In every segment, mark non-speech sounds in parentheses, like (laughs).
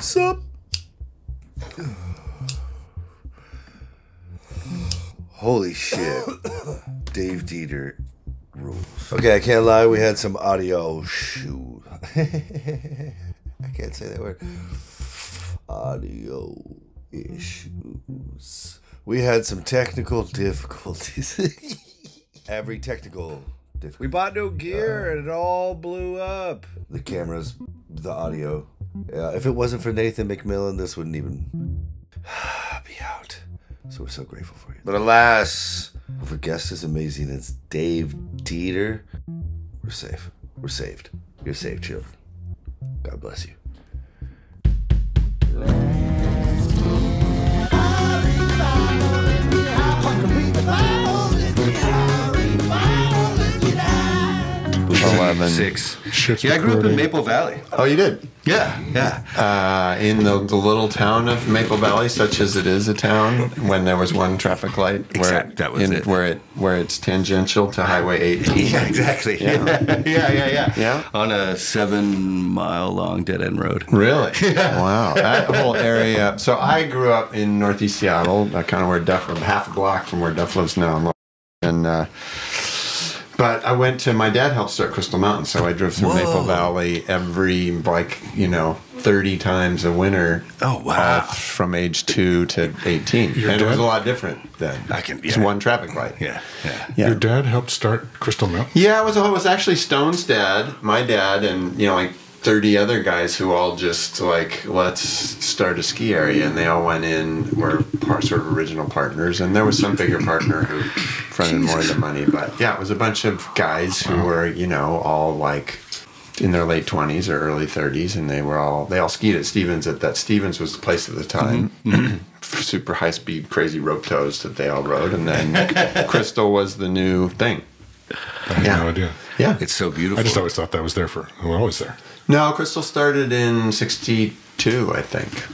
Sup? Holy shit. (coughs) Dave Dederer rules. Okay, I can't lie. We had some audio shoot. (laughs) I can't say that word. Audio issues. We had some technical difficulties. (laughs) Every technical difficulty. We bought new gear uh, and it all blew up. The cameras, the audio. Yeah, if it wasn't for Nathan McMillan, this wouldn't even (sighs) be out. So we're so grateful for you. But alas, if our guest is amazing, it's Dave Dederer. We're safe. We're saved. You're safe, children. God bless you. Eleven. Six. Shit's Yeah, I grew up in. Maple Valley. Oh, you did. Yeah, yeah. Uh, in the, the little town of Maple Valley, such as it is a town, when there was one traffic light, where Exact- that was in, it. where it where it's tangential to Highway 18. (laughs) Yeah, exactly. Yeah. Yeah, (laughs) yeah, yeah, yeah. Yeah. On a seven mile long dead end road. Really? (laughs) Wow. That whole area. So I grew up in Northeast Seattle, uh, kind of where Duff, half a block from where Duff lives now. And uh, but I went to my dad helped start Crystal Mountain, so I drove through Maple Valley every like you know thirty times a winter. Oh, wow. uh, from age two to eighteen, Your and it was a lot different then. I can- It's yeah. one traffic light. Yeah, yeah. Yeah. Your dad helped start Crystal Mountain. Yeah, it was it was actually Stone's dad, my dad, and you know like thirty other guys who all just like let's start a ski area, and they all went in were part, sort of original partners, and there was some bigger partner who fronted more of the money, but yeah, it was a bunch of guys who were you know all like in their late twenties or early thirties, and they were all they all skied at Stevens. At that Stevens was the place at the time. Mm-hmm. Mm-hmm. (clears throat) Super high speed, crazy rope tows that they all rode, and then (laughs) Crystal was the new thing. I had Yeah. no idea. Yeah, It's so beautiful. I just always thought that was there for. Well, always there. No, Crystal started in '62, I think.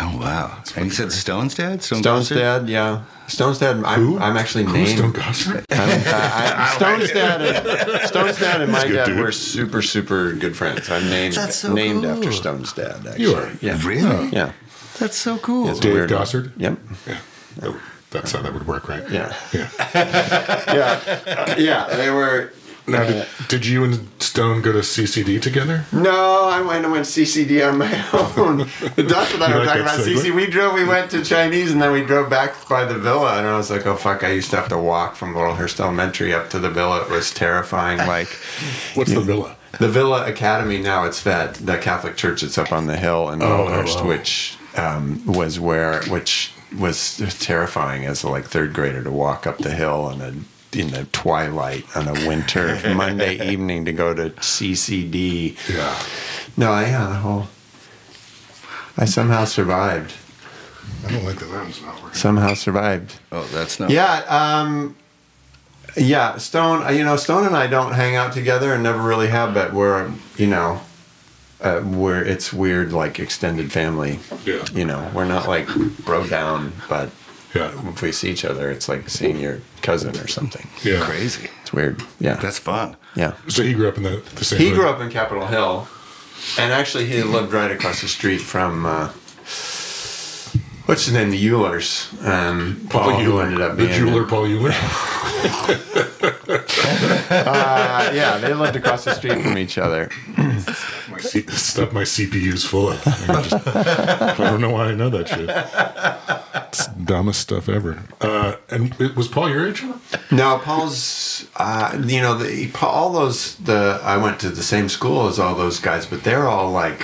oh, wow. And you said Stone's dad? Stone Stone's Gossard? dad, yeah. Stone's dad. I'm, Who? I'm actually Who's named. Stone Gossard? I'm, I, I, (laughs) Stone's dad. And, Stone's dad and my dad dude. were super, super good friends. I'm named That's so named cool. after Stone's dad. Actually. You are? Yeah. Really? Yeah. That's so cool. It's Dave. Gossard? Yep. Yeah. That- That's how that would work, right? Yeah. Yeah. (laughs) Yeah. yeah. They were. Now, did, did you and Stone go to CCD together? No, I went and went CCD on my (laughs) own. That's what I You was like talking about. segue? CC, we drove, we went to Chinese, and then we drove back by the villa, and I was like, oh fuck! I used to have to walk from Laurelhurst Elementary up to the villa. It was terrifying. Like (laughs) What's the villa? the Villa Academy now, it's that the Catholic church that's up on the hill in Oh, Laurelhurst, oh, oh. which um, was where which was terrifying as a like third grader to walk up the hill and a in the twilight on a winter (laughs) Monday evening to go to CCD. Yeah. No, I yeah, the whole. I somehow survived. I don't like that that's not working. Somehow survived. Oh, that's not. Yeah, um, yeah. Stone, uh, you know, Stone and I don't hang out together and never really have, but we're, you know, uh, we're it's weird like extended family. Yeah. You know, we're not like bro down, but Yeah. if we see each other, it's like seeing your cousin or something. Yeah. Crazy. It's weird. Yeah. That's fun. yeah. So he grew up in the, the same. He hood? grew up in Capitol Hill, and actually he lived right across the street from uh, what's his name, the Eulers. Um, Paul Paul, who Euler. ended up the jeweler, Paul Euler. (laughs) Uh, yeah, they lived across the street from each other. (laughs) C- stuff my CPU's full of. I, just- I don't know why I know that shit. It's dumbest stuff ever. Uh, and it, was Paul your age? No, Paul's. Uh, you know, the, all those. The I went to the same school as all those guys, but they're all like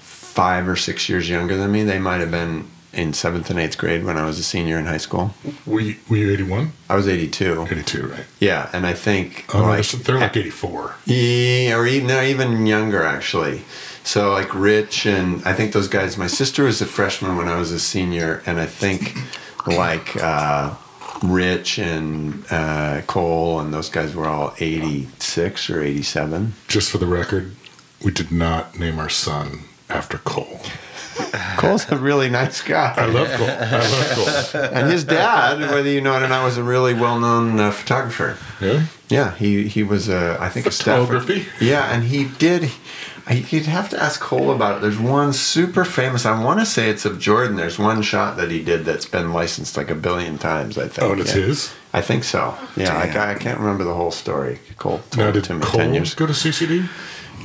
five or six years younger than me. They might have been in seventh and eighth grade when I was a senior in high school. Were you, were you 81? I was eighty-two. 82, right? Yeah, and I think Oh, no, like they're like 84. Yeah, or even, no, even younger actually. So like Rich and I think those guys. My sister was a freshman when I was a senior, and I think like uh, Rich and uh, Cole and those guys were all eighty six or eighty seven. Just for the record, we did not name our son after Cole. (laughs) Cole's a really nice guy. I love Cole. I love Cole. and his dad, whether you know it or not, was a really well known uh, photographer. Yeah? Yeah, he he was a I think a. Photography? Yeah, and he did. You'd have to ask Cole about it. There's one super famous. I want to say it's of Jordan. There's one shot that he did that's been licensed like a billion times. I think. Oh, and it's Yeah. his. I think so. Yeah, I, I can't remember the whole story. Cole told Now, did to me Cole ten years. go to CCD?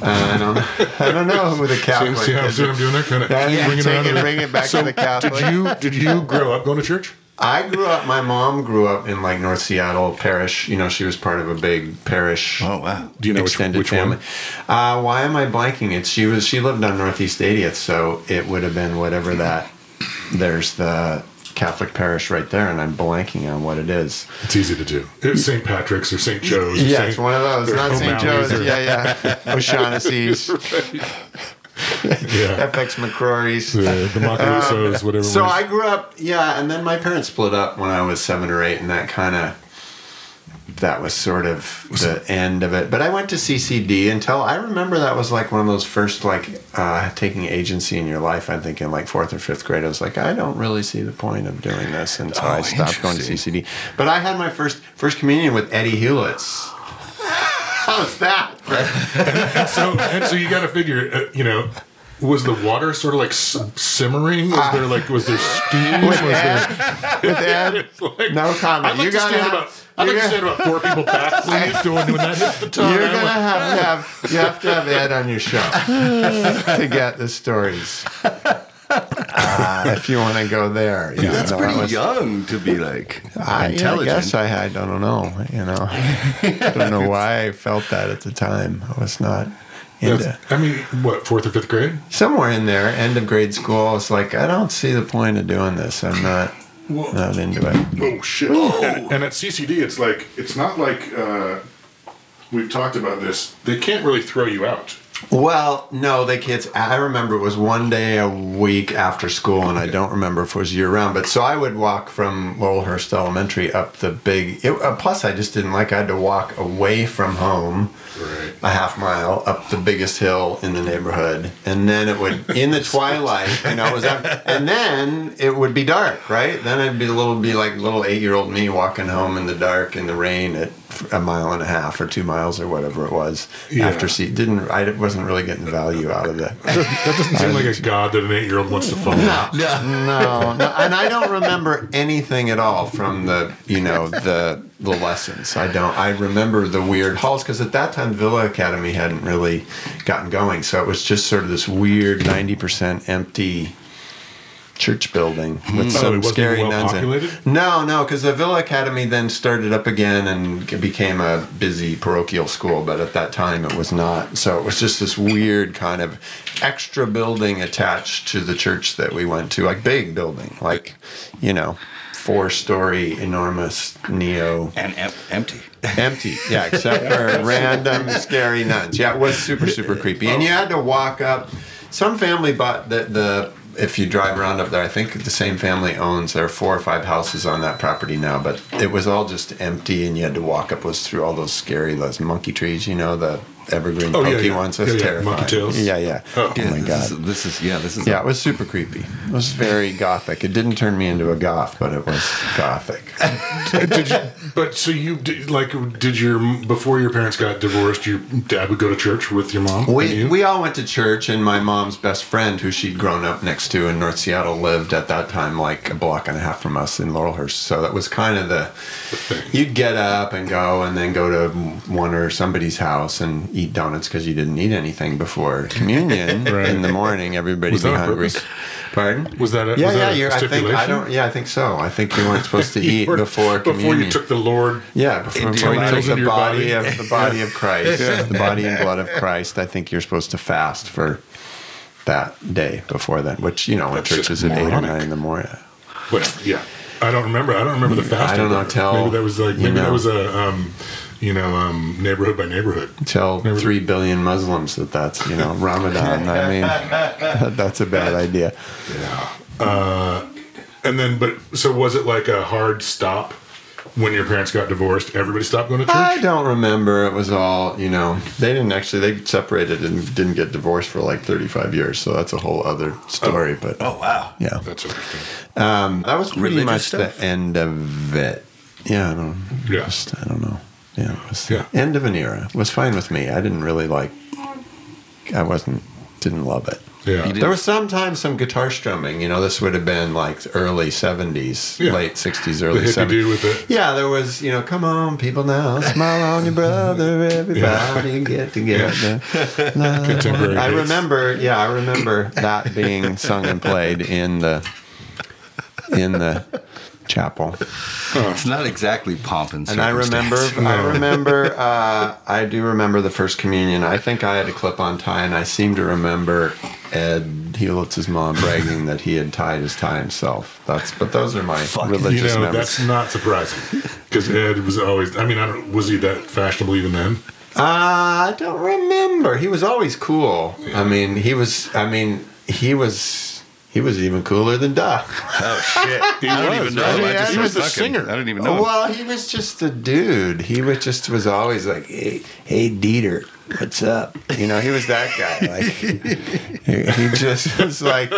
Uh, I don't. I don't know who the (laughs) See, Catholic. see how, is. see what I'm doing there? Kind of Yeah, yeah, bring it take around. it- bring it back to the Catholic. Did you did you grow up going to church? I grew up. My mom grew up in like North Seattle parish. You know, she was part of a big parish. Oh wow. Do you know which, extended which family. one? Uh, why am I blanking? It's she was she lived on Northeast 80th, so it would have been whatever that. There's the Catholic parish right there, and I'm blanking on what it is. It's easy to do. It's mm. St. Patrick's or St. Joe's. or Yeah, St. it's one of those. Not St. Joe's. or- Yeah, yeah. (laughs) O'Shaughnessy's, yeah. (laughs) FX McRory's. The, the Macarusos, um, whatever. So it was. I grew up, yeah, and then my parents split up when I was seven or eight, and that kind of that was sort of the end of it. But I went to CCD until I remember that was like one of those first like uh, taking agency in your life. I think in like fourth or fifth grade, I was like, I don't really see the point of doing this until I Oh, stopped going to. CCD. But I had my first first communion with Eddie Hewlett's. (laughs) How's that? (laughs) so and so you got to figure, uh, you know, was the water sort of like simmering? Was there like was there steam? was there, With (laughs) Ed? Like- No comment. I'd like You to gotta stand have- about. I'd you're like to stand about four people back, please. Doing when that hits the tongue. (laughs) You're gonna like, have to have you have to have Ed on your show (laughs) to get the stories. Uh, if you want to go there, you That's know, pretty that was- young to be like I, yeah, I intelligent. guess I, I don't know. You know, I don't know why I felt that at the time. I was not into that's- I mean, what fourth or fifth grade? somewhere in there, end of grade school. I was like, I don't see the point of doing this. I'm not not into it. Oh shit! And, and at CCD, it's like it's not like uh, we've talked about this. They can't really throw you out. Well, no, the kids. I remember it was one day a week after school, and I don't remember if it was year round. But so I would walk from Laurelhurst Elementary up the big. It, uh, plus, I just didn't like. I had to walk away from home Right. a half mile up the biggest hill in the neighborhood, and then it would in the (laughs) twilight. You know, was and then it would be dark. Right. Then it'd be a little be like little eight year old me walking home in the dark in the rain at a mile and a half or two miles or whatever it was Yeah. after see didn't I wasn't really getting value out of that. That doesn't seem like a god that an eight-year-old wants to follow. No, no, and I don't remember anything at all from the you know the the lessons. I don't. I remember the weird halls because at that time Villa Academy hadn't really gotten going, so it was just sort of this weird ninety percent empty church building with Oh, it some wasn't scary well nuns. in it. No, no, because the Villa Academy then started up again and became a busy parochial school, but at that time it was not. So it was just this weird kind of extra building attached to the church that we went to, like big building, like, you know, four story, enormous neo and em- empty. empty yeah except for (laughs) random scary nuns yeah it was super super creepy and you had to walk up some family bought the, the if you drive around up there i think the same family owns there are four or five houses on that property now but it was all just empty and you had to walk up was through all those scary those monkey trees you know the evergreen Oh, yeah, pokey yeah. ones that's Yeah, yeah, terrifying monkey tails. yeah yeah Oh. oh, my this god Is, this is yeah. This is yeah, it was super creepy. It was very (laughs) gothic. It didn't turn me into a goth, but it was gothic. (laughs) did you, but so you did, like did your before your parents got divorced your dad would go to church with your mom and We, you? we all went to church, and my mom's best friend, who she'd grown up next to in North Seattle, lived at that time like a block and a half from us in Laurelhurst. So that was kind of the. thing. You'd get up and go, and then go to one or somebody's house and eat donuts because you didn't eat anything before communion (laughs) Right. in the morning. Everybody Was be that hungry. purpose? Pardon? Was that a- yeah, was that yeah? a You're, I think I don't. Yeah, I think so. I think you weren't (laughs) supposed to eat Or- before communion. before you took the Lord Yeah, before, before you took the body, body. of the (laughs) body of Christ, the body and blood of Christ. I think you're supposed to fast for that day before then, which you know, in churches at eight or nine in the morning. whatever yeah I don't remember I don't remember the fasting I don't know, tell- maybe that was like you maybe that was a um, you know um, neighborhood by neighborhood Tell Never- three billion Muslims that that's you know (laughs) Ramadan. I mean, (laughs) that's a bad idea. Yeah. and then but so was it like a hard stop when your parents got divorced everybody stopped going to church I don't remember. It was all you know. They didn't actually. They separated and didn't get divorced for like 35 years. So that's a whole other story. But Oh wow. yeah. that's interesting Um, that was pretty Religious much stuff. the end of it. Yeah, I don't. Yeah. Just, I don't know. Yeah, it was Yeah. the end of an era. It was fine with me. I didn't really like I wasn't didn't love it. Yeah. There was sometimes some guitar strumming. You know, this would have been like early '70s, Yeah. late '60s, early '70s. dude. Yeah, there was, you know, come on, people now, smile on your brother, (laughs) everybody get together. Contemporary I hits. remember, yeah, I remember that being sung and played in the in the chapel. It's not exactly pomp and And I remember, circumstance. (laughs) I remember, uh, I do remember the first communion. I think I had a clip-on tie, and I seem to remember Ed Helitz's mom bragging that he had tied his tie himself. That's, but those are my You religious know, memories. that's not surprising because Ed was always. I mean, I don't. Was he that fashionable even then? Uh, I don't remember. He was always cool. I mean, he was. I mean, he was. He was even cooler than Doc. Oh shit! I don't even know. right? I Yeah, just he was was the singer. I didn't even know. Well, he was just a dude. He was just was always like, "Hey, hey, Dederer, what's up?" You know, he was that guy. Like, he, (laughs) he just was like,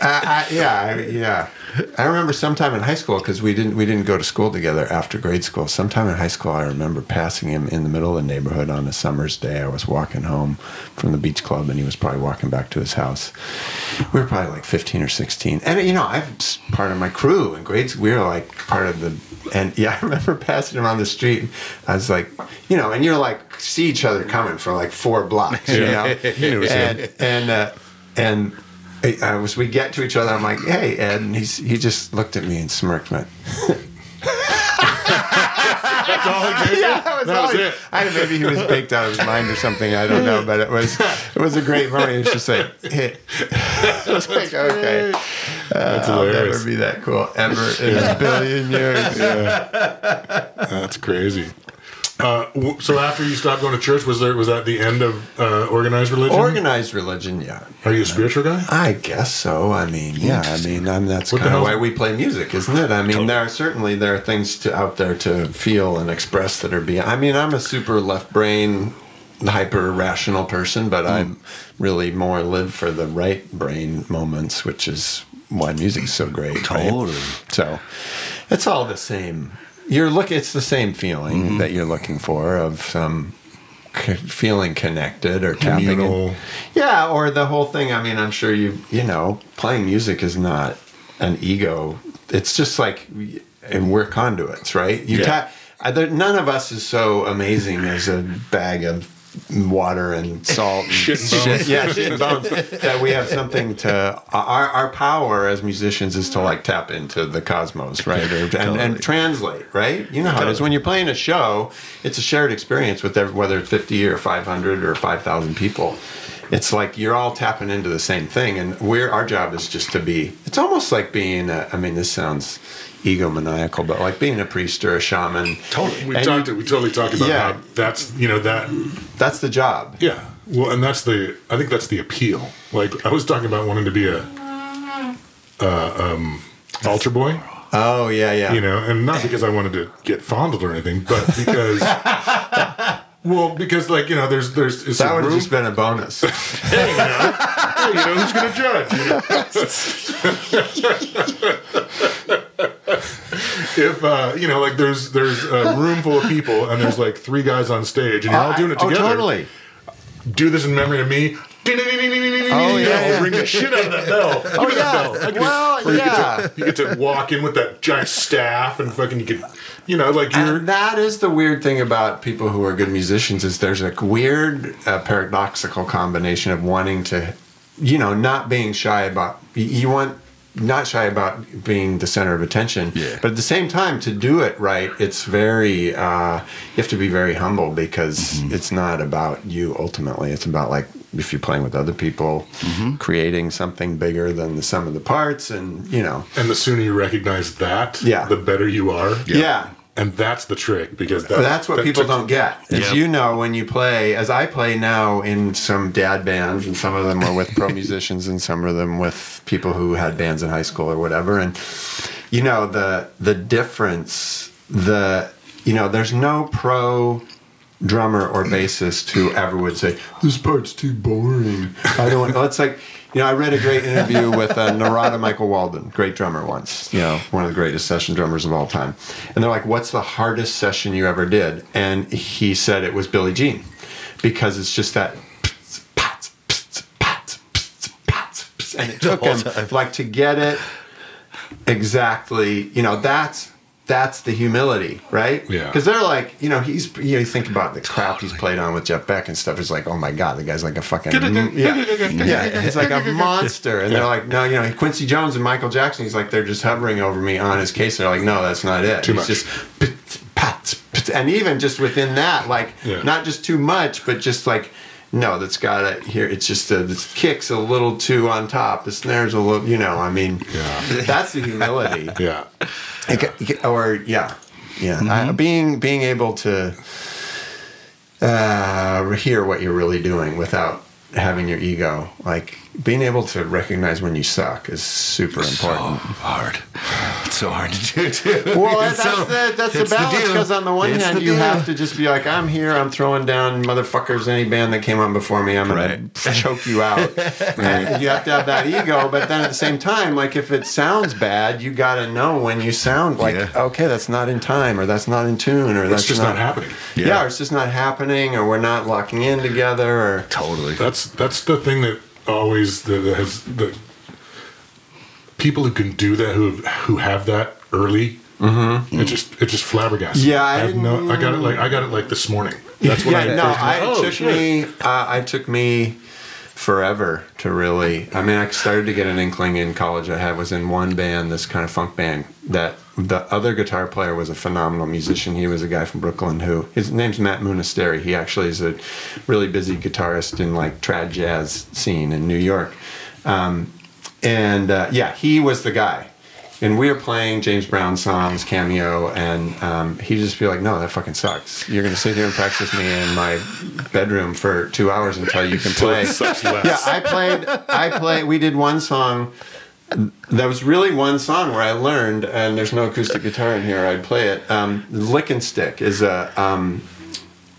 I, I, yeah, I, yeah. I remember sometime in high school because we didn't we didn't go to school together after grade school. Sometime in high school, I remember passing him in the middle of the neighborhood on a summer's day. I was walking home from the beach club, and he was probably walking back to his house. We were probably like fifteen or sixteen, and you know, I'm part of my crew in grades. We were like part of the, and yeah, (laughs) I remember passing him on the street. I was like, you know, and you're like see each other coming for like four blocks, you know, (laughs) and and uh, and. I I. Uh, we get to each other. I'm like, "Hey, Ed," and he's he just looked at me and smirked. Went, That's all he did. yeah, that was, That was he- it. I maybe he was baked out of his mind or something. I don't know, but it was it was a great moment. Was just like. (laughs) I was like, okay, That's oh, I'll hilarious. never be that cool ever in a billion years. That's crazy. Uh, so after you stopped going to church, was there was that the end of uh, organized religion? Organized religion, yeah. Are you a spiritual guy? I guess so. I mean, yeah. I mean, I'm, that's What kind of why we play music, isn't it? I mean, there are certainly there are things to, out there to feel and express that are beyond. I mean, I'm a super left brain, hyper rational person, but I'm really more live for the right brain moments, which is why music's so great. right? Totally. So, it's all the same. You're look. It's the same feeling Mm-hmm. that you're looking for of some. c- Feeling connected or Communal. yeah, or the whole thing. I mean, I'm sure you you know, playing music is not an ego. It's just like, and we're conduits, right? You Yeah. there, none of us is so amazing as a bag of water and salt and Shit and bones. yeah, shit and bones. that we have something to our our power as musicians is to like tap into the cosmos, right? Or, and, and translate, right? You know how it is when you're playing a show. It's a shared experience with every, whether it's 50 or 500 or 5,000 people. It's like you're all tapping into the same thing, and we're our job is just to be. It's almost like being. A, I mean, this sounds egomaniacal, but like being a priest or a shaman. Totally. We talked. you- we totally talked about Yeah. how that's you know that That's the job. yeah. Well, and that's the I think that's the appeal. Like I was talking about wanting to be a uh, um, altar boy, Oh yeah, yeah. you know, and not because I wanted to get fondled or anything, but because. (laughs) Well, because like you know, there's there's it's that would have just been a bonus. (laughs) Hey, you know, hey, you know who's gonna judge? You know? (laughs) if uh, you know, like there's there's a room full of people and there's like three guys on stage and you're all doing it oh, together. totally. Do this in memory of me. Oh yeah, yeah. Ring the shit out of that bell. Oh, me that bell. Can- Well, you yeah. Get to, you get to walk in with that giant staff and fucking you could, you know, like you're. And that is the weird thing about people who are good musicians is there's a weird uh, paradoxical combination of wanting to, you know, not being shy about you- want not shy about being the center of attention. Yeah. But at the same time, to do it right, it's very uh, you have to be very humble because it's not about you ultimately. It's about like if you're playing with other people, mm-hmm. creating something bigger than the sum of the parts, and you know, and the sooner you recognize that, Yeah. the better you are. yeah. And that's the trick because that, That's what that people took- don't get. As Yep. you know, when you play, as I play now in some dad bands, and some of them are with pro (laughs) musicians, and some of them with people who had bands in high school or whatever. And you know the the difference. The you know, there's no pro drummer or bassist who ever would say, "This part's too boring." I don't. It's like you know, I read a great interview with uh, Narada Michael Walden, great drummer once. You know, one of the greatest session drummers of all time. And they're like, "What's the hardest session you ever did?" And he said it was Billie Jean, because it's just that. And it took him time. like to get it exactly. You know, that's that's the humility, right? Yeah. Because they're like, you know, he's you, know, you think about the crap he's played on with Jeff Beck and stuff. It's like, oh my god, the guy's like a fucking yeah, yeah, he's like a monster. And they're like, no, you know, Quincy Jones and Michael Jackson. He's like, they're just hovering over me on his case. They're like, no, that's not it. Too he's much. just pat, and even just within that, like, Yeah. not just too much, but just like. No, that's got it here. It's just a, the kick's a little too on top. The snare's a little, you know. I mean, Yeah. that's the humility. (laughs) Yeah. It ca- or yeah, yeah. I, being being able to uh, hear what you're really doing without having your ego, like being able to recognize when you suck, is super important. So hard. It's so hard to do too. Well, that's so- the that's the balance deal. because on the one It's hand the you deal. have to just be like, I'm here, I'm throwing down motherfuckers, any band that came on before me, I'm gonna choke you out. (laughs) And you have to have that ego, but then at the same time, like if it sounds bad, you got to know when you sound like, Yeah. okay, that's not in time, or that's not in tune, or that's It's just not happening. Yeah. Yeah. or it's just not happening, or we're not locking in together, or Totally. That's that's the thing that always that that has the people who can do that who who have that early. Mm-hmm. It just it just flabbergasts. Yeah, I have no. I got it like I got it like this morning. That's what (laughs) yeah, I no, first I, oh, took shit. me. Uh, I took me forever to really. I mean, I started to get an inkling in college. I had was in one band, this kind of funk band. That the other guitar player was a phenomenal musician. He was a guy from Brooklyn who his name's Matt Munisteri. He actually is a really busy guitarist in like trad jazz scene in New York. Um, and uh, yeah, he was the guy. And we are playing James Brown songs, cameo, and um, he'd just be like, "No, that fucking sucks. You're gonna sit here and practice me in my bedroom for two hours until you can (laughs) play." sucks less. yeah, I played. I played. We did one song. That was really one song where I learned, and there's no acoustic guitar in here. I'd play it. Um, "Lick and Stick" is a um,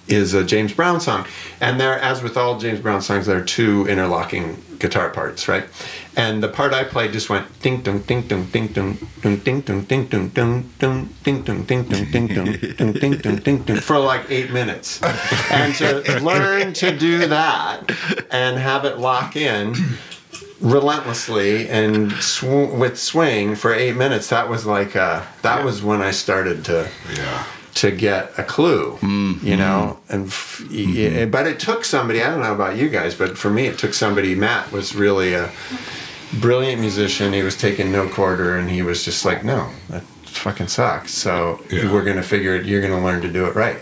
is a James Brown song, and there, as with all James Brown songs, there are two interlocking guitar parts, right? And the part I played just went ding dong ding dong ding dong dong ding dong ding dong dong dong ding dong ding dong ding dong dong ding dong ding dong for like eight minutes, and to learn to do that and have it lock in relentlessly and sw- with swing for eight minutes that was like uh that was when i started to Yeah. to get a clue, Mm-hmm. you know, and f- y- y- but it took somebody. I don't know about you guys, but for me, it took somebody. Matt was really a brilliant musician. He was taking no quarter, and he was just like, "No, that fucking sucks." So Yeah. we're gonna figure it. You're gonna learn to do it right.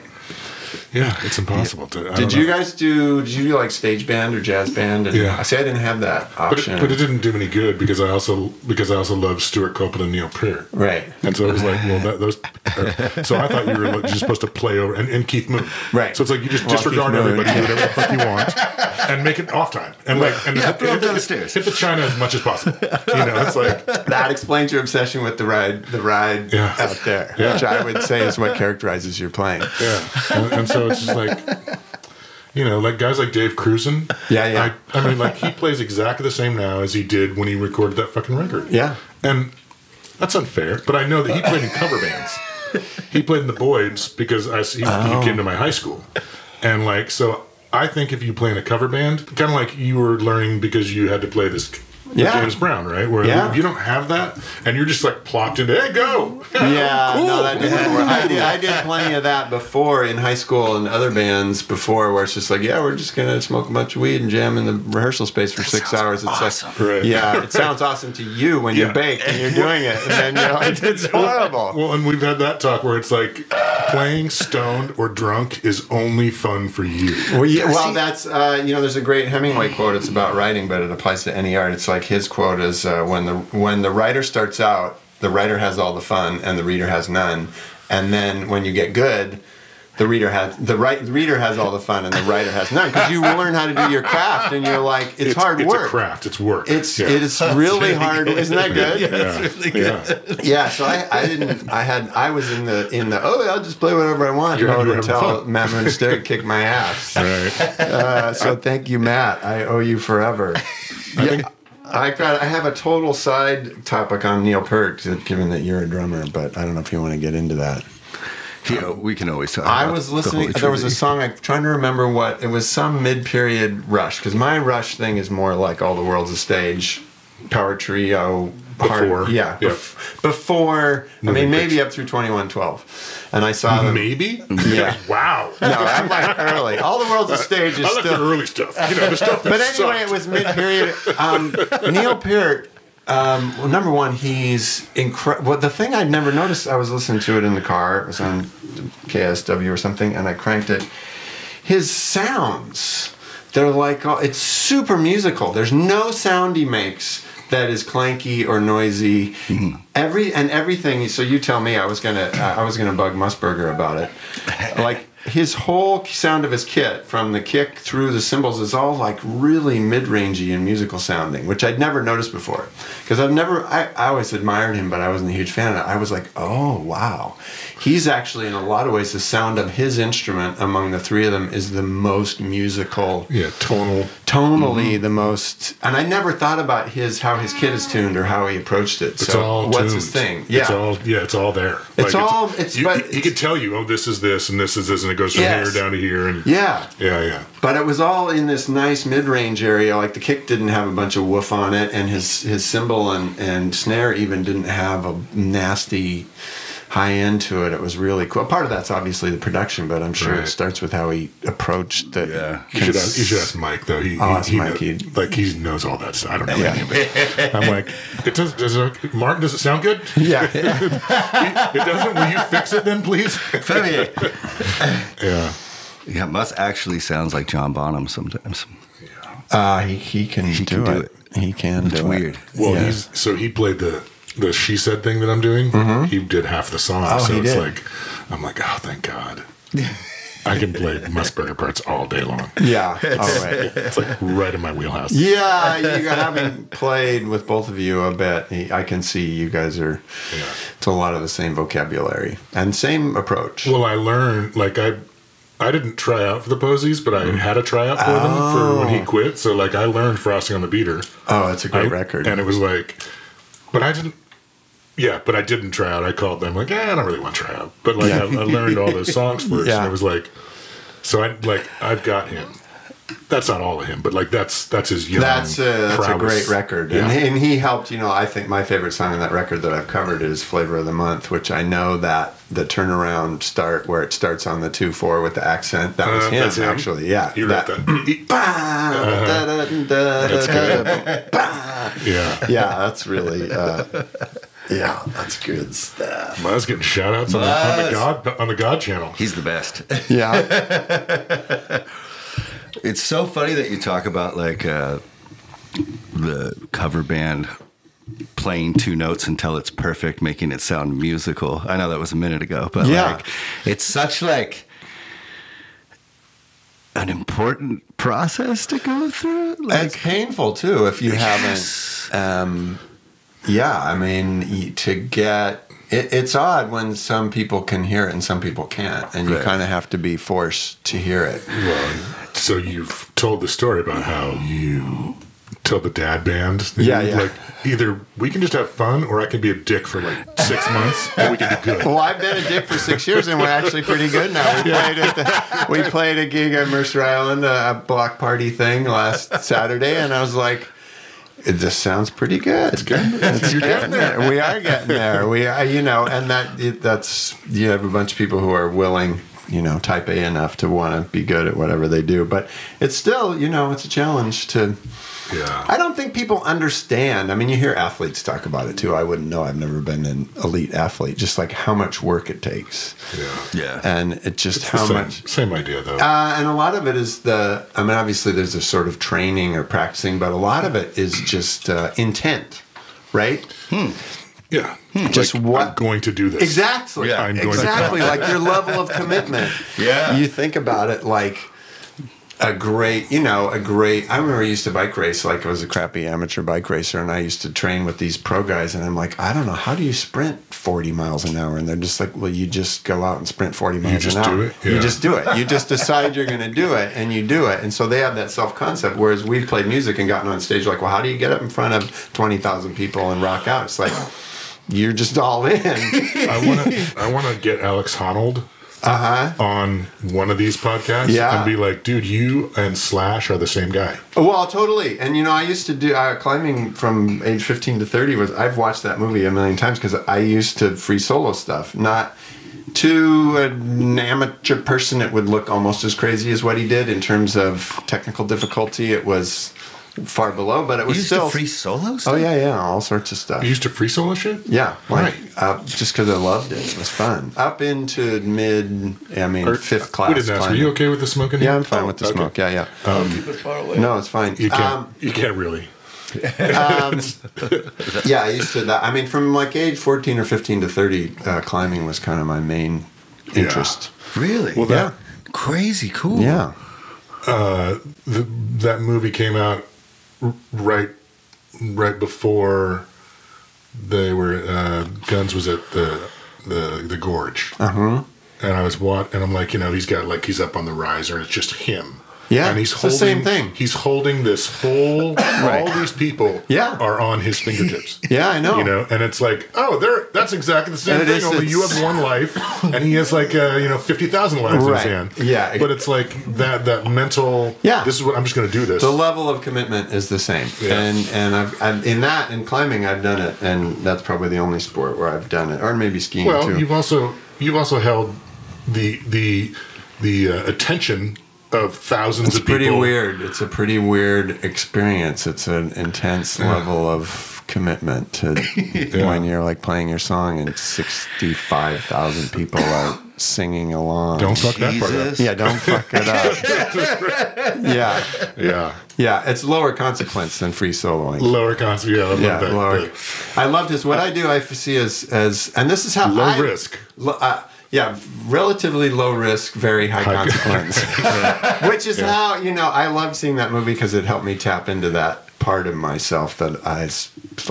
Yeah, it's impossible to. I Did you guys do? Did you do like stage band or jazz band? And Yeah. I say I didn't have that But it, option. but it didn't do any good because I also because I also love Stewart Copeland and Neil Peart. right. And so it was like, well, that, those. Are, so I thought you were just supposed to play over and, and Keith Moon. Right. So it's like you just Well, disregard Keith everybody, do (laughs) whatever the fuck you want, and make it off time, and like and Yeah, hit, throw hit, it down the stairs. hit the china as much as possible. You know, it's like (laughs) That explains your obsession with the ride, the ride Yeah. out there, Yeah. which I would say is what characterizes your playing. yeah, and, and so it's just like. You know, like guys like Dave Krusen. Yeah, yeah. I, I mean, like he plays exactly the same now as he did when he recorded that fucking record. Yeah. And that's unfair, but I know that he played in cover bands. He played in the Boyds because I, he, Oh. he came to my high school. And like, so I think if you play in a cover band, kind of like you were learning because you had to play this Yeah. James Brown, right? Where Yeah. if you don't have that and you're just like plopped into, hey, go. Yeah, (laughs) cool. no, that didn't work. (laughs) I did, I did plenty of that before in high school and other bands before, where it's just like, yeah, we're just gonna smoke a bunch of weed and jam in the rehearsal space for six hours. It's awesome. like, Right. yeah, (laughs) it sounds awesome to you when Yeah. you're baked and you're doing it, and then you're like, it's horrible. Well, and we've had that talk where it's like playing stoned or drunk is only fun for you. Well, yeah, well, that's uh, you know, there's a great Hemingway quote. It's about writing, but it applies to any art. It's like his quote is uh, when the when the writer starts out, the writer has all the fun and the reader has none, and then when you get good. The reader has the right. The reader has all the fun, and the writer has none because you learn how to do your craft, and you're like, it's, hard it's work. a craft. It's work. It's Yeah. it is really hard. Isn't that good? Yeah, Yeah. it's really good. Yeah. Yeah, so I, I didn't I had I was in the in the oh I'll just play whatever I want You had- mode you were having until fun. Matt Munisteri kicked my ass. Right. Uh, so thank you, Matt. I owe you forever. yeah, I got I have a total side topic on Neil Peart, given that you're a drummer, but I don't know if you want to get into that. Yeah, we can always talk. I was listening. Holy There was a song. I'm trying to remember what it was. Some mid-period Rush, because my Rush thing is more like all the world's a stage. Power Trio. Before. Hard, yeah, Yep. bef- before. I Moving mean, maybe picture. up through twenty one twelve, and I saw them. Maybe. (laughs) Yeah. wow. No, I'm like early. All the world's a stage is I like still. early stuff. You know, the stuff (laughs) But anyway, sucked. it was mid period. Um, Neil Peart. Um, well, number one, he's incredible. Well, the thing I'd never noticed, I was listening to it in the car. It was on KSW or something, and I cranked it. His sounds, they're like, oh, it's super musical. There's no sound he makes that is clanky or noisy. Every and everything. So you tell me. I was gonna, uh, I was gonna bug Musburger about it. (laughs) Like his whole sound of his kit, from the kick through the cymbals, is all like really mid-rangey and musical sounding, which I'd never noticed before. Because I've never, I, I always admired him, but I wasn't a huge fan of it. I was like, oh wow, he's actually in a lot of ways the sound of his instrument among the three of them is the most musical yeah, tonal. Tonally Mm-hmm. the most and i never thought about his how his kid is tuned or how he approached it It's so all what's tuned. his thing yeah It's all yeah, it's all there. It's all- it's- you, but he, he could tell you, oh, this is this and this is this, and it goes from Yes. here down to here, and yeah yeah, yeah. but it was all in this nice mid-range area like the kick didn't have a bunch of woof on it and his his cymbal and and snare even didn't have a nasty high end to it it was really cool part of that's obviously the production but i'm sure it starts with how he approached the Yeah. You should, ask, you should ask Mike though. He, I'll he, ask he Mike, know- he- like he knows all that stuff. I don't know Yeah. any of it. I'm like, it does. Does it, Martin? Does it sound good? yeah (laughs) it doesn't. Will you fix it then, please? (laughs) yeah. Yeah, Mus actually sounds like John Bonham sometimes. uh he, he can He do, can do it. he can It's do weird. it Well, Yeah. he's so he played the the she said thing that I'm doing. Mm-hmm. He did half the song, Oh, so it's did. like I'm like, oh, thank God. (laughs) I can play Musburger parts all day long. yeah (laughs) all right (laughs) It's like right in my wheelhouse. Yeah, you having played with both of you a bit, I can see you guys are. Yeah. It's a lot of the same vocabulary and same approach. Well, I learned like I I didn't try out for the Posies, but I mm-hmm. had a tryout for them for oh. when he quit. So like I learned Frosting on the Beater. oh, that's a great I- record. And it was like, but I didn't. Yeah, but I didn't try out. I called them like, eh, I don't really want to try out. But like, I, I learned all those songs first, Yeah. and it was like, so I like I've got him. That's not all of him, but like that's that's his young. that's a, that's a great record, Yeah. and, he, and he helped. You know, I think my favorite song on that record that I've covered is "Flavor of the Month," which I know that the turnaround start where it starts on the two four with the accent. That was Uh, him, him. actually. Yeah, He wrote that. That's yeah. Yeah, that's really. Uh, yeah, that's good stuff. I was getting shout outs on, the- on the God on the God channel. He's the best. Yeah. (laughs) It's so funny that you talk about like uh, the cover band playing two notes until it's perfect, making it sound musical. I know that was a minute ago, but Yeah. like it's such like an important process to go through. Like, it's painful too if you Yes. haven't. Um, yeah, I mean, to get it, it's odd when some people can hear it and some people can't, and you Right. kind of have to be forced to hear it. Well, so you've told the story about how you tell the dad band. Yeah, yeah. Like either we can just have fun, or I can be a dick for like six months, and we can do good. Well, I've been a dick for six years, and we're actually pretty good now. We played at the, we played a gig at Mercer Island, a, a block party thing last Saturday, and I was like. This sounds pretty good. It's good. It's getting there. We are getting there. We are, you know, and that it, that's you have a bunch of people who are willing, you know, type A enough to want to be good at whatever they do. But it's still, you know, it's a challenge to. Yeah. I don't think people understand. I mean, you hear athletes talk about it too. I wouldn't know. I've never been an elite athlete. Just like how much work it takes, Yeah. yeah. and it just It's how the same, much. Same idea though. Uh, and a lot of it is the. I mean, obviously, there's a sort of training or practicing, but a lot of it is just uh, intent, right? yeah. Just Like, what- I'm going to do this. Exactly. Yeah, I'm going to- exactly. like your level of commitment. (laughs) Yeah. You think about it like a great, you know, a great. I remember I used to bike race like I was a crappy amateur bike racer, and I used to train with these pro guys, and I'm like, I don't know, how do you sprint 40 miles an hour? And they're just like, well, you just go out and sprint 40 miles an hour. do it? You just do it. You just decide you're going to do it, and you do it. And so they have that self concept. Whereas we've played music and gotten on stage, like, well, how do you get up in front of 20,000 people and rock out? It's like. You're just all in. I want to. I want to get Alex Honnold Uh huh. on one of these podcasts Yeah. and be like, dude, you and Slash are the same guy. Well, totally. And you know, I used to do uh, climbing from age 15 to 30 was I've watched that movie a million times because I used to free solo stuff. Not to an amateur person, it would look almost as crazy as what he did in terms of technical difficulty. It was far below, but it You was used still to free solos? Oh yeah, yeah, all sorts of stuff. You used to free solo shit? Yeah, like Right. uh, just because I loved it, it was fun. Up into mid, I mean, Or- fifth class. We didn't ask. Were climbing. you okay with the smoking? Yeah, I'm fine Oh, with the okay. smoke. Yeah, yeah. Keep it far away. No, it's fine. You can't. Um, you can't really. (laughs) (laughs) yeah, I used to that. I mean, from like age 14 or 15 to 30, uh, climbing was kind of my main interest. Really? Well, that Crazy cool. Yeah. the, that movie came out r- right right before they were uh, Guns was at the the the gorge. Uh-huh. And I was what and I'm like, you know, he's got like he's up on the riser and it's just him. Yeah, and he's it's the holding same thing. He's holding this whole. All these people, Yeah. are on his fingertips. (laughs) Yeah, I know. You know, and it's like, oh, they're that's exactly the same And thing. is, only you have one life, (laughs) and he has like uh, you know fifty thousand lives in his hand. Yeah. but it's like that that mental. Yeah. this is what I'm just going to do. This. The level of commitment is the same, Yeah. and and I've, I've in that in climbing I've done it, and that's probably the only sport where I've done it, or maybe skiing well, too. you've also you've also held the the the uh, attention of thousands It's of people. It's pretty weird. It's a pretty weird experience. It's an intense level of commitment to (laughs) when you're like playing your song and sixty-five thousand people are singing along. Don't fuck that part up. Yeah, don't fuck it up. (laughs) yeah, Yeah, yeah. It's lower consequence than free soloing. lower consequence. Yeah, I love Yeah, that. lower. The I love this. What I do, I see as as, and this is how low I, risk. Lo- uh, yeah, relatively low risk, very high, High- consequence. (laughs) Which is how you know I love seeing that movie because it helped me tap into that part of myself that I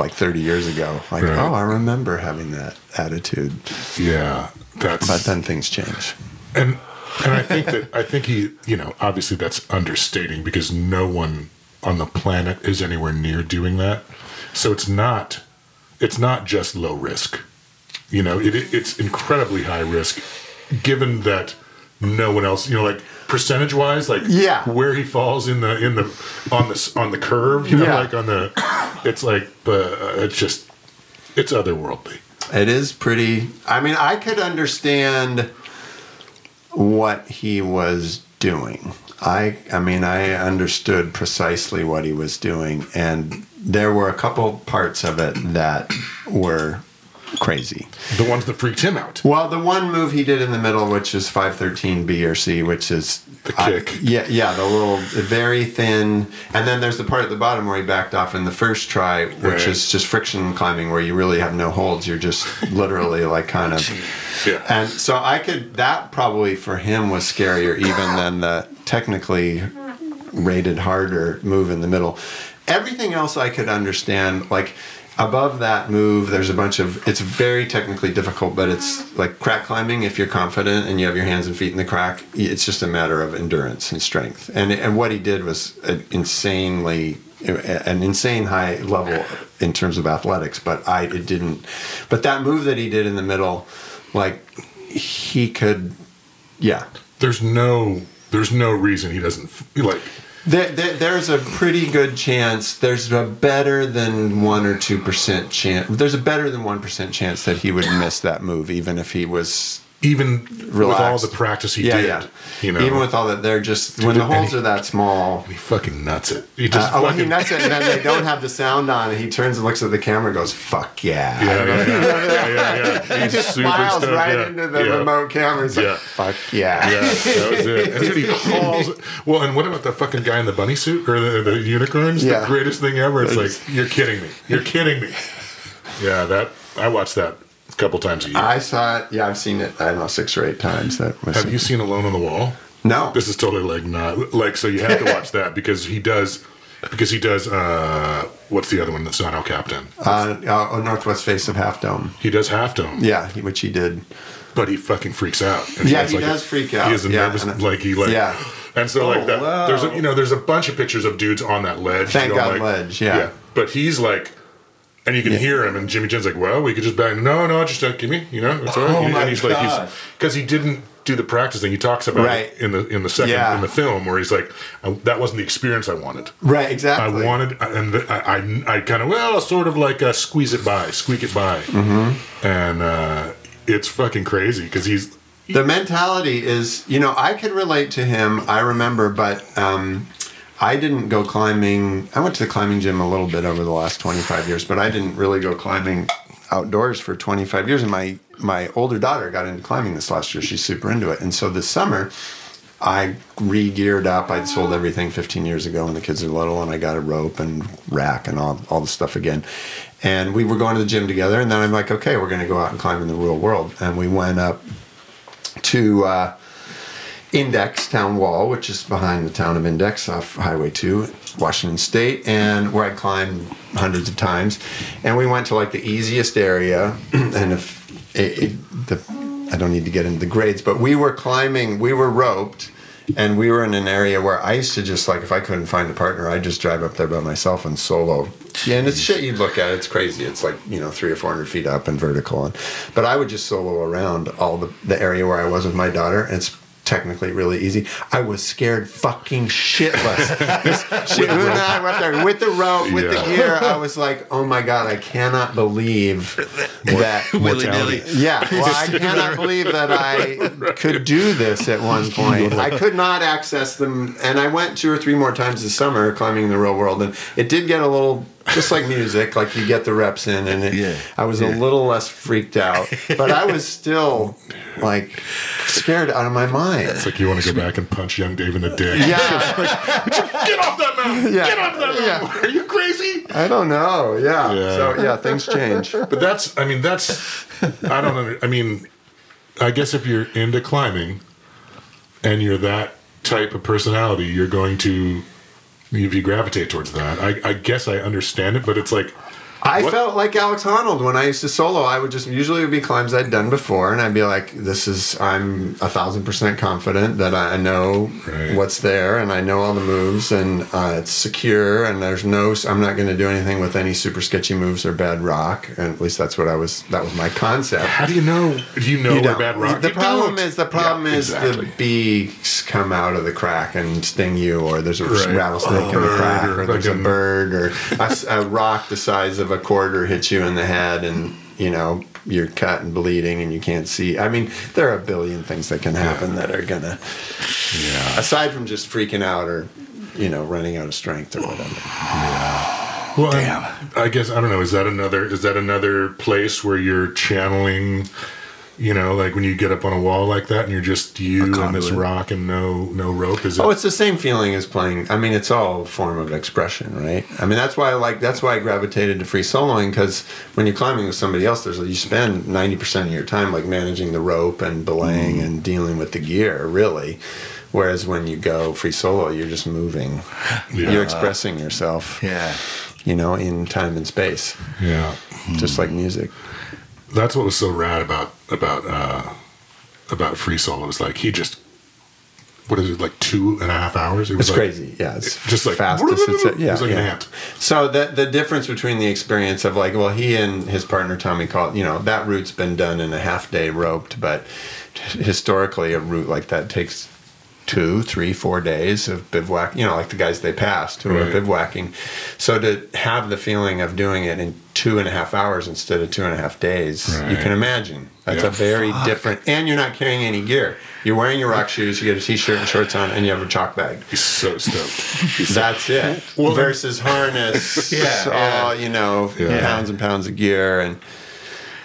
like 30 years ago. Like, Right. oh, I remember having that attitude, Yeah, that's but then things change. and and I think that I think he, you know, obviously that's understating because no one on the planet is anywhere near doing that. So it's not it's not just low risk. You know, it, it's incredibly high risk, given that no one else, you know, like percentage wise, like Yeah. where he falls in the in the on the on the curve, you know, Yeah. like on the, it's like, uh, it's just it's otherworldly. It is pretty. I mean, I could understand what he was doing. I, I mean, I understood precisely what he was doing, and there were a couple parts of it that were crazy. The ones that freaked him out. Well, the one move he did in the middle, which is 513 B or C, which is The kick. yeah, yeah, the little very thin, and then there's the part at the bottom where he backed off in the first try, which Right. is just friction climbing, where you really have no holds. You're just (laughs) literally like kind of. Yeah. And so I could that probably for him was scarier even than the technically rated harder move in the middle. Everything else I could understand like above that move there's a bunch of it's very technically difficult but it's like crack climbing if you're confident and you have your hands and feet in the crack it's just a matter of endurance and strength. And and what he did was an insanely an insane high level in terms of athletics but I it didn't but that move that he did in the middle like he could yeah. There's no there's no reason he doesn't like there, there, there's a pretty good chance there's a better than 1 or 2% chance there's a better than 1% chance that he would miss that move even if he was even with all the practice he yeah did, yeah you know, even with all that they're just when the holes he- are that small he fucking nuts it. He just uh, oh, he nuts it, and then they don't have the sound on, and he turns and looks at the camera and goes, "Fuck yeah!" yeah, yeah, yeah, yeah, (laughs) yeah, yeah. He just super smiles right into the remote camera. He's Yeah. like, "Fuck yeah!" Yeah, that was it. And then he (laughs) hauls. Well, and what about the fucking guy in the bunny suit or the, the unicorns? Yeah. The greatest thing ever. It's like you're kidding me. You're kidding me. (laughs) Yeah, that I watched that couple times a year. I saw it. Yeah, I've seen it. I don't know six or eight times. That was Have you seen Alone on the Wall? no. This is totally like not like so. You have to watch that because he does because he does. uh What's the other one that's not El Captain? uh, uh, Northwest Face of Half Dome. He does Half Dome. Yeah, he- which he did. but he fucking freaks out. And Yeah, he like, does a- freak out. He has a Yeah, nervous, and- like he like, yeah. And so like Oh, that, wow. there's a you know there's a bunch of pictures of dudes on that ledge. Thank going, God like- ledge, yeah. But he's like, and you can hear him, and Jimmy Chin's like, well, we could just bang. No, no, just uh, give me, you know, it's all right. Oh, and my he's like, he's because he didn't do the practicing. He talks about Right. it in the in the second Yeah. in the film where he's like, I, "That wasn't the experience I wanted. Right, exactly. I wanted, and I, I, I kind of well, sort of like uh, squeeze it by, squeak it by, Mm-hmm. and uh, it's fucking crazy because he's the mentality is you know i could relate to him i remember but um, i didn't go climbing i went to the climbing gym a little bit over the last 25 years but i didn't really go climbing outdoors for 25 years and my my older daughter got into climbing this last year she's super into it and so this summer I re-geared up. I'd sold everything 15 years ago when the kids are little, and I got a rope and rack and all, all the stuff again. And we were going to the gym together, and then I'm like, okay, we're going to go out and climb in the real world. And we went up to uh, Index Town Wall, which is behind the town of Index off Highway 2, Washington State, and where I climbed hundreds of times. And we went to like the easiest area, (clears throat) and if it, it, the, I don't need to get into the grades, but we were climbing, we were roped. And we were in an area where I used to just like if I couldn't find a partner, I'd just drive up there by myself and solo. Yeah, and it's shit you look at. It's crazy. It's like you know three or four hundred feet up and vertical. And but I would just solo around all the the area where I was with my daughter. And it's technically really easy. I was scared fucking shitless. (laughs) I went there with the rope, with Yeah. the gear, I was like, oh my god, I cannot believe that. (laughs) Willy-nilly. Yeah, well, I cannot (laughs) believe that I could do this at one point. I could not access them, and I went two or three more times this summer climbing the real world, and it did get a little. Just like music, like you get the reps in, and it, Yeah. I was a little less freaked out, but I was still like scared out of my mind. it's like you want to go back and punch young Dave in the dick. Yeah, (laughs) Get off that mountain! Yeah. Get off that mountain! Yeah. Are you crazy? I don't know. Yeah. Yeah. So yeah, things change. But that's, I mean, that's, I don't under, I mean, I guess if you're into climbing and you're that type of personality, you're going to, if you gravitate towards that, I, I guess I understand it, but it's like, I What- felt like Alex Honnold when I used to solo. I would just usually it would be climbs I'd done before, and I'd be like, "This is I'm a thousand percent confident that I know Right. what's there, and I know all the moves, and uh, it's secure, and there's no. I'm not going to do anything with any super sketchy moves or bad rock. And at least that's what I was. That was my concept. how do you know? Do you know You where bad rock? The You problem don't. is the problem Yeah, is exactly. the bees come out of the crack and sting you, or there's a Right. rattlesnake in the crack, or or, there's a bird, or a rock the size of a quarter hits you in the head, and you know you're cut and bleeding, and you can't see. I mean, there are a billion things that can happen that are gonna, Yeah. aside from just freaking out or you know running out of strength or whatever. Well, Damn. I, I guess I don't know. Is that another? Is that another place where you're channeling? You know, like when you get up on a wall like that, and you're just you and this rock and no no rope. Is it? Oh, it's the same feeling as playing. I mean, it's all a form of expression, right? I mean, that's why I like. That's why I gravitated to free soloing because when you're climbing with somebody else, there's you spend ninety percent of your time like managing the rope and belaying mm. and dealing with the gear, really. Whereas when you go free solo, you're just moving. Yeah. You're expressing yourself, Yeah. you know, in time and space, yeah. just like mm. music. That's what was so rad about about uh about free solo. Is like he just what is it like two and a half hours? It was It's like, crazy. Yeah, it's just like fastest. It's yeah, (laughs) it was like yeah. an ant. So the the difference between the experience of like, well, he and his partner Tommy Caldwell, you know, that route's been done in a half day roped, but historically, a route like that takes two, three, four days of bivouac. You know, like the guys they passed who Right. are bivouacking. So to have the feeling of doing it in two and a half hours instead of two and a half days, you can imagine that's Yeah. a very different. And you're not carrying any gear. You're wearing your rock shoes. You get a t-shirt and shorts on, and you have a chalk bag. He's so stoked. (laughs) That's it. Well, Versus harness, (laughs) Yeah, all you know, Yeah. pounds and pounds of gear and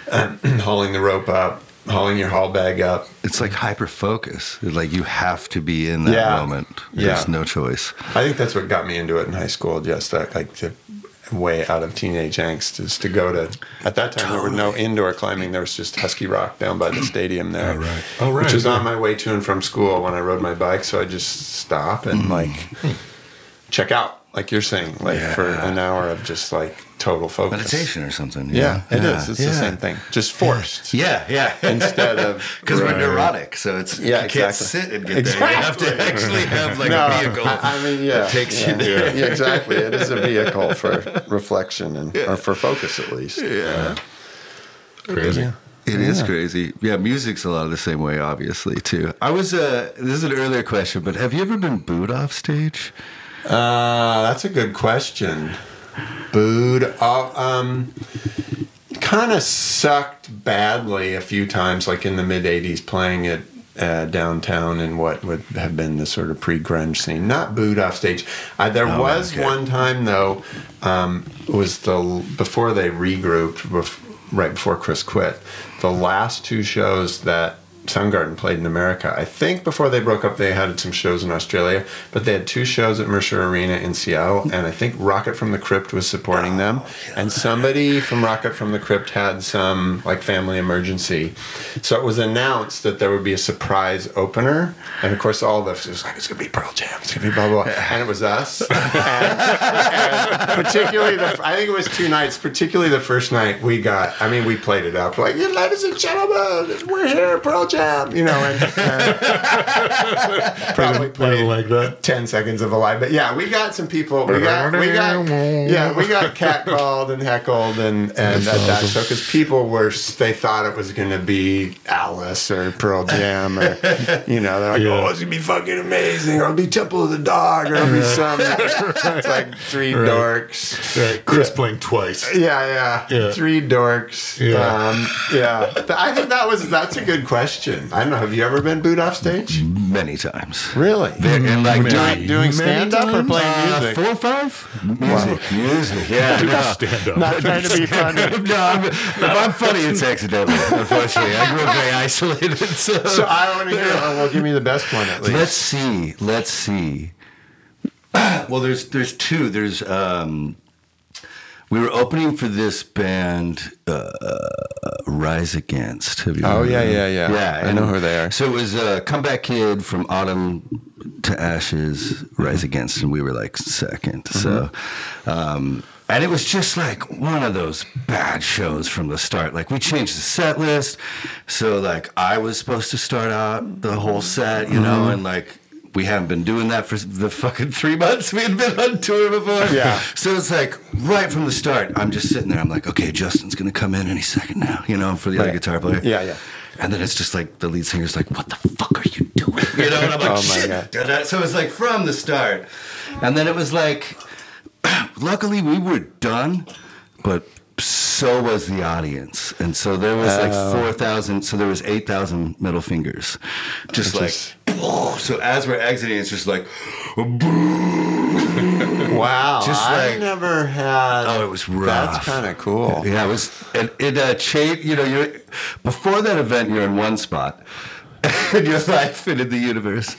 (clears throat) hauling the rope up, hauling your haul bag up. It's like hyper focus. Like you have to be in that Yeah. moment. There's Yeah. no choice. I think that's what got me into it in high school. Just that, like to way out of teenage angst is to go to. At that time, there were no indoor climbing. There was just Husky Rock down by the (clears throat) stadium there. Oh, right. Oh, right, Which was yeah. on my way to and from school when I rode my bike. So I just stop and mm-hmm. like hmm. check out, like you're saying, like for an hour of just like total focus. Meditation or something. Yeah, it is. yeah. It's the same thing, just forced Yeah, yeah. (laughs) instead of (laughs) Because Right. we're neurotic, so it's Yeah, you can't sit and get there. You have to actually have like No, a vehicle. I, I mean, yeah, that takes yeah. you there. Yeah, exactly. It is a (laughs) vehicle for reflection and or for focus at least. Yeah. Crazy. It is crazy. Yeah, music's a lot of the same way, obviously, too. I was, uh, this is an earlier question, but have you ever been booed off stage? Uh, that's a good question. Booed. Uh, um, kind of sucked badly a few times, like in the mid '80s, playing it uh, downtown in what would have been the sort of pre-grunge scene. Not booed off stage. Uh, there Oh, was okay. one time though. Um, was the before they regrouped, bef- right before Chris quit. The last two shows that Soundgarden played in America. I think before they broke up, they had some shows in Australia, but they had two shows at Mercer Arena in Seattle, and I think Rocket from the Crypt was supporting them. Oh, and somebody from Rocket from the Crypt had some like family emergency, so it was announced that there would be a surprise opener, and of course all the it was like it's gonna be Pearl Jam, it's gonna be blah blah, blah. and it was us. and, (laughs) and particularly the I think it was two nights. Particularly the first night, we got. I mean, we played it up like, ladies and gentlemen, we're here, Pearl Jam, you know, and, (laughs) and probably Played like that. 10 seconds of a lie. But yeah, we got some people. We got, we got, yeah, we got catcalled and heckled and, and at that show because people were, they thought it was going to be Alice or Pearl Jam or, you know, they're like, (laughs) Yeah. oh, it's going to be fucking amazing. Or it'll be Temple of the Dog or it'll be some, (laughs) it's like three Right. dorks. Right, Chris playing twice. Yeah, yeah, Yeah. Three dorks. Yeah. Um, yeah. I think that was, that's a good question. I don't know. Have you ever been booed off stage? Many times. Really? And like Many. Doing, doing stand up or times? playing Uh, music? four or five? Music, music, yeah. (laughs) no. Stand up. Not trying to be funny. (laughs) no, I'm, if I'm funny, it's accidental. Unfortunately, I grew up very isolated. (laughs) So, So I want to hear. Oh, well, give me the best one at least. let's see. Let's see. (clears throat) well, there's there's two. There's um, we were opening for this band, uh, Rise Against. Have you Oh, yeah, yeah, yeah. Yeah, I and know who they are. So it was a comeback kid from Autumn to Ashes, Rise Against, and we were like second. So, Mm-hmm. um, and it was just like one of those bad shows from the start. Like we changed the set list, so like I was supposed to start out the whole set, you know, Mm-hmm. and like. We haven't been doing that for the fucking three months we had been on tour before. Yeah. So it's like right from the start, I'm just sitting there. I'm like, okay, Justin's gonna come in any second now, you know, for the other guitar player. Yeah, yeah. And then it's just like the lead singer's like, "What the fuck are you doing?" You know, and I'm like, (laughs) Oh, my "Shit!" God. So it's like from the start, and then it was like, (clears throat) luckily we were done, but so was the audience, and so there was like Oh. four thousand. So there was eight thousand middle fingers, just like. (laughs) So as we're exiting, it's just like, (laughs) Wow. Just I like- never had. Oh, it was rough. That's kind of cool. Yeah, it was. It, it uh, changed. You know, you're before that event, you're in one spot (laughs) in your life and in the universe,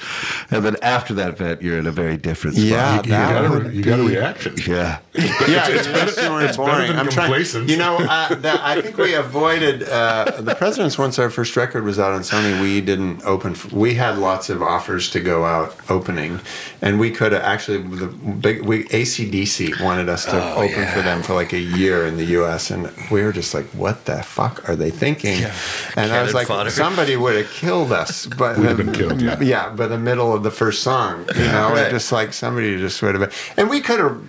and then after that event, you're in a very different spot. Yeah, You that got, a, you got a reaction. yeah. Yeah, it's, it's, it's better than I'm trying. complacence. You know, uh, that, I think we avoided uh, the presidents. Once our first record was out on Sony, we didn't open. we had lots of offers to go out opening, and we could have actually the big we ACDC wanted us to Oh, open yeah. for them for like a year in the U.S. and we were just like, what the fuck are they thinking? And I was like, fodder. somebody would have killed us, but Would have been killed, yeah. yeah, by the middle of the first song, you know, Right. just like somebody just would have, and we could have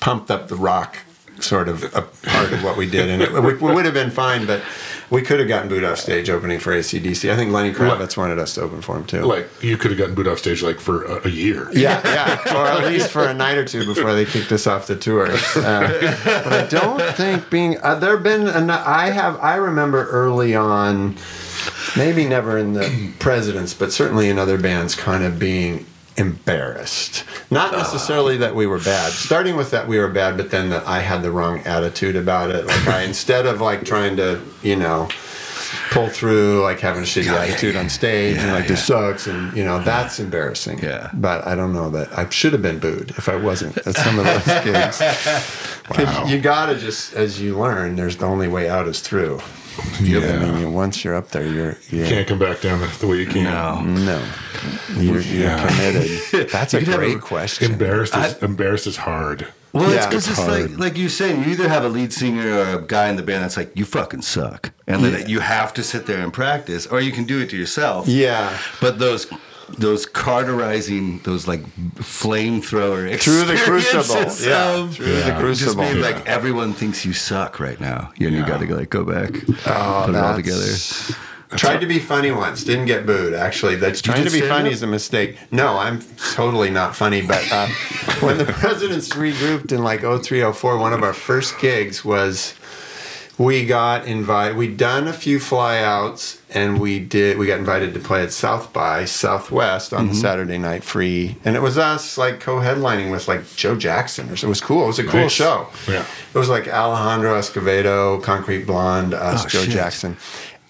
pumped up the rock sort of a part of what we did, and it, we, we would have been fine, but we could have gotten booed off stage opening for ACDC. I think Lenny Kravitz wanted us to open for him too. Like you could have gotten booed off stage like for a, a year. yeah, yeah, or at least for a night or two before they kicked us off the tour. Uh, but I don't think being uh, there have been. An, I have. I remember early on, maybe never in the Presidents, but certainly in other bands, kind of being embarrassed. Not ah. necessarily that we were bad. Starting with that we were bad, but then that I had the wrong attitude about it. Like I instead of like trying to, you know. Pull through, like having a shitty Yeah, attitude yeah. on stage, and Yeah, like this sucks, and you know that's embarrassing. Yeah. But I don't know that I should have been booed if I wasn't at some of those gigs. (laughs) 'Cause You gotta just, as you learn, there's the only way out is through. I mean, once you're up there, you're you're Can't come back down the, the way you came. No. no, you're, you're Yeah. committed. (laughs) That's a You have great a- question. Embarrassed is embarrassed is hard. Well, it's because it's it's, like like you're saying, you either have a lead singer or a guy in the band that's like, you fucking suck, and then you have to sit there and practice, or you can do it to yourself. Yeah. But those those carterizing, those like flamethrower Through the crucible, (laughs) yeah, of through the Just crucible. being Yeah. like everyone thinks you suck right now, and you Yeah. got to like go back, Oh, put it all together. Tried to be funny once, didn't get booed. Actually, that's trying to be funny up? is a mistake. No, I'm totally not funny. But uh, when the (laughs) presidents regrouped in like 0304, one of our first gigs was we got invited. We'd done a few flyouts, and we did. We got invited to play at South by Southwest on mm-hmm. Saturday night free, and it was us like co-headlining with like Joe Jackson. Or so. It was cool. It was a cool Nice. show. Yeah. It was like Alejandro Escovedo, Concrete Blonde, us, Oh, Joe shit. Jackson.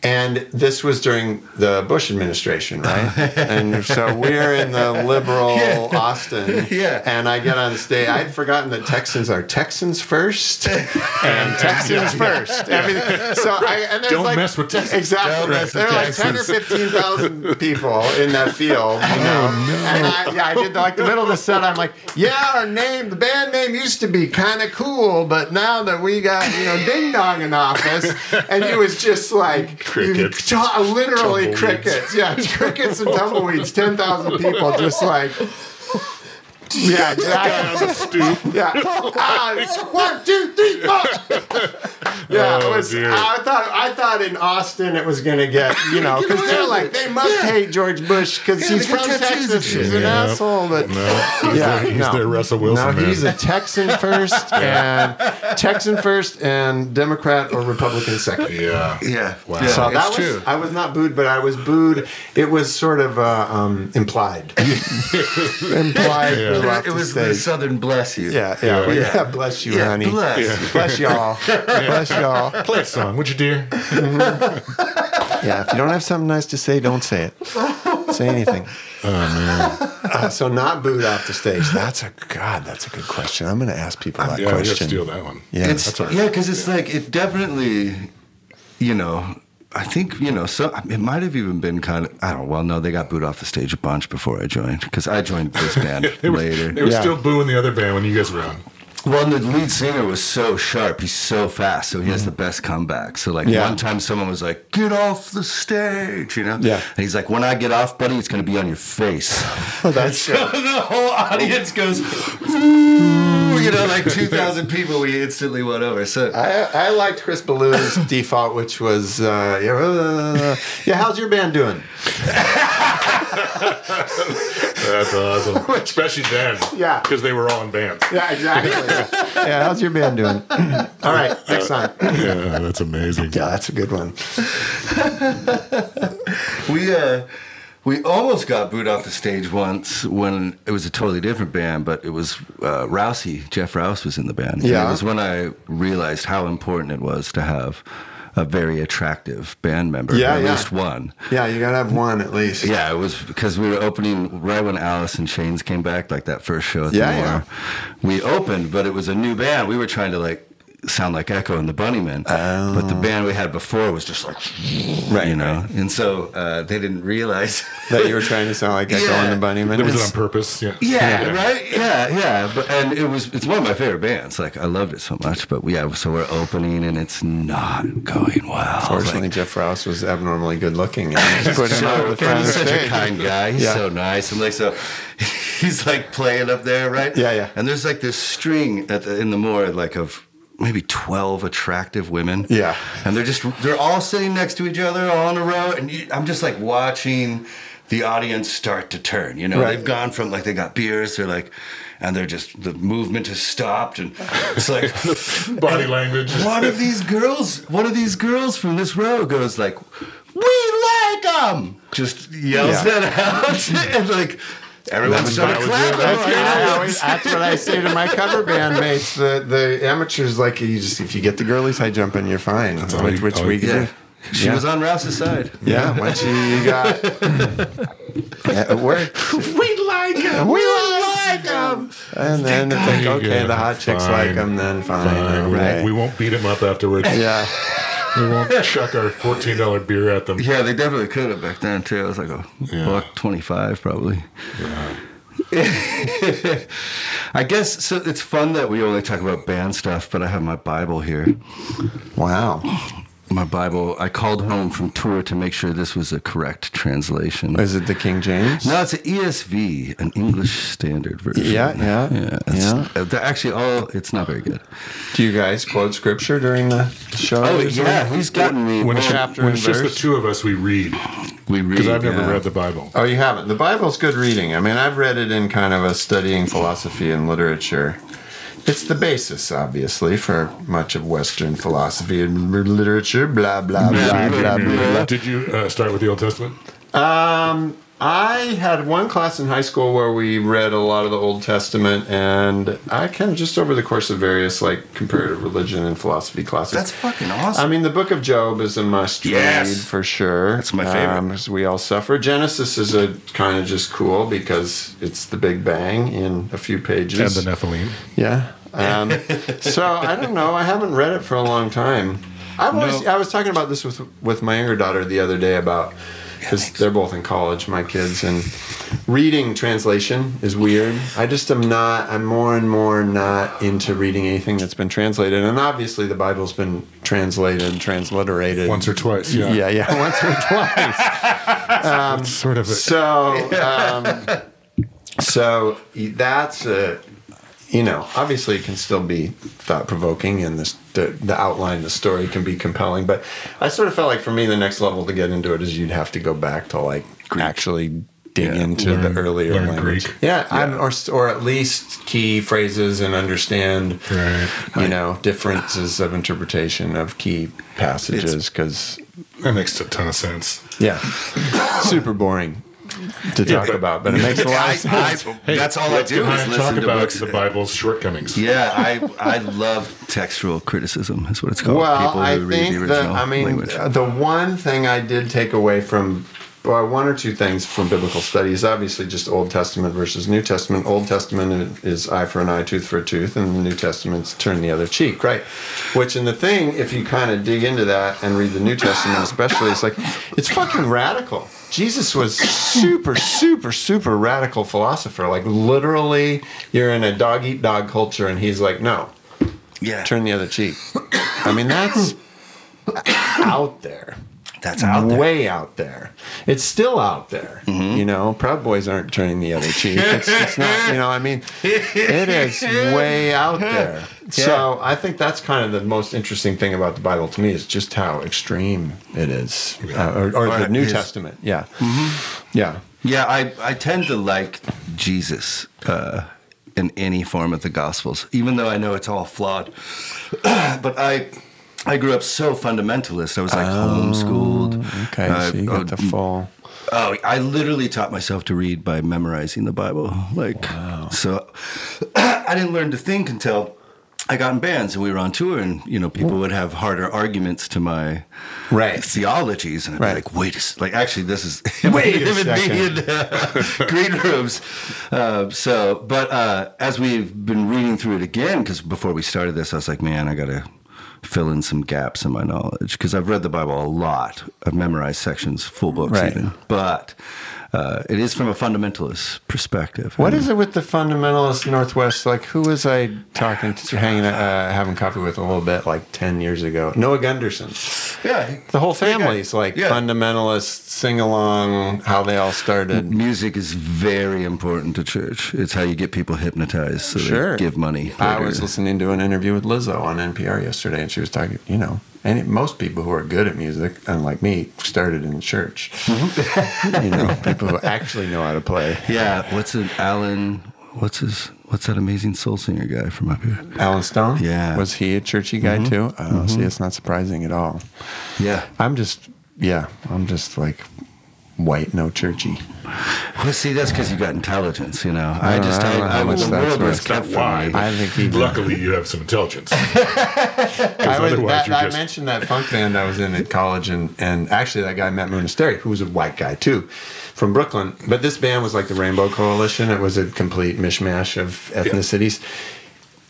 And this was during the Bush administration, right? (laughs) and so we're in the liberal Austin. (laughs) Yeah. And I get on stage. I'd forgotten that Texans are Texans first (laughs) and Texans first. Everything. So I, and there's Don't like, mess with Texans. Exactly. Don't mess with there are like 10 or 15,000 people in that field. You oh, know? And I, yeah, I did like the middle of the set. I'm like, yeah, our name, the band name used to be kind of cool, but now that we got, you know, Ding Dong in office, and it was just like, Crickets. Uh, literally Tumbleweeds. crickets. Yeah, crickets and tumbleweeds. 10,000 people just like, yeah, exactly. (laughs) Yeah. Ah, one, two, three, four. (laughs) Yeah, Oh, it was. dear. I thought. I thought in Austin it was gonna get you know because they're like they must hate George Bush because he's from tattoos Texas. shit. He's an Yeah. asshole, but No, (laughs) he's, yeah, their, he's no. their Russell Wilson. no, he's a Texan first and Texan first and Democrat or Republican second. yeah. Yeah, Wow. yeah, So that was, true. I was not booed, but I was booed. It was sort of uh, um, implied. implied. Yeah. off it the was the. Southern bless you. Yeah, yeah, Yeah. yeah, Bless you, Yeah, honey. bless. Yeah. Bless y'all. (laughs) Bless y'all. Play a song, would you, dear? (laughs) Yeah, if you don't have something nice to say, don't say it. Say anything. (laughs) Oh man. Uh, so not booed off the stage. That's a God. That's a good question. I'm going to ask people that Yeah, you gotta steal that one. Yeah. It's That's all right. yeah, because it's like it definitely, you know. I think you know. So it might have even been kind of. I don't. know. Well, no, they got booed off the stage a bunch before I joined because I joined this band (laughs) They were, later. they were Yeah. still booing the other band when you guys were on. Well, the lead singer was so sharp. He's so fast, so he has the best comeback. So, like Yeah. one time, someone was like, "Get off the stage," you know. Yeah. And he's like, "When I get off, buddy, it's going to be on your face." (laughs) Oh, that's so the whole audience goes, "Ooh," you know, like two thousand people. We instantly went over. So I, I liked Chris Ballew's (laughs) default, which was uh, yeah, uh, yeah. How's your band doing? (laughs) That's awesome. (laughs) Especially then. Yeah. Because they were all in bands. Yeah, exactly. (laughs) yeah, how's your band doing? (clears throat) All right, next song. Yeah, that's amazing. Yeah, that's a good one. (laughs) we uh we almost got booed off the stage once when it was a totally different band, but it was uh, Rousey. Jeff Rouse was in the band. And Yeah. it was when I realized how important it was to have a very attractive band member, Yeah, at yeah. least one. Yeah, you gotta have one at least. Yeah, it was because we were opening right when Alice in Chains came back, like that first show at Yeah, the yeah. We opened, but it was a new band. We were trying to like sound like Echo and the Bunnymen, but the band we had before was just like, Oh. Right, you know, and so uh, they didn't realize (laughs) That you were trying to sound like Echo Yeah. and the Bunnymen. That was It's- on purpose. Yeah. Yeah, right. Yeah, yeah. But and it was it's one of my favorite bands. Like I loved it so much. But yeah, so we're opening and it's not going well. Fortunately, Like, Jeff Rouse was abnormally good looking. And (laughs) just put out so, the front of he's such stage. a kind guy. He's Yeah. so nice and like so. (laughs) He's like playing up there, right? Yeah, yeah. And there's like this string at the, in the more like of maybe 12 attractive women. Yeah. And they're just they're all sitting next to each other all in a row and you, I'm just like watching the audience start to turn, you know. Right. They've gone from like they got beers, they're like and they're just the movement has stopped and it's like (laughs) Body language. one of these girls, one of these girls from this row goes like, "We like them!" Just yells Yeah. that out, (laughs) and like everyone That's started what. That's, you know? I always- that's what I say to my cover band mates. The the amateurs like you just if you get the girlies high jumping, you're fine. all which you- which we Yeah, do. she Yeah. was on Rouse's side. Yeah, once you, you got (laughs) yeah, it worked. We like him. We like him. And then if they go, okay, the hot chicks like him, then fine. Fine. We, won't, we won't beat him up afterwards. yeah. (laughs) We won't chuck our fourteen dollar beer at them. Yeah, they definitely could have back then too. It was like a Yeah. buck twenty-five probably. Yeah. (laughs) I guess so. It's fun that we only talk about band stuff, but I have my Bible here. Wow. My Bible. I called home from tour to make sure this was a correct translation. Is it the King James? No, it's an ESV, an English Standard Version. Yeah, yeah, yeah. It's, yeah. uh, they're actually, all it's not very good. Do you guys quote scripture during the show? Oh usually? yeah, he's gotten me. When, Well, it's, chapter when and it's just the two of us, we read we read because I've never yeah. read the Bible. Oh, you haven't. The Bible's good reading. I mean, I've read it in kind of a studying philosophy and literature. It's the basis, obviously, for much of Western philosophy and literature. Blah blah blah blah blah. Did you uh, start with the Old Testament? Um, I had one class in high school where we read a lot of the Old Testament, and I kind of just over the course of various like comparative religion and philosophy classes. That's fucking awesome. I mean, the Book of Job is a must Yes. read for sure. That's my favorite. Um, as we all suffer. Genesis is a kind of just cool because it's the Big Bang in a few pages. And the Nephilim. Yeah. Um, (laughs) so I don't know. I haven't read it for a long time. I've always, I was talking about this with with my younger daughter the other day about because they're both in college, my kids, and reading translation is weird. I just am not. I'm more and more not into reading anything that's been translated, and obviously the Bible's been translated, transliterated Once or twice. Yeah. Yeah, yeah, (laughs) once or twice. (laughs) It's sort of a, So, um, so that's a, you know, obviously it can still be thought provoking, and this, the the outline, of the story can be compelling. But I sort of felt like for me, the next level to get into it is you'd have to go back to like actually dig Yeah, into learn- the earlier learn language. Greek. Yeah, I'm, or or at least key phrases and understand. Right. You know, differences of interpretation of key passages because that makes a ton of sense. yeah, (coughs) super boring to talk but- about, but it makes a lot of sense. I, that's all I do is listen talk to about books. the Bible's shortcomings. Yeah, I I love textual criticism. Is what it's called. Well, People who I read think the that I mean language. uh, the one thing I did take away from well, one or two things from biblical studies. Obviously, just Old Testament versus New Testament. Old Testament is eye for an eye, tooth for a tooth, and the New Testament's turn the other cheek, right? Which, in the thing, if you kind of dig into that and read the New Testament, especially, it's like it's fucking radical. Jesus was super, super, super radical philosopher. Like literally, you're in a dog eat dog culture, and he's like, no, yeah, turn the other cheek. I mean, that's (coughs) out there. That's out there. Way out there. It's still out there. Mm-hmm. You know, Proud Boys aren't turning the other cheek. It's, it's not, you know, I mean, it is way out there. (laughs) So I think that's kind of the most interesting thing about the Bible to me is just how extreme it is. Uh, or, or the New Testament. Yeah. Mm-hmm. Yeah. Yeah, I, I tend to like Jesus uh, in any form of the Gospels, even though I know it's all flawed. (clears throat) but I I grew up so fundamentalist. I was like homeschooled. Oh, Okay. Uh, so you got the uh, full. Oh, I literally taught myself to read by memorizing the Bible. Like, so (clears throat) I didn't learn to think until I got in bands and we were on tour, and you know, people would have harder arguments to my Right. theologies, and I'd Right. be like, "Wait, a s- like actually, this is (laughs) (laughs) Wait even me in uh, green rooms." Uh, so, but uh, as we've been reading through it again, because before we started this, I was like, "Man, I gotta." Fill in some gaps in my knowledge because I've read the Bible a lot. I've memorized sections, full books, Right. even. But uh, it is from a fundamentalist perspective. What is it with the fundamentalist Northwest? Like, who was I talking to, hanging, uh, having coffee with a little bit like 10 years ago? Noah Gundersen. Yeah, The whole family's like Yeah. fundamentalist, sing along, how they all started. music is very important to church. It's how you get people hypnotized so Sure. they give money. I was listening to an interview with Lizzo on NPR yesterday, and she was talking, you know, and most people who are good at music, unlike me, started in church. Mm-hmm. (laughs) you know, (laughs) people who actually know how to play. Yeah, what's it? Allen? What's his? What's that amazing soul singer guy from up here? Allen Stone? Yeah. Was he a churchy guy mm-hmm. too? Oh, see, mm-hmm. it's not surprising at all. Yeah. I'm just, yeah, I'm just like white, no churchy. Well, see, that's because you got intelligence. You know, I, don't- just I don't I, know how I, much the world was kept from Why? I think he. Luckily, you have some intelligence. (laughs) I, was, otherwise that, you're I just- mentioned that funk band I was in at college, and, and actually that guy Matt Munisteri, who was a white guy too, from Brooklyn. But this band was like the Rainbow Coalition. It was a complete mishmash of ethnicities.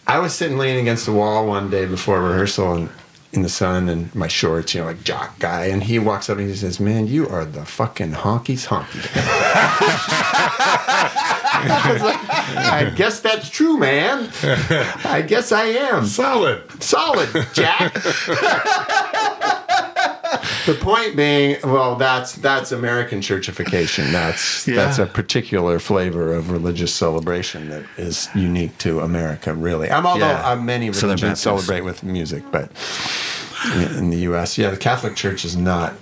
I was sitting leaning against the wall one day before rehearsal and in the sun and my shorts, you know, like jock guy, and he walks up and he says, "Man, you are the fucking honkies honky." (laughs) I, like, I guess that's true, man. I guess I am Solid. solid, Jack. (laughs) (laughs) the point being, well, that's that's American churchification. That's that's a particular flavor of religious celebration that is unique to America. Really, I'm although Yeah. uh, many religions celebrate with music, but in the U.S., yeah, the Catholic Church is not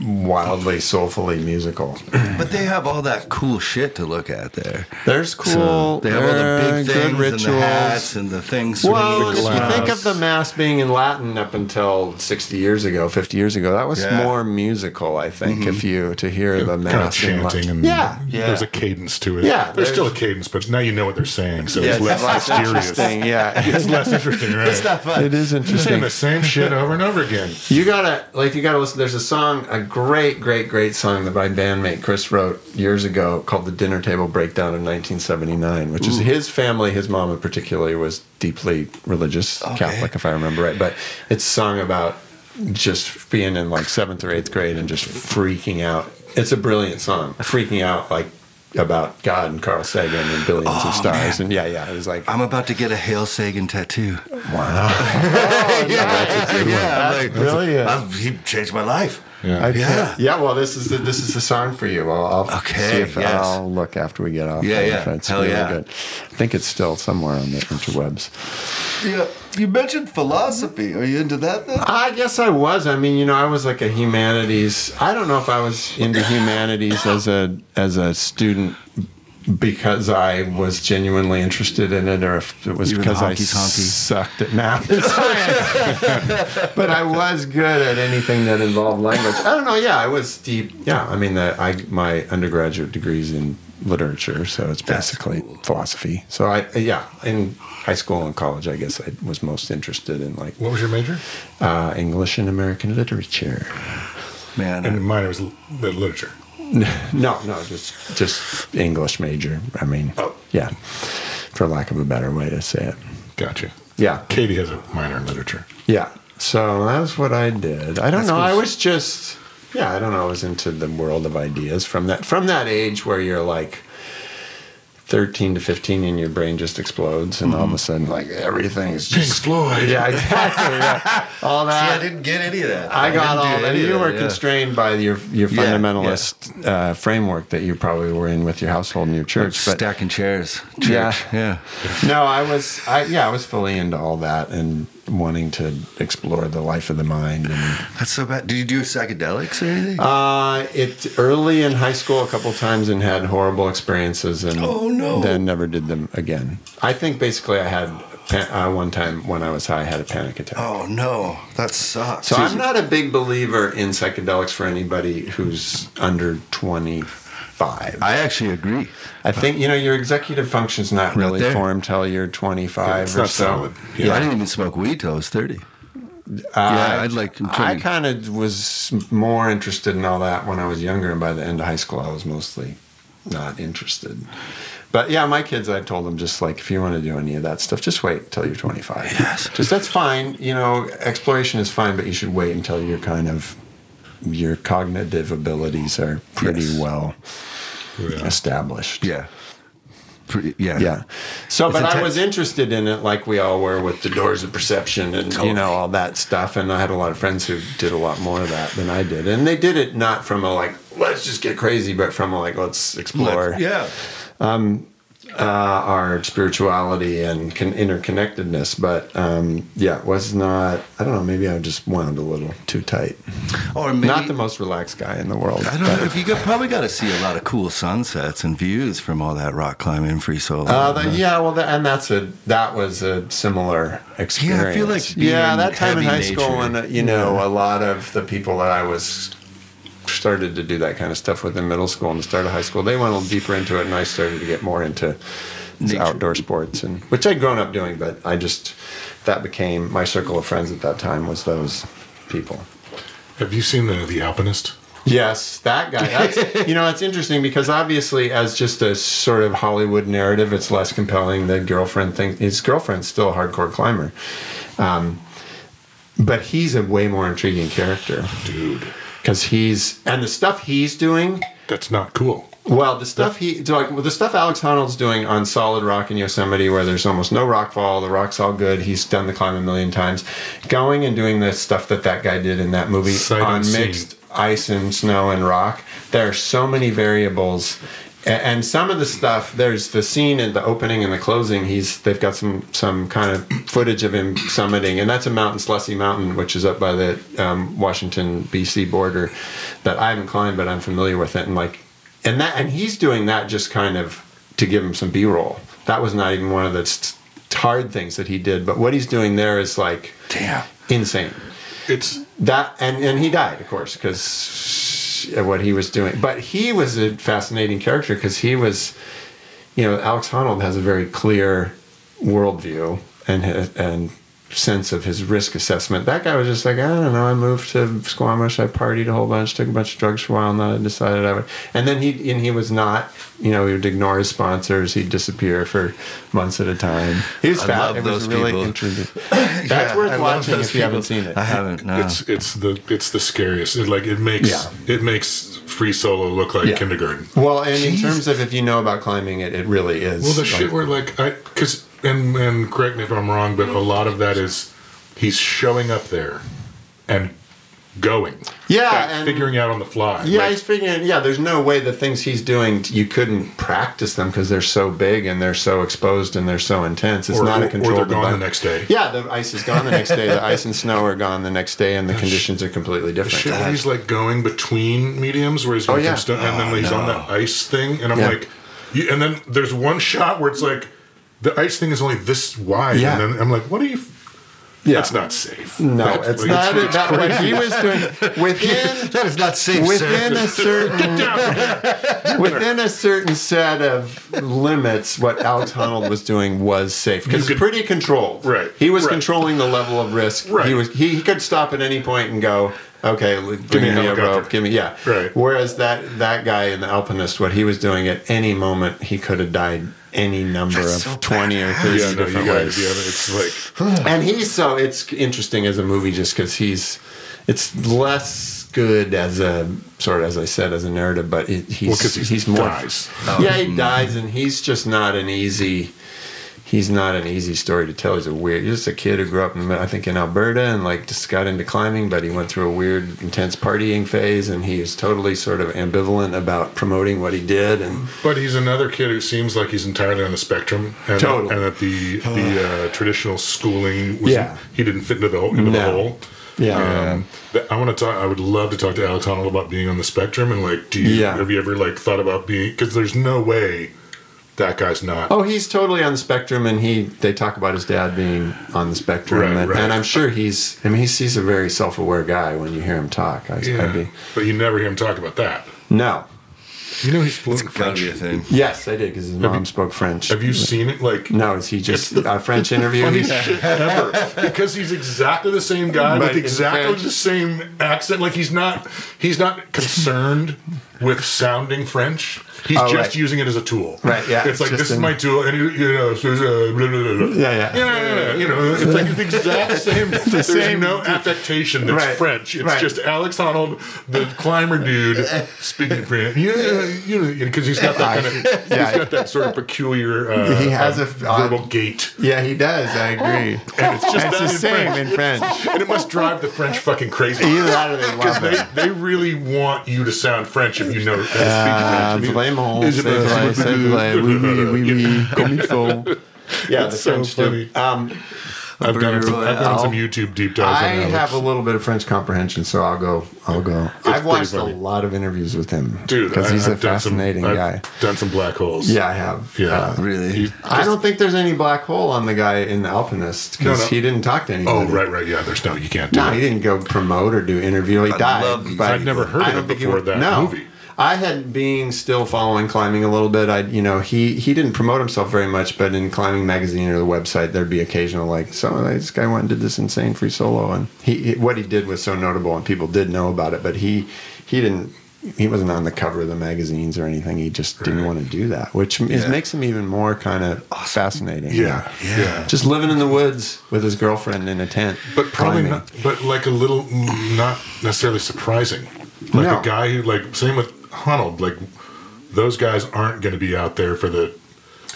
wildly soulfully musical. But they have all that cool shit to look at there. There's So cool. they have all the big good things and the rituals. hats and the things. Well, swinging if you think of the mass being in Latin up until 60 years ago, 50 years ago, that was Yeah. Mm-hmm. more musical, I think, if you to hear the kind of mass in chanting and yeah. Yeah. there's a cadence to it. Yeah, there's, still a cadence, but now you know what they're saying, so Yeah, it's less That's mysterious. interesting. Yeah. (laughs) It's less interesting, right? It's not fun. It is interesting. Saying interesting. the same shit over and over again. You gotta like you gotta listen. There's a song, a great, great, great song that my bandmate Chris wrote years ago called "The Dinner Table Breakdown" in 1979, which is his family, his mom in particular, was deeply religious Catholic, if I remember right. But it's a song about just being in like seventh or eighth grade and just freaking out. It's a brilliant song, freaking out like about God and Carl Sagan and billions Oh, of stars. man. And yeah, yeah, it was like I'm about to get a Hail Sagan tattoo. wow. (laughs) (laughs) yeah, like, brilliant. I've, he changed my life. Yeah. Yeah. Yeah. Well, this is the this is the song for you. Well, I'll Okay, see if yes. I'll look after we get off. Yeah, yeah. It's Hell really yeah. good. I think it's still somewhere on the interwebs. Yeah, you mentioned philosophy. Are you into that then? I guess I was. I mean, you know, I was like a humanities. I don't know if I was into humanities as a as a student because I was genuinely interested in it, or if it was You because I honky sucked at math and science. but I was good at anything that involved language. I don't know. Yeah, I was deep. Yeah, I mean, the, I my undergraduate degrees in literature, so it's That's basically philosophy. So I yeah, in high school and college, I guess I was most interested in like What was your major? uh, English and American literature. Man, And mine was the literature. (laughs) No, no, just just English major. I mean, Oh. yeah, for lack of a better way to say it. Gotcha. Yeah, Katie has a minor in literature. yeah. So that's what I did. I don't That's know. cool. I was just, yeah, I don't know. I was into the world of ideas from that from that age where you're like. 13 to 15 and your brain just explodes and all of a sudden like everything's just Floyd. yeah exactly yeah. (laughs) all See, I didn't get any of that. I got didn't all that. You were yeah. constrained by your your Yeah, fundamentalist Uh, framework that you probably were in with your household and your church. But Stacking chairs. Yeah. Yeah. no, I was, I yeah, I was fully into all that and wanting to explore the life of the mind. And That's so bad. Did you do psychedelics or anything? uh, it early in high school a couple times and had horrible experiences and Oh, no. then never did them again. I think basically I had uh, one time when I was high, I had a panic attack. oh no, that sucks. So I'm not a big believer in psychedelics for anybody who's under 25. I actually agree. I think you know your executive function's not really there. formed till you're 25 It's or not so. solid. Yeah. I didn't even smoke weed till I was thirty. Uh, yeah, I'd like. I'm I kind of was more interested in all that when I was younger, and by the end of high school, I was mostly not interested. But yeah, my kids, I told them just like if you want to do any of that stuff, just wait till you're 25. Yes. just that's fine. You know, exploration is fine, but you should wait until you're kind of your cognitive abilities are pretty Yes. well Yeah. established. yeah. Pretty, yeah. Yeah. So, but I was interested in it like we all were with the doors of perception and, you know, all that stuff. And I had a lot of friends who did a lot more of that than I did. And they did it not from a like, let's just get crazy, but from a like, let's explore Yeah. Um, uh, our spirituality and con- interconnectedness. But um, yeah, it was not, I don't know, maybe I just wound a little too tight. Or maybe not the most relaxed guy in the world. I don't know if you got, probably got to see a lot of cool sunsets and views from all that rock climbing free solo. Uh, the, yeah, well, that, and that's a that was a similar experience. Yeah, I feel like yeah, that time in high school, nature. and you know, a lot of the people that I was started to do that kind of stuff with in middle school and the start of high school, they went a little deeper into it, and I started to get more into Nature. outdoor sports, and which I'd grown up doing, but I just that became my circle of friends at that time was those people. Have you seen the the Alpinist? Yes, that guy. That's you know, it's interesting because obviously, as just a sort of Hollywood narrative, it's less compelling. The girlfriend thing. His girlfriend's still a hardcore climber, um, but he's a way more intriguing character, Dude. Because he's and the stuff he's doing. That's not cool. Well, the stuff he like well, the stuff Alex Honnold's doing on solid rock in Yosemite, where there's almost no rock fall, the rock's all good. He's done the climb a million times. Going and doing the stuff that that guy did in that movie Sight on mixed ice and snow and rock. There are so many variables. And some of the stuff, there's the scene in the opening and the closing. He's they've got some some kind of footage of him summiting, and that's a mountain, Slesse Mountain, which is up by the um, Washington BC border, that I haven't climbed, but I'm familiar with it. And like, and that and he's doing that just kind of to give him some B-roll. That was not even one of the hard things that he did, but what he's doing there is like Damn. insane It's that and and he died of course because what he was doing. But he was a fascinating character because he was you know alex honnold has a very clear worldview and and sense of his risk assessment that guy was just like i don't know i moved to squamish i partied a whole bunch took a bunch of drugs for a while and then i decided i would and then he and he was not you know he would ignore his sponsors he'd disappear for months at a time he was I fat love it was those really people. interesting (laughs) that's worth I watching those if you haven't seen it I haven't. No. it's it's the it's the scariest. It, like it makes Yeah. it makes free solo look like Yeah. kindergarten. Well, and in terms of if you know about climbing it, it really is. Well, the like- shit where like I because and and correct me if I'm wrong, but a lot of that is he's showing up there and going. Yeah, and and- figuring out on the fly. Yeah, Like, he's figuring. Yeah, there's no way the things he's doing you couldn't practice them because they're so big and they're so exposed and they're so intense. It's or, not or, a or they're gone the next day. Yeah, the ice is gone the next day. The ice and snow are gone the next day, and the conditions are completely different. shit he's like going between mediums where he's oh, going Oh, yeah. from stone and then he's on that ice thing and I'm Yeah. like you, and then there's one shot where it's like the ice thing is only this wide Yeah. and then I'm like what are you yeah. that's not safe No, That- it's like, not. it's that what he was doing (laughs) within (laughs) That is not safe, within sir. a certain (laughs) within a certain set of limits, what Alex Honnold was doing was safe because it's pretty controlled. Right, He was right. controlling the level of risk. Right. He was he, he could stop at any point and go, okay, l- bring me me, a a rope, give me yeah. Right. Whereas that that guy in the alpinist, what he was doing at any moment, he could have died any number That's of so twenty or thirty yeah no different guys ways. yeah it's like (sighs) and he's so it's interesting as a movie just because he's it's less good as a sort of as I said as a narrative, but it, he's well because he he's more dies. Yeah he dies and he's just not an easy he's not an easy story to tell. He's a weird he's just a kid who grew up in I think in Alberta and like just got into climbing, but he went through a weird intense partying phase and he was totally sort of ambivalent about promoting what he did and But he's another kid who seems like he's entirely on the spectrum, and, Totally. and that the the uh, traditional schooling was Yeah. he didn't fit into the hole, into the hole. yeah. Um, I want to talk. I would love to talk to Alex Honnold about being on the spectrum and like, do you Yeah. have you ever like thought about being? Because there's no way that guy's not. Oh, he's totally on the spectrum, and he they talk about his dad being on the spectrum, Right, and, right. and I'm sure he's. I mean, he's, he's a very self-aware guy when you hear him talk. I, yeah, I'd be but you never hear him talk about that. no. You know he's fluent in French. be a thing. Yes, I did because his mom spoke French. Have you seen it? Like No, is he just the- a French interview? funniest He's- shit ever because he's exactly the same guy But with exactly the same accent. Like he's not he's not concerned with sounding French. He's Oh, just right. using it as a tool. Right, yeah, It's it's like this is my tool, and you, you know, so, uh, blah, blah, blah, blah. Yeah, yeah. yeah, You know, it's like the exact (laughs) same. there's same- no affectation that's Right, French. It's right. just Alex Honnold, the climber dude, speaking French. Yeah, you know, because he's got that kind of (laughs) Yeah. he's got that sort of peculiar. Uh, He has uh, a- uh, verbal gait. yeah, he does. I agree. And it's just It's that the in same French. in French. (laughs) And it must drive the French fucking crazy. Either that or they love They, it. they really want you to sound French if you know Uh, French. Vraiment, Is it c'est a- vrai, c'est vrai, oui, oui, (laughs) oui, oui, comme il faut. (laughs) Yeah, the That's so French do. Um, I've done, some, I've done some YouTube deep dives I on have a little bit of French comprehension, so I'll go. I'll go. I've pretty watched funny. a lot of interviews with him, Dude, because he's a I've done some- fascinating I've guy. Done some black holes. Yeah, I have. Yeah. Uh, Really? He- I don't think there's any black hole on the guy in the Alpinist because No, no. he didn't talk to anybody. oh, right, right. Yeah, there's no, you can't do No, it. he didn't go promote or do interview. He died. love but I've never heard I of don't it he before would- that no. movie. I had being still following climbing a little bit. I, you know, he he didn't promote himself very much, but in climbing magazine or the website, there'd be occasional like, so uh, this guy went and did this insane free solo, and he, he what he did was so notable, and people did know about it, but he he didn't. He wasn't on the cover of the magazines or anything. He just didn't want to do that, which is, makes him even more kind of fascinating. Yeah, yeah. just living in the woods with his girlfriend in a tent. But probably climbing. not, but like a little, not necessarily surprising. Like No. a guy who, like, same with Honnold. Like, those guys aren't going to be out there for the.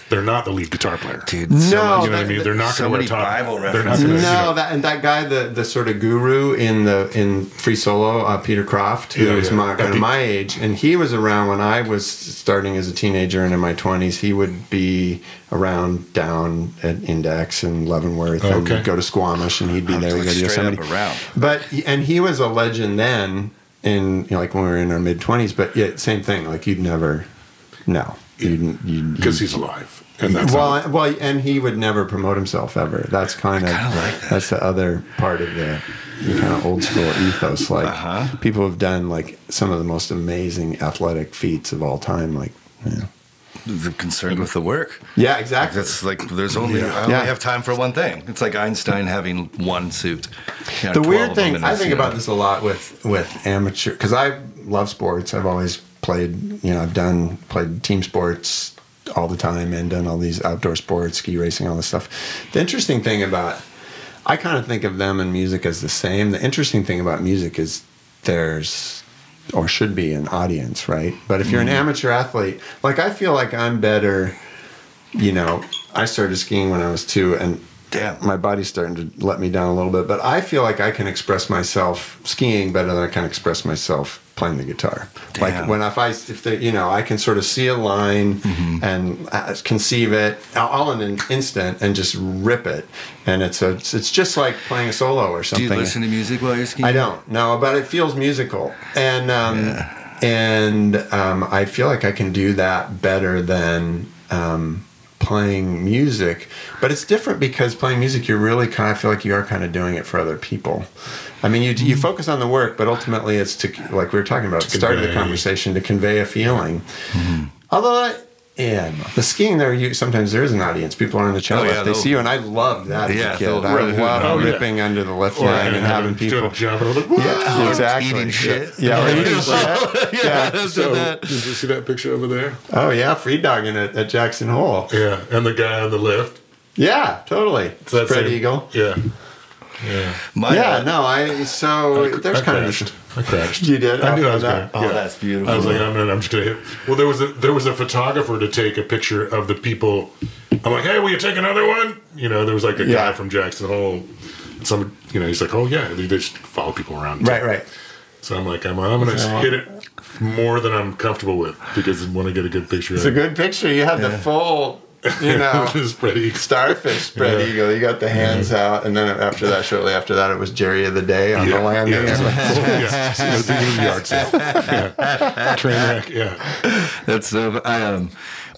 They're not the lead guitar player. Dude, No, so You know what I mean? They're not so going to wear many top. Bible They're not gonna, you No, know- that and that guy, the the sort of guru in the in free solo, uh, Peter Croft, who Yeah, was yeah. my kind of my age, and he was around when I was starting as a teenager and in my twenties. He would be around down at Index and Leavenworth, and Okay. go to Squamish, and he'd be there. like We'd go to straight up Yosemite. around. But and he was a legend then, in you know, like when we were in our mid twenties. But yeah, same thing. Like you'd never, no, you you because he's alive, and that's well, I- well, and he would never promote himself ever. That's kind of like that. that's the other part of the, the kind of old school ethos. Like Uh-huh. people have done like some of the most amazing athletic feats of all time. Like, yeah, They're concerned with the work. yeah, exactly. That's like there's only Yeah. I only Yeah. have time for one thing. It's like Einstein having one suit. You know, the weird thing in I think know. about this a lot with with amateur because I love sports. I've always played. You know, I've done played team sports all the time and done all these outdoor sports, ski racing, all this stuff. The interesting thing about I kind of think of them and music as the same. The interesting thing about music is there's or should be an audience, right? But if you're an mm-hmm. amateur athlete, like I feel like I'm better. You know, I started skiing when I was two, and Damn. my body's starting to let me down a little bit. But I feel like I can express myself skiing better than I can express myself playing the guitar. Like Damn. when if I if the, you know I can sort of see a line and uh, conceive it all in an instant and just rip it, and it's a it's just like playing a solo or something. Do you listen to music while you're skiing? I don't. No, but it feels musical, and um, and um, I feel like I can do that better than um, playing music. But it's different because playing music, you really kind of feel like you are kind of doing it for other people. I mean, you you mm-hmm. focus on the work, but ultimately it's to like we were talking about at the start of the conversation to convey a feeling. Mm-hmm. Although. I, yeah, the skiing there, you sometimes there is an audience. People are on the channel Oh, yeah, they see you, and I loved that as Yeah, a kid. I really- love oh, yeah. ripping under the lift Or line and having people. a jump and I'm like, "Whoa!" Yeah, exactly. Eating shit. Yeah, or Yeah. eating (laughs) shit. (laughs) Yeah. So, did you see that picture over there? Oh yeah, free dogging it at Jackson Hole. Yeah, and the guy on the lift. Yeah, totally. It's Spread eagle. Yeah, yeah. My, Yeah, uh, no, I so there's I kind crashed. of I crashed. You did? I knew oh, I Oh, was that- going. oh, that's beautiful. I was like, I'm, gonna, I'm just gonna hit. Well, there was a there was a photographer to take a picture of the people. I'm like, hey, will you take another one? You know, there was like a Yeah. guy from Jackson Hole. Some, you know, he's like, oh yeah, they just follow people around. right, right. So I'm like, I'm, I'm gonna hit it more than I'm comfortable with because I want to get a good picture. It's a of good picture. You have the full, you (laughs) know, it was pretty. starfish spread Yeah. eagle. You got the hands out, and then after that, shortly after that, it was Jerry of the Day on the landing. Yeah, yeah. yeah. It was (laughs) a yard sale. Train wreck. Yeah. That's I, um,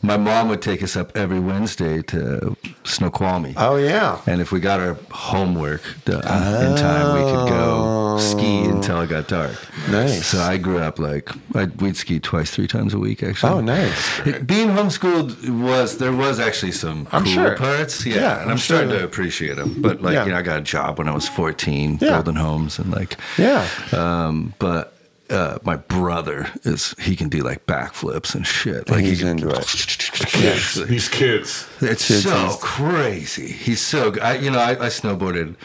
my mom would take us up every Wednesday to Snoqualmie. Oh yeah. And if we got our homework done in time, we could go ski until it got dark. Nice. So I grew up like i we'd ski twice, three times a week. Actually. Oh, nice. It- being homeschooled was there was actually some I'm cool sure. parts. Yeah, Yeah, and I'm I'm, starting sure. to appreciate them. But like Yeah. you know, I got a job when I was 14, Yeah. building homes and like Yeah. Um, but. Uh, my brother is he can do like backflips and shit. Like He's he can, into it. (laughs) These kids. it's Kids so is- crazy. He's so good. I, you know, I, I snowboarded.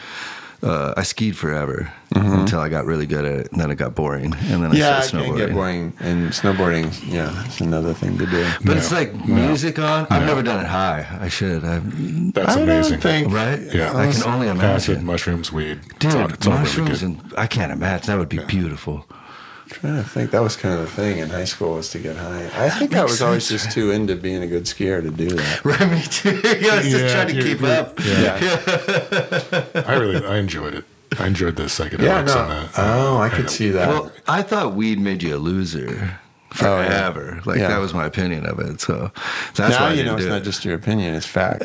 Uh, I skied forever Mm-hmm. until I got really good at it, and then it got boring, and then I Yeah, it started can snowboarding. get boring, and snowboarding, yeah, it's another thing to do. But it's like music on. I've No. never done it high. I should. I've, That's I amazing. don't think. right? Yeah. I can only Acid, imagine. mushrooms, weed. Dude, it's all, it's all really mushrooms good. and I can't imagine. That would be beautiful. Trying to think. That was kind of the thing in high school was to get high. I think I makes was always sense, just too into being a good skier to do that. (laughs) Right, me too. (laughs) yeah, I was just trying to keep you're- up. Yeah. (laughs) I really, I enjoyed it. I enjoyed the psychedelics Yeah, no. and the. Oh, I and could the- see that. Well, I thought weed made you a loser Oh, yeah. forever. Like Yeah. that was my opinion of it. So that's now why I you didn't know it's do not it. just your opinion; it's fact.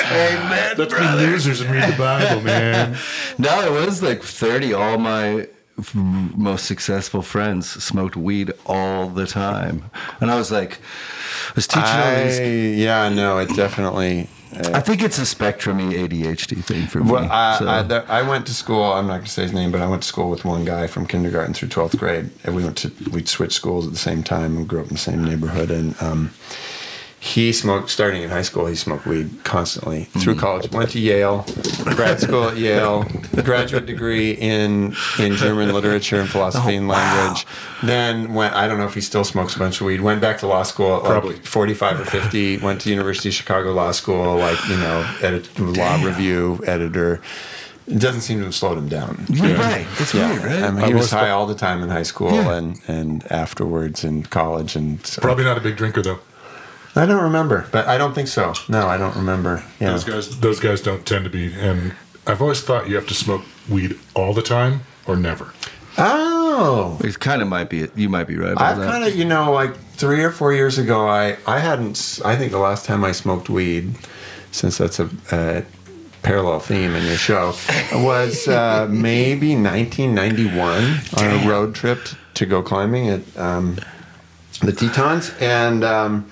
Amen, Let's be losers and read the Bible, man. (laughs) No, it was like 30. All my most successful friends smoked weed all the time. And I was like, I was teaching all I, these. yeah, no, it definitely. I think it's a spectrum ADHD thing for me. Well, I, so. I, there, I went to school. I'm not going to say his name, but I went to school with one guy from kindergarten through 12th grade, and we went to we'd switch schools at the same time and grew up in the same neighborhood. And um, he smoked starting in high school. He smoked weed constantly mm-hmm. through college. Went to Yale, grad school at Yale. graduate degree in in German literature and philosophy and oh, language. Then went. I don't know if he still smokes a bunch of weed. Went back to law school at Probably. like forty five or fifty. Went to University of Chicago Law School, like you know, edit, law review editor. It doesn't seem to have slowed him down. Right. It's weird, right? I mean, he was high all the time in high school Yeah. and and afterwards in college and so. Probably not a big drinker though. I don't remember, but I don't think so. No, I don't remember. Yeah. Those guys, those guys don't tend to be. And I've always thought you have to smoke weed all the time or never. Oh, It kind of might be. You might be right about I've that. kind of, you know, like three or four years ago, I I hadn't. I think the last time I smoked weed, since that's a, a parallel theme in your show, was uh, (laughs) maybe 1991 on a road trip to go climbing at um, the Tetons, and um,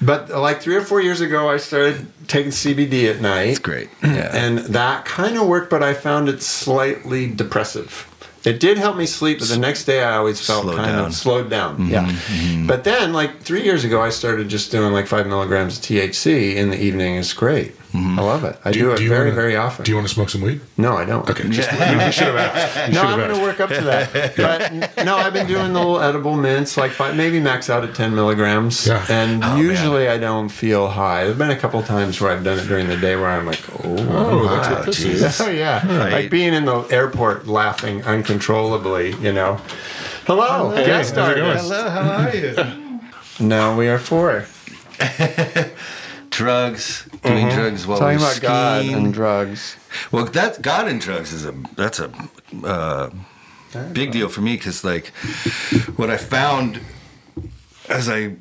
but like three or four years ago, I started taking CBD at night. It's great. Yeah. And that kind of worked, but I found it slightly depressive. It did help me sleep, but the next day I always felt Slowed kind down. Mm-hmm, of slowed down. Yeah. But then, like three years ago, I started just doing like five milligrams of THC in the evening. It's great. Mm-hmm. I love it. I do, it you very, wanna- very often. Do you want to smoke some weed? no, I don't. Okay, just, you should have asked. You (laughs) No, I'm going to work up to that. But no, I've been doing the little edible mints, like five, maybe max out at 10 milligrams. Yeah. And Oh, usually I don't feel high. There's been a couple times where I've done it during the day where I'm like, oh, Oh, that's what this Jesus. (laughs) is. Oh yeah, Right. like being in the airport laughing uncontrollably. You know. Hello, guest How's it artist. Hello, how are you? Now we are four. (laughs) drugs, doing drugs while Talking about God skiing. and drugs. Well, that God and drugs is a that's a uh, big deal for me because like what I found as I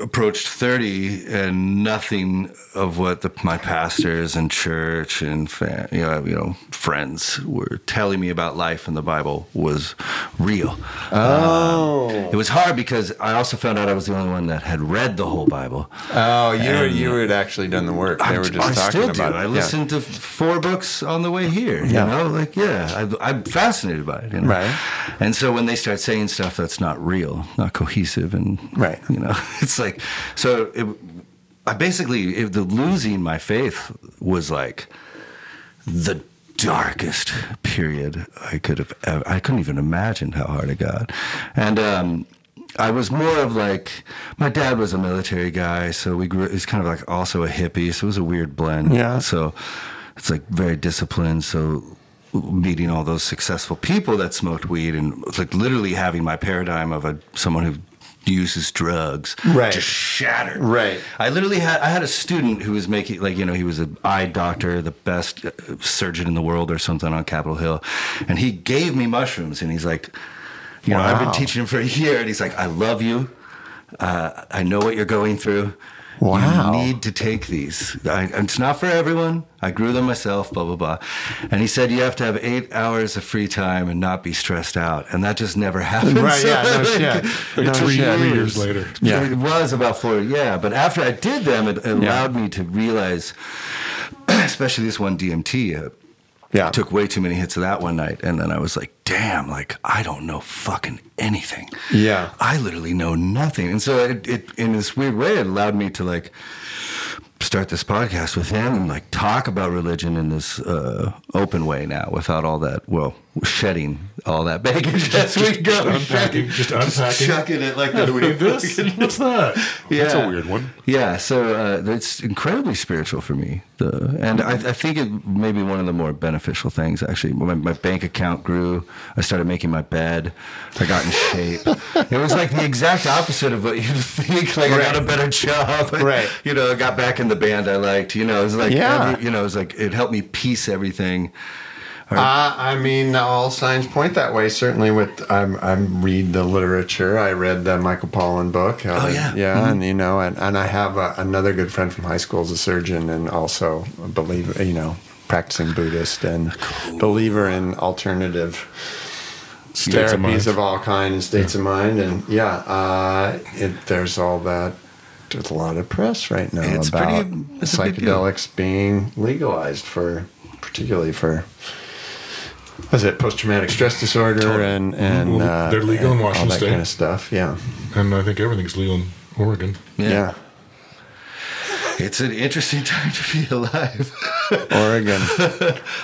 approached 30 and nothing of what the, my pastors and church and you know, you know friends were telling me about life in the Bible was real. Oh, It was hard because I also found out I was the only one that had read the whole Bible. oh, you were, you had actually done the work. They I, were just I talking still about do. it. I Yeah. listened to four books on the way here. Yeah. You know, like yeah, I, I'm fascinated by it. You know? Right. And so when they start saying stuff that's not real, not cohesive, and Right. you know, (laughs) it's like so. It, I basically it, the losing my faith was like the darkest period I could have. Ever, I couldn't even imagine how hard it got, and. um I was more of like my dad was a military guy, so we grew. He's kind of like also a hippie, so it was a weird blend. Yeah. So it's like very disciplined. So meeting all those successful people that smoked weed and like literally having my paradigm of a someone who uses drugs Right. just shattered. Right. I literally had I had a student who was making like you know he was an eye doctor, the best uh, surgeon in the world or something on Capitol Hill, and he gave me mushrooms and he's like, you know I've been teaching him for a year and he's like I love you, uh, I know what you're going through. Wow. You need to take these. I, it's not for everyone. I grew them myself, blah, blah, blah. And he said you have to have eight hours of free time and not be stressed out. And that just never (laughs) happened. Right, So, yeah, no like, (laughs) shit. Like No three, shit. three years later. Yeah. It was about four, yeah. But after I did them, it, it allowed me to realize, (clears throat) especially this one DMT, uh, Yeah. took way too many hits of that one night. And then I was like, damn, like, I don't know fucking anything. Yeah. I literally know nothing. And so it, it in this weird way, it allowed me to like start this podcast with him and like talk about religion in this uh, open way now without all that, well, shedding all that baggage as we go. Unpacking, just unpacking. chucking it like Yeah, the do we need this? What's that? That's a weird one. Yeah, so uh, it's incredibly spiritual for me, the, and I, I think it may be one of the more beneficial things. Actually, my, my bank account grew. I started making my bed. I got in shape. it was like the exact opposite of what you think. Like I got a better job. Right. You know, I got back in the band I liked. You know, it was like Yeah. every, you know, it was like it helped me piece everything. Uh, I mean, all signs point that way. Certainly, with I'm I'm read the literature. I read the Michael Pollan book. Oh, yeah. yeah, and you know, and, and I have a, another good friend from high school is a surgeon and also a believer. You know, practicing Buddhist and believer in alternative States of therapies mind. of all kinds, and states of mind, and yeah, uh, it, there's all that. There's a lot of press right now It's about pretty- it's a big deal. psychedelics being legalized for, particularly for was it post traumatic stress disorder Totally. and and Well, uh, they're legal in and Washington all that State. kind of stuff. Yeah, And I think everything's legal in Oregon. yeah. (laughs) It's an interesting time to be alive. (laughs) Oregon.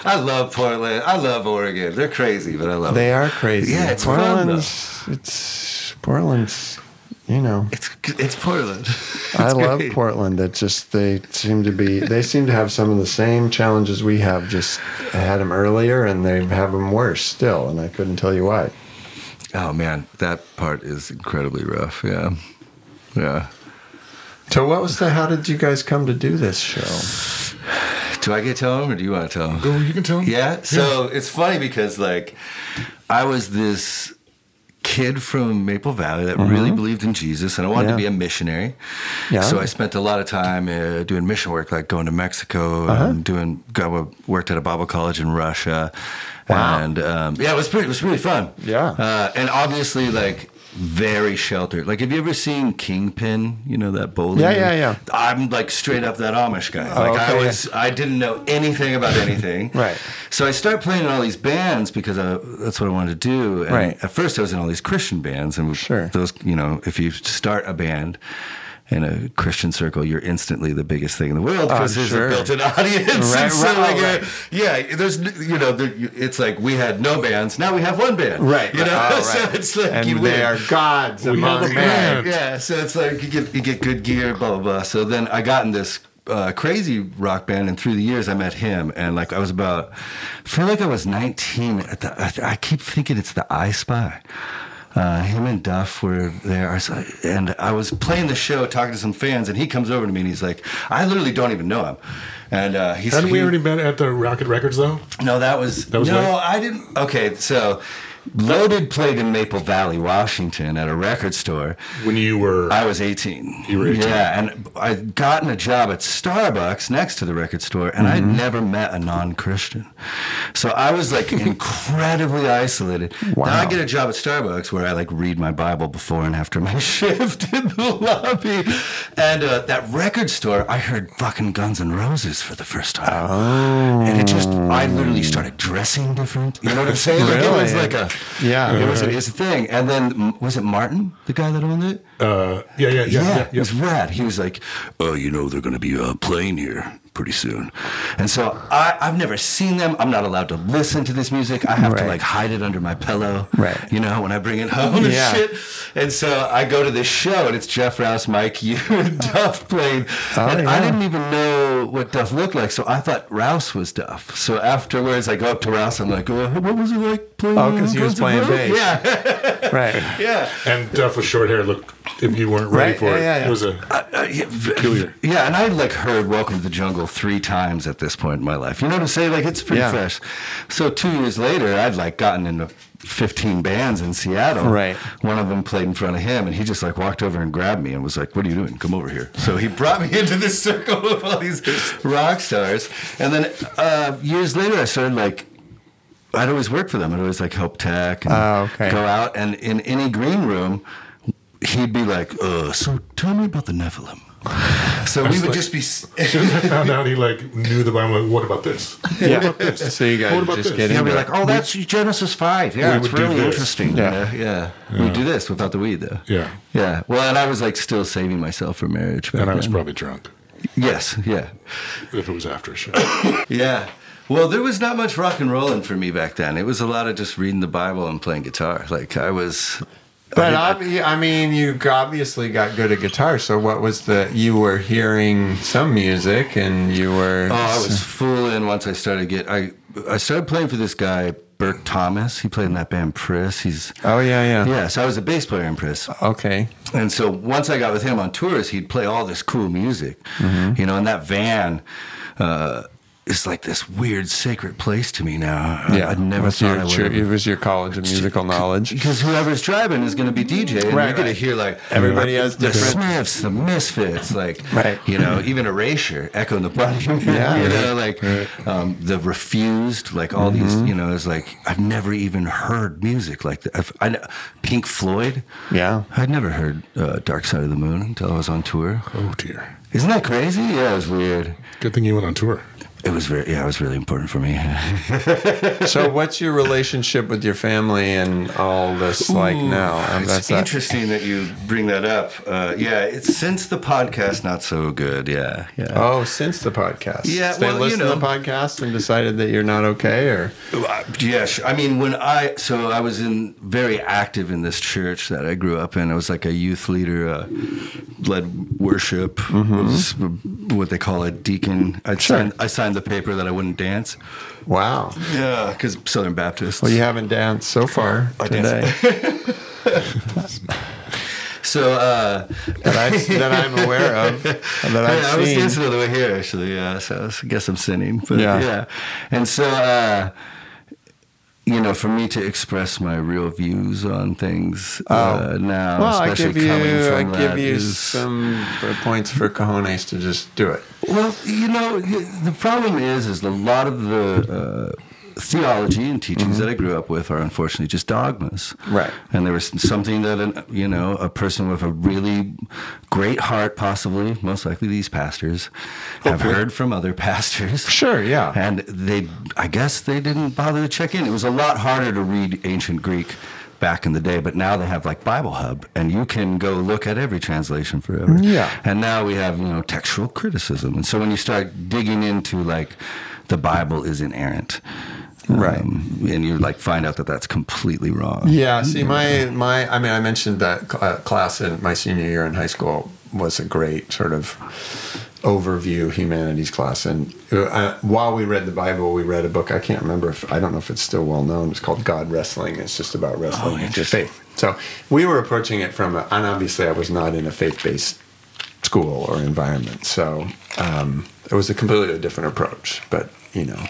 I love Portland. I love Oregon. They're crazy, but I love They it. are crazy. Yeah, it's fun, Portland's. It's Portland's. You know, It's it's Portland. (laughs) I love great. Portland. It just they seem to be. They seem to have some of the same challenges we have. Just I had them earlier, and they have them worse still. And I couldn't tell you why. Oh man, that part is incredibly rough. Yeah, yeah. So what was the? How did you guys come to do this show? Do I get to tell him, or do you want to tell him? Go, oh, you can tell him. Yeah. So it's funny because like I was this kid from Maple Valley that really believed in Jesus, and I wanted Mm-hmm. Yeah. to be a missionary. Yeah. So I spent a lot of time uh, doing mission work, like going to Mexico, Uh-huh. and doing got, worked at a Bible college in Russia. Wow. And um, yeah, it was pretty. It was really fun. Yeah. Uh, and obviously, like very sheltered. Like, have you ever seen Kingpin? You know that bowling. Yeah, yeah, yeah. I'm like straight up that Amish guy. Oh, like I okay, was, I didn't know anything about anything. (laughs) Right. So I started playing in all these bands because I, that's what I wanted to do. And Right. At first, I was in all these Christian bands, and Sure. those, you know, if you start a band. In a Christian circle, you're instantly the biggest thing in the world because I'm there's sure. a built-in audience. (laughs) Right, so, right, like, right. yeah, there's, you know, there, it's like we had no bands, now we have one band, Right, You know, right. Oh, (laughs) so it's like and you they win. are gods We among men. Yeah, so it's like you get you get good gear, blah blah blah. So then I got in this uh, crazy rock band, and through the years I met him, and like I was about, I feel like I was 19. At the, I, I keep thinking it's the I Spy. Uh, him and Duff were there, I was like- and I was playing the show, talking to some fans, and he comes over to me and he's like, "I literally don't even know him," and uh, he's Hadn't we already been at the Rocket Records though? no, that was, That was no. later? I didn't. Okay, so Loaded played in Maple Valley, Washington, at a record store. When you were I was 18. You were 18. Yeah, and I'd gotten a job at Starbucks next to the record store, and I'd Mm-hmm. never met a non-Christian. So I was like (laughs) incredibly isolated. Wow. Now I get a job at Starbucks where I like read my Bible before and after my (laughs) shift in the lobby. And uh, that record store, I heard fucking Guns N' Roses for the first time. Oh. And it just, I literally started dressing different. You know what I'm saying? Like, it was Really? like a, Yeah. it was a, it's a thing. And then, was it Martin, the guy that owned it? uh, yeah, yeah, yeah, Yeah, yeah, it was rad. He was like, "Oh, you know, they're going to be uh, playing here pretty soon," and so I, I've never seen them. I'm not allowed to listen to this music. I have to like hide it under my pillow, Right. You know, when I bring it home and Yeah. shit. And so I go to this show, and it's Jeff Rouse, Mike, (laughs) you, and Duff playing, Oh, and I didn't even know what Duff looked like, so I thought Rouse was Duff. So afterwards, I go up to Rouse. I'm like, oh, "What was it like playing?" Oh, 'cause he was playing bass. Yeah, (laughs) Right. yeah. And Duff with short hair. Look, if you weren't ready Right, for yeah, it, yeah, yeah. it was a Uh, yeah, Peculiar. Yeah, and I like heard "Welcome to the Jungle" three times at this point in my life. You know what I'm saying? Like it's pretty Yeah. fresh. So two years later, I'd like gotten into 15 bands in Seattle. Right. One of them played in front of him, and he just like walked over and grabbed me and was like, "What are you doing? Come over here." So he brought me (laughs) into this circle of all these rock stars, and then uh, years later, I started like. I'd always work for them. I'd always like help tech and Oh, okay. go out. And in any green room, he'd be like, uh, so tell me about the Nephilim. So we would like- just be. s- As soon as I found out he like knew the Bible, like, what about this? Yeah. What about this? So you guys What about just this? get Yeah, into we're like, oh, that's Genesis 5. Yeah, it's really interesting. Yeah. Yeah. yeah. We do this without the weed, though. Yeah. Yeah. Well, and I was like still saving myself for marriage. Back And I was then. probably drunk Yes. Yeah. if it was after a show. (coughs) Yeah. Well, there was not much rock and rolling for me back then. It was a lot of just reading the Bible and playing guitar. Like I was. But obvi- I mean, you obviously got good at guitar. So what was the? You were hearing some music, and you were. Oh, I was full in once I started get. I I started playing for this guy Burke Thomas. He played in that band Priss. He's Oh yeah, yeah. yeah. So I was a bass player in Priss. Okay. And so once I got with him on tours, he'd play all this cool music. Mm-hmm. You know, and that van uh, is like this weird sacred place to me now. Yeah. I'd never With thought your, I would. tr- have- It was your college of musical knowledge. because whoever's driving is going to be DJ, and Right, you're going to hear like Everybody has the different- Smiths, the Misfits, like Right. you know, even Erasure, Echo and the Bunnymen, (laughs) Yeah. you know, like um, the Refused, like all Mm-hmm. these, you know, it's like I've never even heard music like that. I've, I, Pink Floyd, Yeah. I'd never heard uh, Dark Side of the Moon until I was on tour. Oh dear. Isn't that crazy? Yeah, it was weird. Good thing you went on tour. It was very yeah, it was really important for me. (laughs) So, what's your relationship with your family and all this like now? And it's that- interesting that you bring that up. Uh, yeah, it's since the podcast not so good. Yeah, yeah. Oh, since the podcast. Yeah, they well, you listened to know. the podcast and decided that you're not okay, or Uh, Yeah. I mean, when I so I was in very active in this church that I grew up in. I was like a youth leader, uh, led worship. Mm-hmm. Was what they call a deacon. I signed I signed the paper that I wouldn't dance. wow. Yeah, because Southern Baptists. Well, you haven't danced so far I today (laughs) so uh, that I that I'm aware of (laughs) that Yeah, I've I was seen. dancing on the way here, actually. Yeah, so I guess I'm sinning. But Yeah. yeah, and so uh, you know, for me to express my real views on things uh, now, Oh. well, I especially give you coming I from give that you is- some points for cojones to just do it. Well, you know, the problem is, is a lot of the uh, theology and teachings that I grew up with are unfortunately just dogmas. Mm-hmm. Right. And there was something that, an, you know, a person with a really great heart, possibly, most likely these pastors, have heard from other pastors. Sure, yeah. And they, I guess they didn't bother to check in. It was a lot harder to read ancient Greek back in the day, but now they have like Bible Hub, and you can go look at every translation forever. Yeah. And now we have, you know, textual criticism. And so when you start digging into like the Bible is inerrant. Right. um, and you like find out that that's completely wrong. Yeah, see, my my, I mean, I mentioned that uh, class in my senior year in high school was a great sort of overview humanities class, and uh, while we read the Bible, we read a book. I can't remember if I don't know if it's still well known. It's called God Wrestling. It's just about wrestling with your faith. So we were approaching it from, a, and obviously, I was not in a faith-based school or environment, so um, it was a completely different approach. But you know,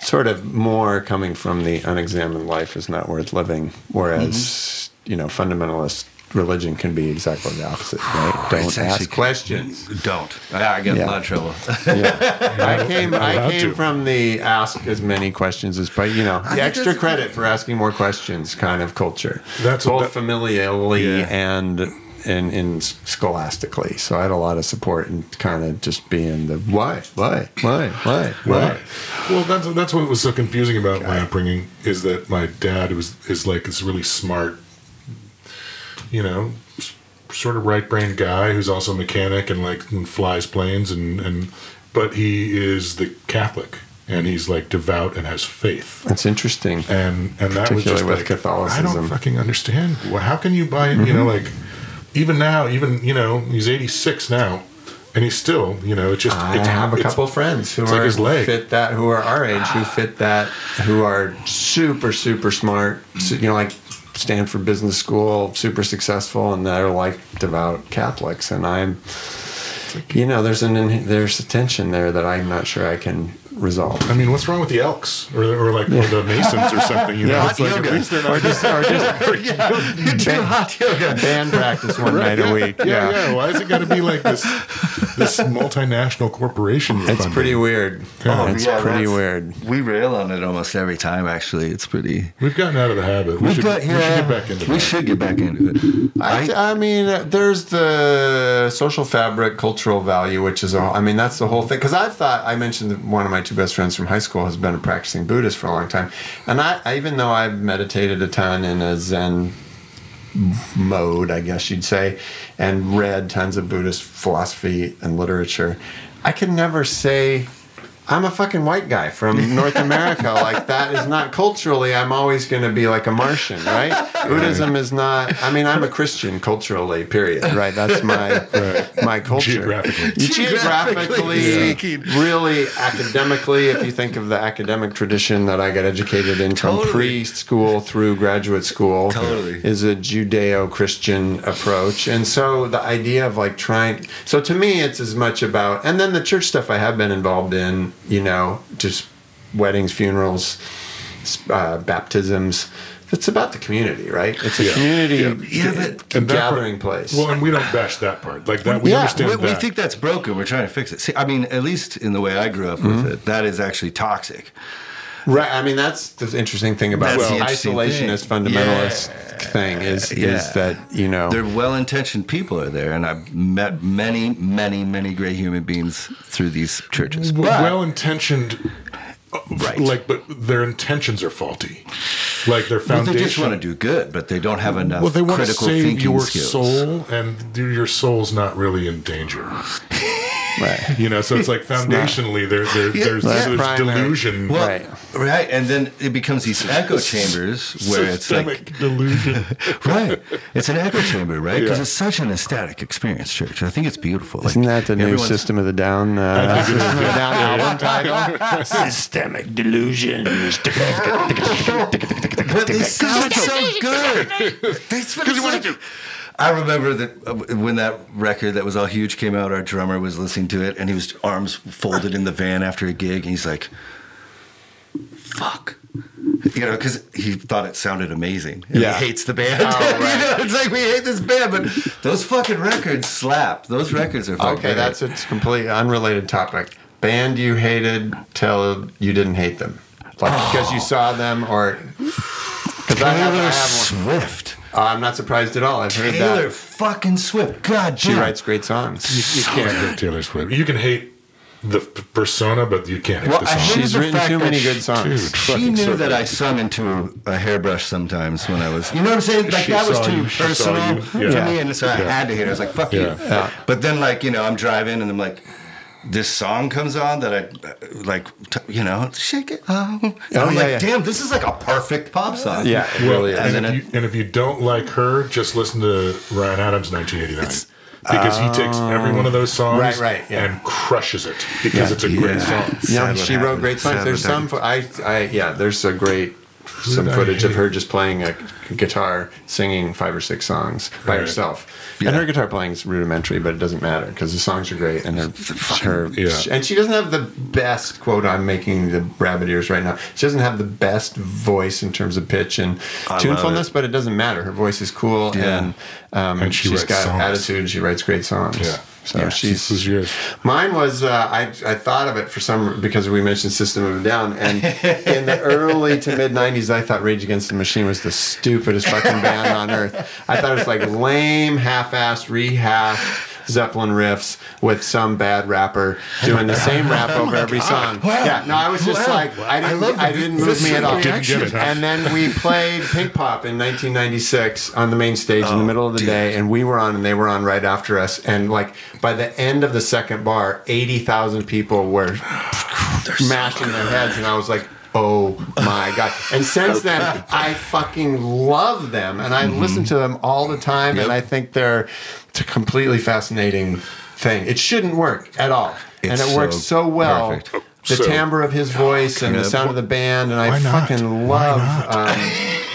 sort of more coming from the unexamined life is not worth living, whereas mm-hmm. you know, fundamentalist religion can be exactly the opposite, right? Oh, Don't It's actually- ask questions. Don't. I get in a lot of trouble. (laughs) I came. I came to. from the ask as many questions as, but you know, the extra credit for asking more questions kind of culture. That's- both that- familially Yeah. and and in scholastically. So I had a lot of support and kind of just being the why, why, why, why, why. Well, that's that's what was so confusing about my upbringing is that my dad was is like this really smart, you know, sort of right brain guy who's also a mechanic and like and flies planes and and but he is the Catholic and he's like devout and has faith. That's interesting. And and that was just with like Catholicism. I don't fucking understand. Well, how can you buy? You know, mm-hmm. like even now, even you know, he's eighty six now, and he's still, you know, it's just. I it's, have a it's- couple friends who it's like are fit that who are our age who ah. fit that who are super super smart su- you know like Stanford Business School super successful and they're like devout Catholics and I'm you know there's an there's a tension there that I'm not sure I can resolve I mean, what's wrong with the Elks or, or like or the Masons or something? You (laughs) know, Yeah. it's like Yoga. at least they're not. or just or just (laughs) you do hot yoga. band practice one night a week yeah, yeah, yeah. Why is it got to be like this this (laughs) multinational corporation? you're it's funding? pretty weird Oh, it's Yeah, pretty weird We rail on it almost every time. Actually, it's pretty. We've gotten out of the habit. We We've should, got- we should get back into We that. should get back into it. I, th- I mean, uh, there's the social fabric, cultural value, which is, a, I mean, that's the whole thing. Because I've thought, I mentioned one of my two best friends from high school has been a practicing Buddhist for a long time. And I, I even though I've meditated a ton in a Zen mode, I guess you'd say, and read tons of Buddhist philosophy and literature, I can never say I'm a fucking white guy from North America. (laughs) like that is not culturally. I'm always going to be like a Martian, right? Buddhism is not. I mean, I'm a Christian culturally. Period. Right. That's my (laughs) my culture. Geographically. Geographically, speaking. really academically, if you think of the academic tradition that I got educated in from Totally. preschool through graduate school, Totally. is a Judeo-Christian approach, and so the idea of like trying. So to me, it's as much about, and then the church stuff I have been involved in, you know, just weddings, funerals, uh, baptisms. It's about the community, right? It's a Yeah. community Yeah, but- And that gathering part- place. Well, and we don't bash that part. Like that, we Yeah, understand We, we think that's broken. We're trying to fix it. See, I mean, at least in the way I grew up Mm-hmm. with it, that is actually toxic. Right. I mean, that's the interesting thing about That's the well, interesting isolationist thing. fundamentalist thing is Yeah. is that you know They're well-intentioned people are there, and I've met many, many, many great human beings through these churches. But- well intentioned. Uh, right. Like, but their intentions are faulty. Like their Well, they just want to do good, but they don't have enough well, they want to save your skills. soul, and your soul's not really in danger. (laughs) right. You know, so it's like foundationally, there, there, there's That's this primary. delusion. Well, Right. right. and then it becomes these (laughs) echo chambers where it's like delusion. (laughs) right. It's an echo chamber, right? Because Yeah. it's such an ecstatic experience, church. I think it's beautiful. Isn't Like, that the new System of the Down? Uh, System of the Down album title? (laughs) Systemic delusion. But they sound so good. Because you wanted to. I remember that uh, when that record that was all huge came out, our drummer was listening to it, and he was arms folded in the van after a gig, and he's like, "Fuck." You know, because he thought it sounded amazing. And Yeah. he hates the band. Oh, (laughs) You know, it's like we hate this band, but those fucking records slap. Those records are fucking Okay, that's a completely unrelated topic. Band you hated till you didn't hate them, like because you saw them, or because I have, I have one. Swift. Uh, I'm not surprised at all. I've heard Taylor that Taylor fucking Swift. God she damn. writes great songs. You can't hate Taylor Swift. You can hate the p- persona, but you can't hate Well, the I song. She's the written too many she- good songs. Dude, She knew so that good. I sung into a, a hairbrush sometimes when I was, you know what I'm saying? Like She that was too you- personal you. for me, and so I had to hit. it. I was like, "Fuck Yeah. you." Yeah. But then, like you know, I'm driving and I'm like, this song comes on that I uh, like, t- you know, shake it. Oh, and Oh, I'm yeah, like, yeah. damn, this is like a perfect pop song. Yeah, it Well, really is. and, And if then you, and if you don't like her, just listen to Ryan Adams' 1989. Because he takes every one of those songs Right, right, yeah. and crushes it because Yeah. it's a great Yeah. song. Yeah, Sad what she wrote great songs. Sad There's some. fo- I, I, yeah. There's a great some footage of her just playing a guitar, singing five or six songs by Right. herself. Yeah. And her guitar playing is rudimentary, but it doesn't matter because the songs are great. And her, her Yeah. and she doesn't have the best quote. I'm making the rabbit ears right now. She doesn't have the best voice in terms of pitch and I tunefulness, but it doesn't matter. Her voice is cool, Yeah. and um, And she she's writes got songs. attitude. She writes great songs. Yeah. So Yeah, she's yours? Mine was uh, I I thought of it for some because we mentioned System of a Down, and in the early to mid '90s, I thought Rage Against the Machine was the stupidest fucking band on earth. I thought it was like lame, half-assed, rehashed Zeppelin riffs with some bad rapper doing the same (laughs) rap over every song. Yeah, no, I was just Wow. like I didn't love I, didn't move me at all. Didn't get it, huh? And then we (laughs) played Pinkpop in 1996 on the main stage in the middle of the dude. day, and we were on, and they were on right after us. And like by the end of the second bar, 80,000 people were (sighs) mashing their heads, and I was like. Oh my god! And since then, I fucking love them, and I mm-hmm. listen to them all the time, and I think they're a completely fascinating thing. It shouldn't work at all, and It's it works so so well. perfect. The So- timbre of his voice and the sound of the band, and I not? fucking love um,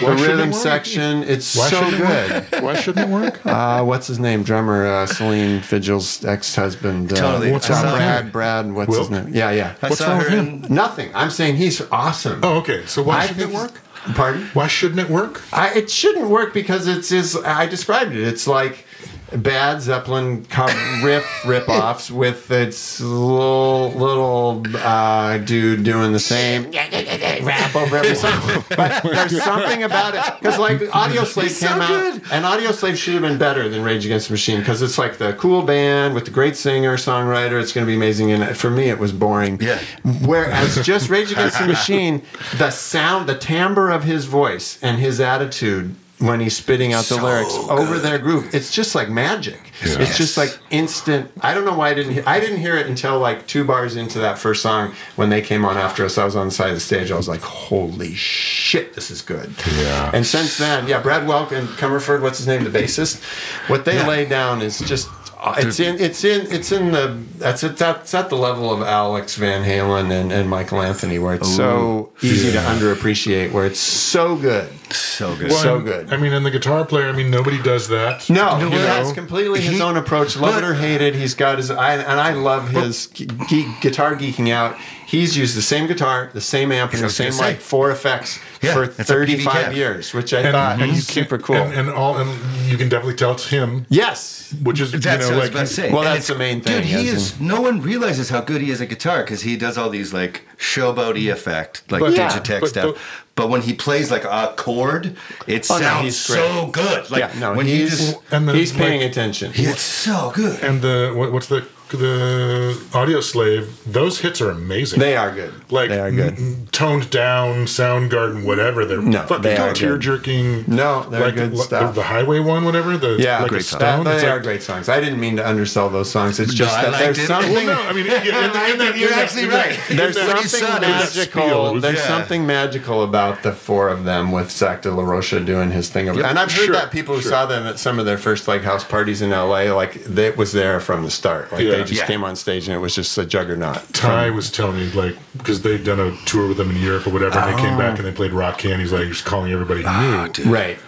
(laughs) the rhythm it section. It's Why so good. it? Why shouldn't it work? (laughs) Uh, what's his name? Drummer uh, Selene Vigil's ex-husband. Uh, Totally. What's I saw Brad? him. Brad. What's Wilk? his name? Yeah, yeah. I What's saw wrong her with him? Nothing. I'm saying he's awesome. Oh, okay. So why I shouldn't it work? Pardon? Why shouldn't it work? I, it shouldn't work because it's is. I described it. It's like bad Zeppelin co- riff rip-offs with its little little uh, dude doing the same (laughs) rap over every song. But there's something about it because like (laughs) Audioslave so came out, good. and Audioslave should have been better than Rage Against the Machine because it's like the cool band with the great singer songwriter. It's going to be amazing. And for me, it was boring. Yeah. Whereas just Rage (laughs) Against the Machine, the sound, the timbre of his voice and his attitude when he's spitting out the So lyrics over good. their groove, it's just like magic. Yeah. It's just like instant. I don't know why I didn't. Hear, I didn't hear it until like two bars into that first song when they came on after us. I was on the side of the stage. I was like, "Holy shit, this is good." Yeah. And since then, yeah, Brad Wilk and Commerford, what's his name, the bassist, what they lay down is just. It's in, it's in, it's in the. That's at that's at the level of Alex Van Halen and, and Michael Anthony, where it's so easy to underappreciate, where it's so good. so good. so and- good. I mean, and the guitar player. I mean, nobody does that. No, You he know? has completely his He- own approach. Love it or hate it, he's got his. I, and I love his ge- geek, guitar geeking out. He's used the same guitar, the same amp, and the same say. like four effects Yeah, for it's a PV 35 years, which I thought and you was can't- super cool. And, and all, and you can definitely tell it's him, yes, which is That's you what know I was like about to say. Well, And that's the main thing, Dude, he as is. No one realizes how good he is at guitar because he does all these like showboaty effect, like But- Yeah, Digitech but stuff. the- But when he plays like a chord, it Oh, no, sounds he's so good. Like yeah, no, when he he's just, and the, he's paying like, attention. it's so good. and the what, what's the the Audioslave? Those hits are amazing. They are good. like they are good. m- toned down Soundgarden, whatever. They're No, fucking they are tear good. jerking. No, they're like good the, stuff. The, highway one, whatever. The Yeah, like Great a song. That, they it's are like, great songs. I didn't mean to undersell those songs. It's just I that there's it. something. Well, no, I mean, yeah, in, in, the, You're actually right. There's the- When he something said it, that spiel, it magical. There's yeah. something magical about the four of them with Zack de la Rocha doing his thing. Over, and I've heard sure, that people who sure. saw them at some of their first like house parties in LA, like it was there from the start. Like Yeah. They just Yeah. came on stage and it was just a juggernaut. Ty was telling me like because they'd done a tour with them in Europe or whatever, and they came back oh. and they played Rock Can. He's like, he was calling everybody ah, he knew. dude. Right.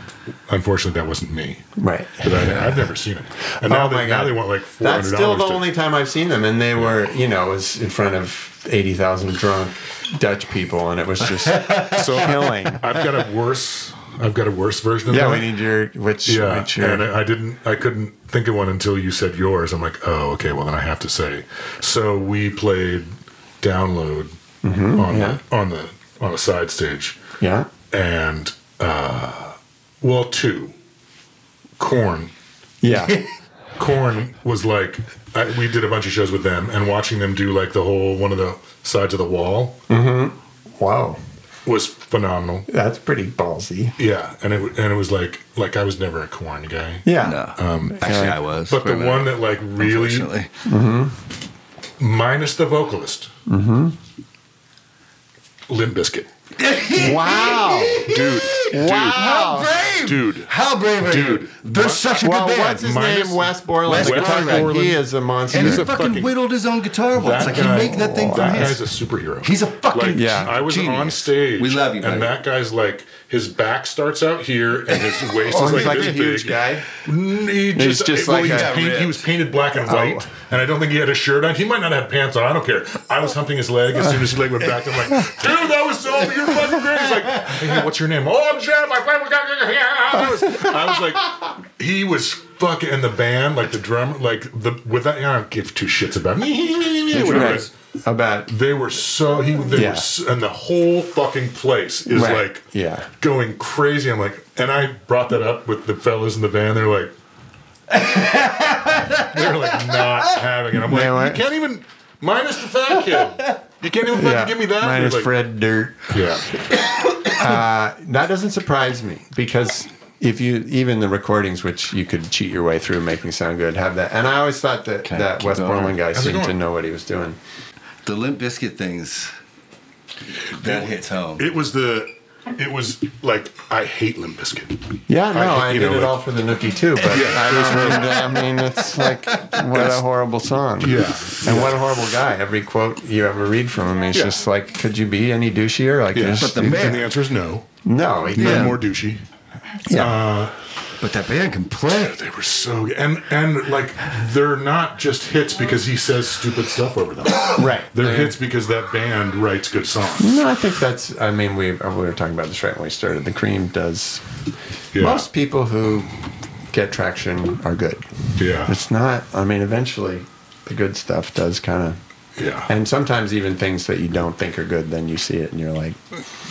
Unfortunately, that wasn't me. Right. But I, I've never seen it. And now, Oh my they, now God. they want like four That's still dollars. the only time I've seen them, and they were, you know, it was in front of eighty thousand drunk Dutch people, and it was just so (laughs) killing. I've got a worse. I've got a worse version of Yeah, that. we need your which Yeah, which your, and I I didn't. I couldn't think of one until you said yours. I'm like, oh, okay. Well, then I have to say. So we played download on Mm-hmm. yeah. the on the on a side stage, yeah. and uh, well, two. Korn. Yeah. (laughs) Korn was like I, we did a bunch of shows with them, and watching them do like the whole one of the sides of the wall Mm-hmm. wow. Was phenomenal. That's pretty ballsy. Yeah, and it and it was like like I was never a Korn guy. Yeah. No. um, Actually, I was. But the minute, one that like really unfortunately. minus the vocalist. Mm-hmm. Limp Bizkit. (laughs) Wow. Dude. Wow. brave! Dude. How brave are Dude. you? They're such a Well, good what's his Minus- name? Wes Borland. Wes the guitar guy. Borland. He is a monster. And he a fucking, fucking- whittled his own guitar once. Like he make that thing for That him. guy's a superhero. He's a fucking Like, Yeah. I was on stage. We love you, buddy. And that guy's like, his back starts out here, and his (laughs) waist Oh, is he's like, like this a huge big. guy. He He's just, just well, like he, was paint- he was painted black and oh. white, Oh. and I don't think he had a shirt on. He might not have pants on. I don't care. I was humping his leg as soon as his leg went back. I'm like, dude, that was so you're fucking great. He's like, hey, what's your name? Oh, I'm Jeff. I play with. I was, I was like, he was fucking and the band, like the drummer, like the with that. I don't give two shits about me. Whatever. Right. About They were so he they Yeah. were so, and the whole fucking place is Right. like Yeah. going crazy. I'm like, and I brought that up with the fellas in the van. They're like, (laughs) they're like not having it. I'm They like, you can't even minus the fat kid. You can't even fucking yeah. give me that. Mine They're like, Fred Durst. Yeah, uh, That doesn't surprise me because if you even the recordings, which you could cheat your way through making sound good, have that. And I always thought that Okay, that keep Wes going. Borland guy How's seemed to know what he was doing. The Limp Bizkit things. That hits home. it was the. It was like I hate Limp Bizkit. Yeah, no, I, you did know, it like- all for the Nookie too. But I don't mean. I mean, it's like what a horrible song. Yeah. and what a horrible guy. Every quote you ever read from him, he's Yeah. just like, could you be any douchier? Like, Yeah, but the, man- and the answer is no. no, he None Yeah. more douchey. yeah. Uh, But that band can play. They were so good. and and like they're not just hits because he says stupid stuff over them. (coughs) right. They're They- hits because that band writes good songs. No, I think that's. I mean, we uh, we were talking about this right when we started. The Cream does. Yeah. Most people who get traction are good. Yeah. It's not. I mean, eventually, the good stuff does kind of. Yeah. And sometimes even things that you don't think are good, then you see it and you're like,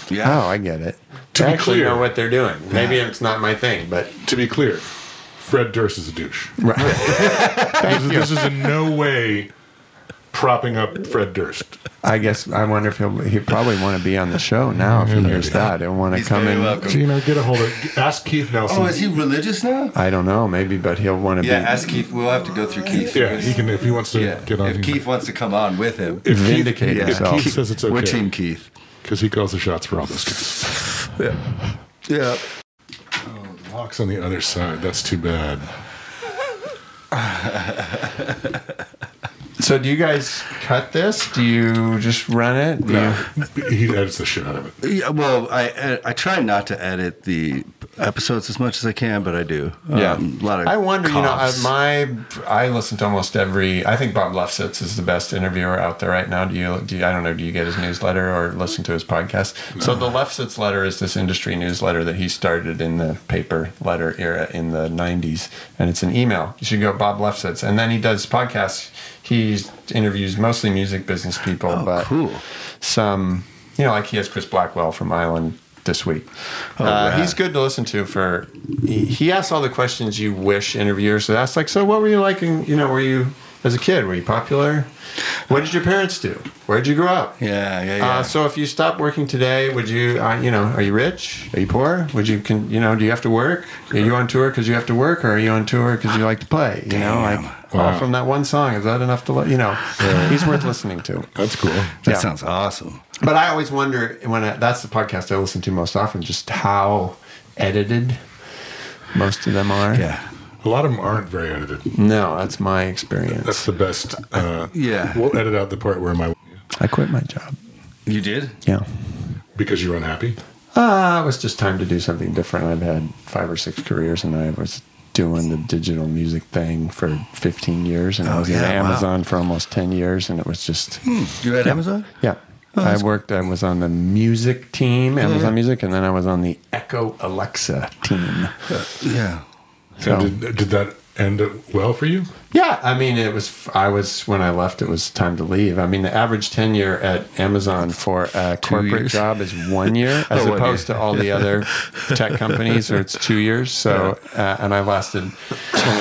Yeah. oh, I get it. To they be actually clear- know what they're doing. Maybe it's not my thing, but to be clear, Fred Durst is a douche. right. (laughs) This is, this is in no way propping up Fred Durst. I guess I wonder if he'll he probably want to be on the show now if he hears that. He'll want to He's come very in. welcome. So, you know, get a hold of. Ask Keith Nelson. Oh, is he religious now? I don't know, maybe, but he'll want to Yeah, be. ask Keith. We'll have to go through Keith. yeah, he can if he wants to Yeah, get on. if Keith wants to come on with him. if Keith, Vindicate if himself. Keith says it's okay, We're Team Keith. because he calls the shots for all those guys. Yeah. Yeah. Oh, Locks on the other side. That's too bad. (laughs) So, do you guys cut this? Do you just run it? Do you- He edits the shit out of it. Yeah, well, I I try not to edit the episodes as much as I can, but I do. Yeah, Um, a lot of. I wonder. You know, my I listen to almost every. I think Bob Lefsetz is the best interviewer out there right now. Do you? Do you, I don't know. Do you get his newsletter or listen to his podcast? So the Lefsetz letter is this industry newsletter that he started in the paper letter era in the '90s, and it's an email. You should go Bob Lefsetz, and then he does podcasts. He interviews mostly music business people, Oh, but cool. some, you know, like he has Chris Blackwell from Island this week. uh, he's good to listen to for. He, he asks all the questions you wish interviewers would ask. Like, so what were you like? In, you know, were you as a kid? Were you popular? What did your parents do? Where did you grow up? Yeah, yeah, yeah. Uh, so if you stopped working today, would you, uh, you know, are you rich? Are you poor? Would you, can, you know, do you have to work? Are you on tour because you have to work, or are you on tour because you like to play? You know, Damn. like all from that one song. Is that enough to, let you know? He's worth listening to. That's cool. that yeah. sounds awesome. But I always wonder when I, that's the podcast I listen to most often, just how edited most of them are. Yeah. A lot of them aren't very edited. No, that's my experience. That's the best. Uh, Yeah. We'll edit out the part where my I quit my job. You did? Yeah. because you were unhappy. Uh, it was just time to do something different. I've had five or six careers, and I was doing the digital music thing for 15 years, and I Oh, was yeah, at wow. Amazon for almost 10 years, and it was just You at Amazon? yeah. Oh, I worked. I was on the music team, Amazon mm-hmm. Music, and then I was on the Echo Alexa team. Yeah. So- did, did that end well for you? Yeah, I mean, it was. I was when I left. It was time to leave. I mean, the average tenure at Amazon for a corporate job is one year, (laughs) as Oh, opposed to all the other (laughs) tech companies, where it's two years. So, uh, and I lasted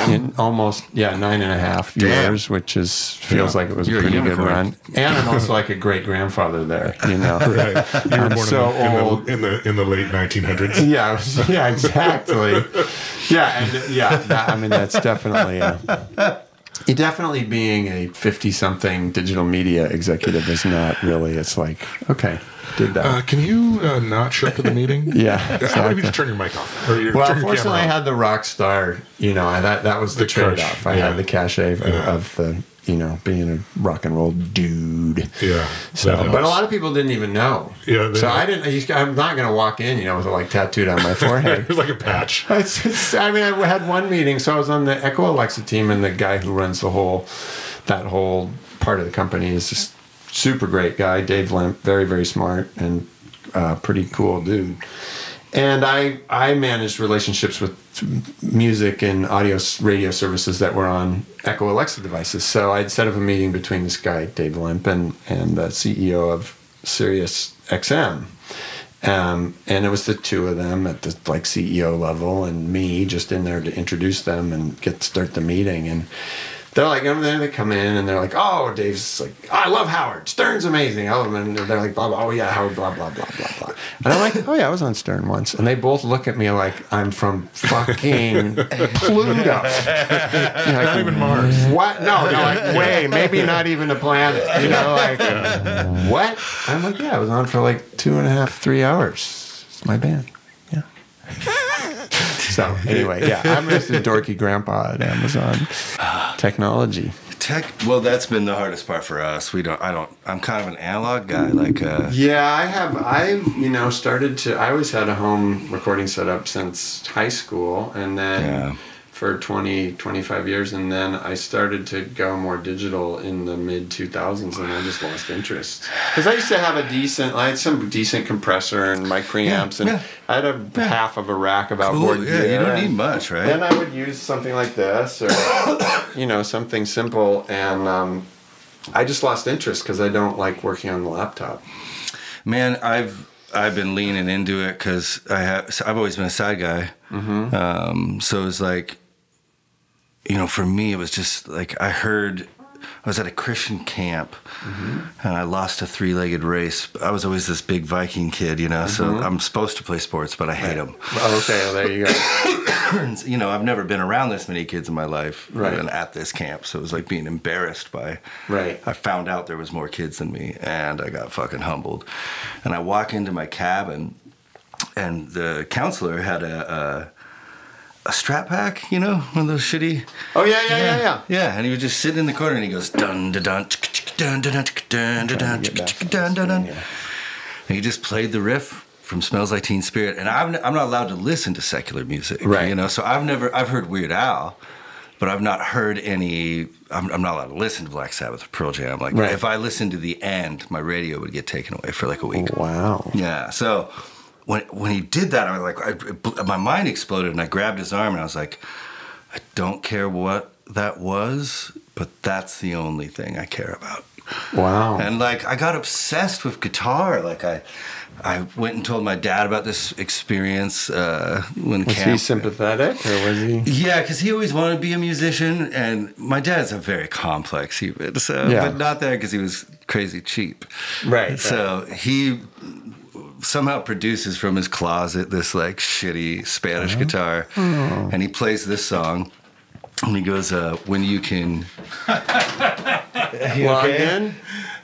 in almost yeah nine and a half years, which is feels Yeah. like it was You're a a pretty good run. And I'm also like a great grandfather there, you (laughs) know. Right. You were born so in, the, old. in, the, in the late 1900s. Yeah, yeah, exactly. Yeah, and yeah, that, I mean that's definitely. It definitely being a fifty-something digital media executive is not really. It's like okay, did that. Uh, can you uh, not show up to the meeting? (laughs) Yeah, How about you just turn your mic off? Or your, well, turn your fortunately, I had the rock star. You know, I, that that was the, The trade-off. I yeah. had the cachet of, Yeah. of the you know being a rock and roll dude. Yeah. So, but a lot of people didn't even know. Yeah, So don't. I didn't. I'm not going to walk in, you know, with it like tattooed on my (laughs) forehead. It was like a patch. (laughs) It's, it's, I mean, I had one meeting, so I was on the Echo Alexa team, and the guy who runs the whole, that whole part of the company is just super great guy, Dave Limp, very very smart and uh, pretty cool dude. And I I managed relationships with music and audio radio services that were on Echo Alexa devices. So I'd set up a meeting between this guy Dave Limp and and the CEO of Sirius XM. Um, and it was the two of them at the like CEO level and me just in there to introduce them and get start the meeting and they're like and then they come in and they're like oh Dave's like oh, I love Howard Stern's amazing oh and they're like blah, blah oh yeah Howard blah blah blah blah blah and I'm like oh yeah I was on Stern once and they both look at me like I'm from fucking Pluto (laughs) Not even Mars. what? No, no, like (laughs) way, maybe not even a planet. You know, like what? I'm like, yeah, I was on for like two and a half, three hours. It's my band. Yeah. (laughs) so anyway, yeah, I'm (laughs) just a dorky grandpa at Amazon Technology. Tech. Well, that's been the hardest part for us. We don't. I don't. I'm kind of an analog guy. Like, uh, Yeah, I have. I've you know started to. I always had a home recording setup since high school, and then Yeah. For 20, 25 years, and then I started to go more digital in the mid 2000s, and I just lost interest because I used to have a decent, I had some decent compressor and mic preamps, and yeah. I had a half of a rack about cool. board Yeah, you don't need much, right? Then I would use something like this, or (coughs) you know, something simple, and um, I just lost interest because I don't like working on the laptop. Man, I've I've been leaning into it because I have. I've always been a side guy. Um, so it's like, you know, for me, it was just like I heard. I was at a Christian camp, mm-hmm. and I lost a three-legged race. I was always this big Viking kid, you know. So mm-hmm. I'm supposed to play sports, but I hate them. Oh, okay, well, there you go. (coughs) you know, I've never been around this many kids in my life, Right. And at this camp, so it was like being embarrassed by. Right. I found out there was more kids than me, and I got fucking humbled. And I walk into my cabin, and the counselor had a a, a strap pack, you know, one of those shitty. Oh yeah, yeah, yeah, yeah. Yeah, and he would just sit in the corner, and he goes dun dun dun dun dun dun dun dun dun dun dun dun. And he just played the riff from Smells Like Teen Spirit, and I'm I'm not allowed to listen to secular music, Right. You know, so I've never I've heard Weird Al, but I've not heard any. I'm, I'm not allowed to listen to Black Sabbath or Pearl Jam. Like Right. if I listened to the end, my radio would get taken away for like a week. Wow. Yeah. So when when he did that, I was like, I, my mind exploded, and I grabbed his arm, and I was like, I don't care what that was, but that's the only thing I care about. Wow. And like I got obsessed with guitar. Like I, I went and told my dad about this experience uh, when was camp. he sympathetic or was he? Yeah, because he always wanted to be a musician, and my dad's a very complex human. So, Yeah. but not there because he was crazy cheap. Right. So he somehow produces from his closet this like shitty Spanish guitar, and he plays this song. And he goes, uh, "When you can." (laughs) Log in?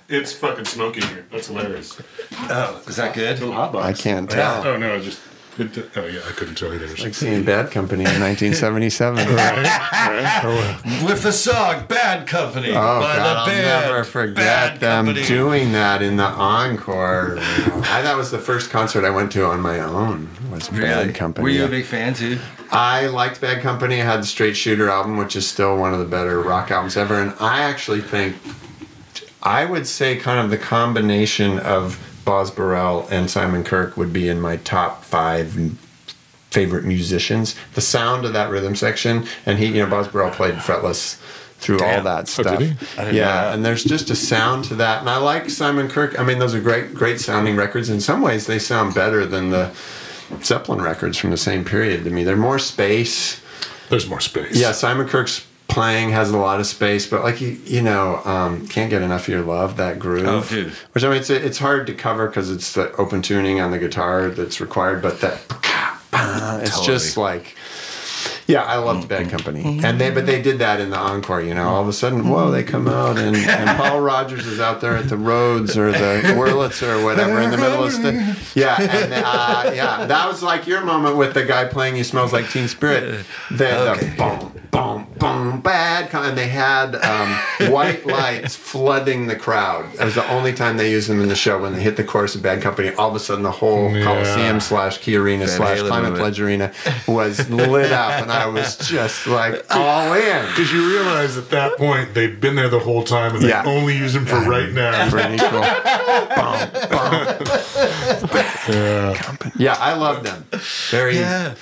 It's fucking smoky here. That's hilarious. Oh, is that good? Little hot box. I can't tell. Oh no, just good oh yeah, I couldn't tell you either. Like seeing Bad Company in 1977. (laughs) With the song "Bad Company" Oh by God, the I'll band. never forget Bad them Company. doing that in the encore. I, that was the first concert I went to on my own. Was Really? Bad Company. Were you a big fan too? I liked Bad Company. I had the Straight Shooter album, which is still one of the better rock albums ever. And I actually think, I would say, kind of the combination of Boz Burrell and Simon Kirke would be in my top five favorite musicians. The sound of that rhythm section, and he, you know, Boz Burrell played fretless through all Damn. that Oh, stuff. did he? I didn't know yeah, that. and there's just a sound to that. And I like Simon Kirke. I mean, those are great, great sounding records. In some ways, they sound better than the Zeppelin records from the same period to me. They're more space. There's more space. Yeah, Simon Kirke's playing has a lot of space, but like you, you know, um, can't get enough of your love. That groove, Oh, dude. which I mean, it's it's hard to cover because it's the open tuning on the guitar that's required, but that it's Totally. just like. Yeah, I loved Bad Company, and they but they did that in the encore. You know, all of a sudden, whoa, they come out, and, and Paul (laughs) Rodgers is out there at the Rhodes or the Wurlitzer or whatever in the middle of the yeah, and uh, yeah, that was like your moment with the guy playing "You Smells Like Teen Spirit." The, Okay. the boom, boom, boom, bad, com- and they had um, white lights flooding the crowd. It was the only time they used them in the show when they hit the chorus of Bad Company. All of a sudden, the whole Yeah. Coliseum slash Key Arena Van slash Halen Climate movement. Pledge Arena was lit up, and I was (laughs) just like all in. Because you realize at that point they've been there the whole time and Yeah. they only use them for right now. Pretty cool. Boom, boom. Yeah. Yeah, I love them. Very. Yeah.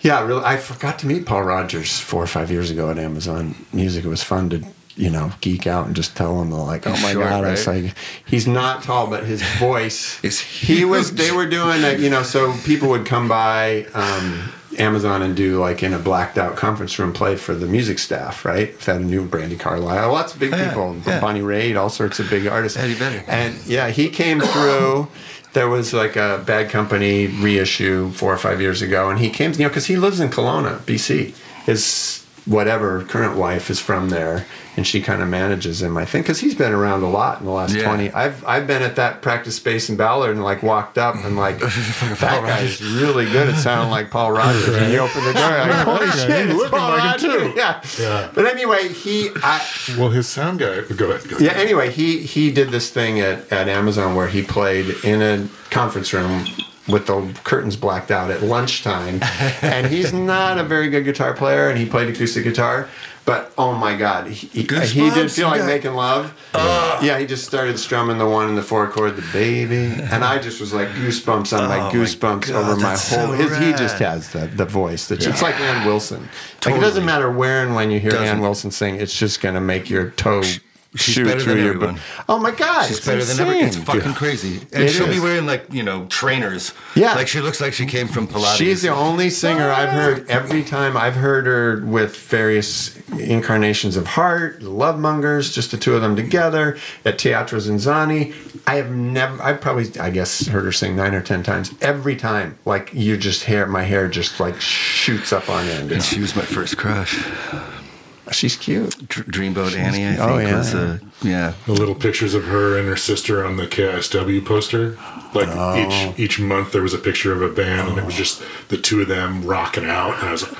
Yeah, really. I forgot to meet Paul Rodgers four or five years ago at Amazon Music. It was fun to, you know, geek out and just tell him like, oh my short, god, I was right? like, he's not tall, but his voice Is He was. They were doing that, you know. So people would come by um, Amazon and do like in a blacked out conference room play for the music staff, right? If had a new Brandi Carlile, lots of big yeah, people, yeah. Bonnie Raitt, all sorts of big artists. Eddie Vedder. And yeah, he came through. There was like a Bad Company reissue four or five years ago, and he came, you know, because he lives in Kelowna, BC. His whatever current wife is from there, and she kind of manages him, I think, because he's been around a lot in the last Yeah. twenty. I've I've been at that practice space in Ballard and like walked up and like (laughs) that guy's really good at sounding like Paul (laughs) Rodgers. And you open the door, like, holy Yeah, shit, it's Paul like Rodgers. too. (laughs) Yeah. Yeah. But anyway, he I, Well, his sound guy. Go ahead. Go ahead. yeah. Anyway, he he did this thing at, at Amazon where he played in a conference room with the curtains blacked out at lunchtime, and he's not a very good guitar player, and he played acoustic guitar. But oh my God, he, he, did feel like got- making love. yeah, he just started strumming the one and the four chord, the baby, and I just was like goosebumps on my Oh my goosebumps God, over my whole. so his, he just has the the voice that it's like Ann Wilson. Like it doesn't matter where and when you hear Doesn't. Ann Wilson sing, it's just gonna make your toe. She's shoot better through than everyone. bo- Oh my god, She's it's better than ever. It's insane. fucking crazy. And It she'll be wearing like, you know, trainers. Yeah. Like she looks like she came from Pilates. She's the only singer I've ah. heard every time I've heard her with various incarnations of Heart, Lovemongers, just the two of them together at Teatro ZinZanni. I have never, I've probably, I guess, heard her sing nine or ten times. Every time, like you just hair, my hair just like shoots up on end. And she was my first crush. She's cute. Dr- Dreamboat Annie, I think, oh, yeah, was uh, yeah. The little pictures of her and her sister on the KSW poster. Like Oh. each each month there was a picture of a band and it was just the two of them rocking out. And I was like,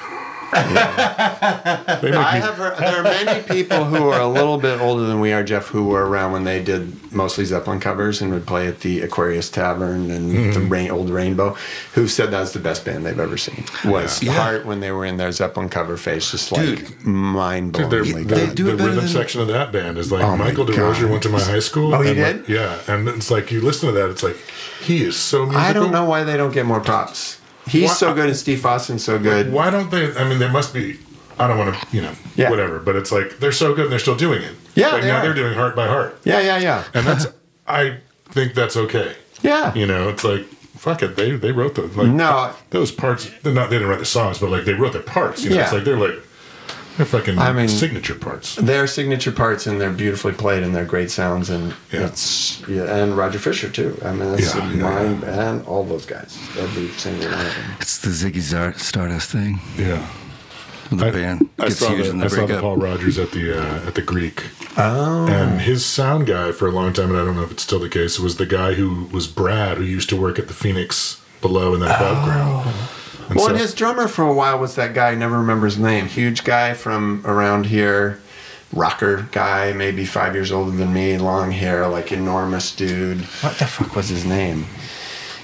They make I me- have heard, there are many people who are a little bit older than we are, Geoff, who were around when they did mostly Zeppelin covers and would play at the Aquarius Tavern and the Mm-hmm. rain, old Rainbow, who said that was the best band they've ever seen. Was Yeah. Heart when they were in their Zeppelin cover phase, just like Dude. mind blowing. they're- the, good. do the rhythm than- section of that band is like Oh Michael God. Derosier went to my high school. Oh, he and like- did? yeah, and it's like you listen to that, it's like he is so musical. I don't know why they don't get more props. He's Why- so good and Steve Fossen's so good. Why don't they? I mean, there must be. I don't want to, you know, Yeah. whatever. But it's like they're so good and they're still doing it. Yeah, like they now are. they're doing heart by heart, Yeah, yeah, yeah. and that's. (laughs) I think that's okay. Yeah. You know, it's like fuck it. They they wrote those like No. those parts. They're not they didn't write the songs, but like they wrote their parts. You know, it's like they're like they're fucking I mean- signature parts. They're signature parts and they're beautifully played and they're great sounds and Yeah. it's yeah, and Roger Fisher too. I mean that's Yeah, a yeah, and all those guys. Every single one of them. It's the Ziggy Zar- Stardust thing. Yeah. The band I gets saw, huge the, and I saw the. Paul Rodgers at the uh, at the Greek, Oh. and his sound guy for a long time, and I don't know if it's still the case, was the guy who was Brad, who used to work at the Phoenix below in that above ground. And Well, so- and his drummer for a while was that guy. I never remember his name. Huge guy from around here, rocker guy, maybe five years older than me, long hair, like enormous dude. What the fuck was his name?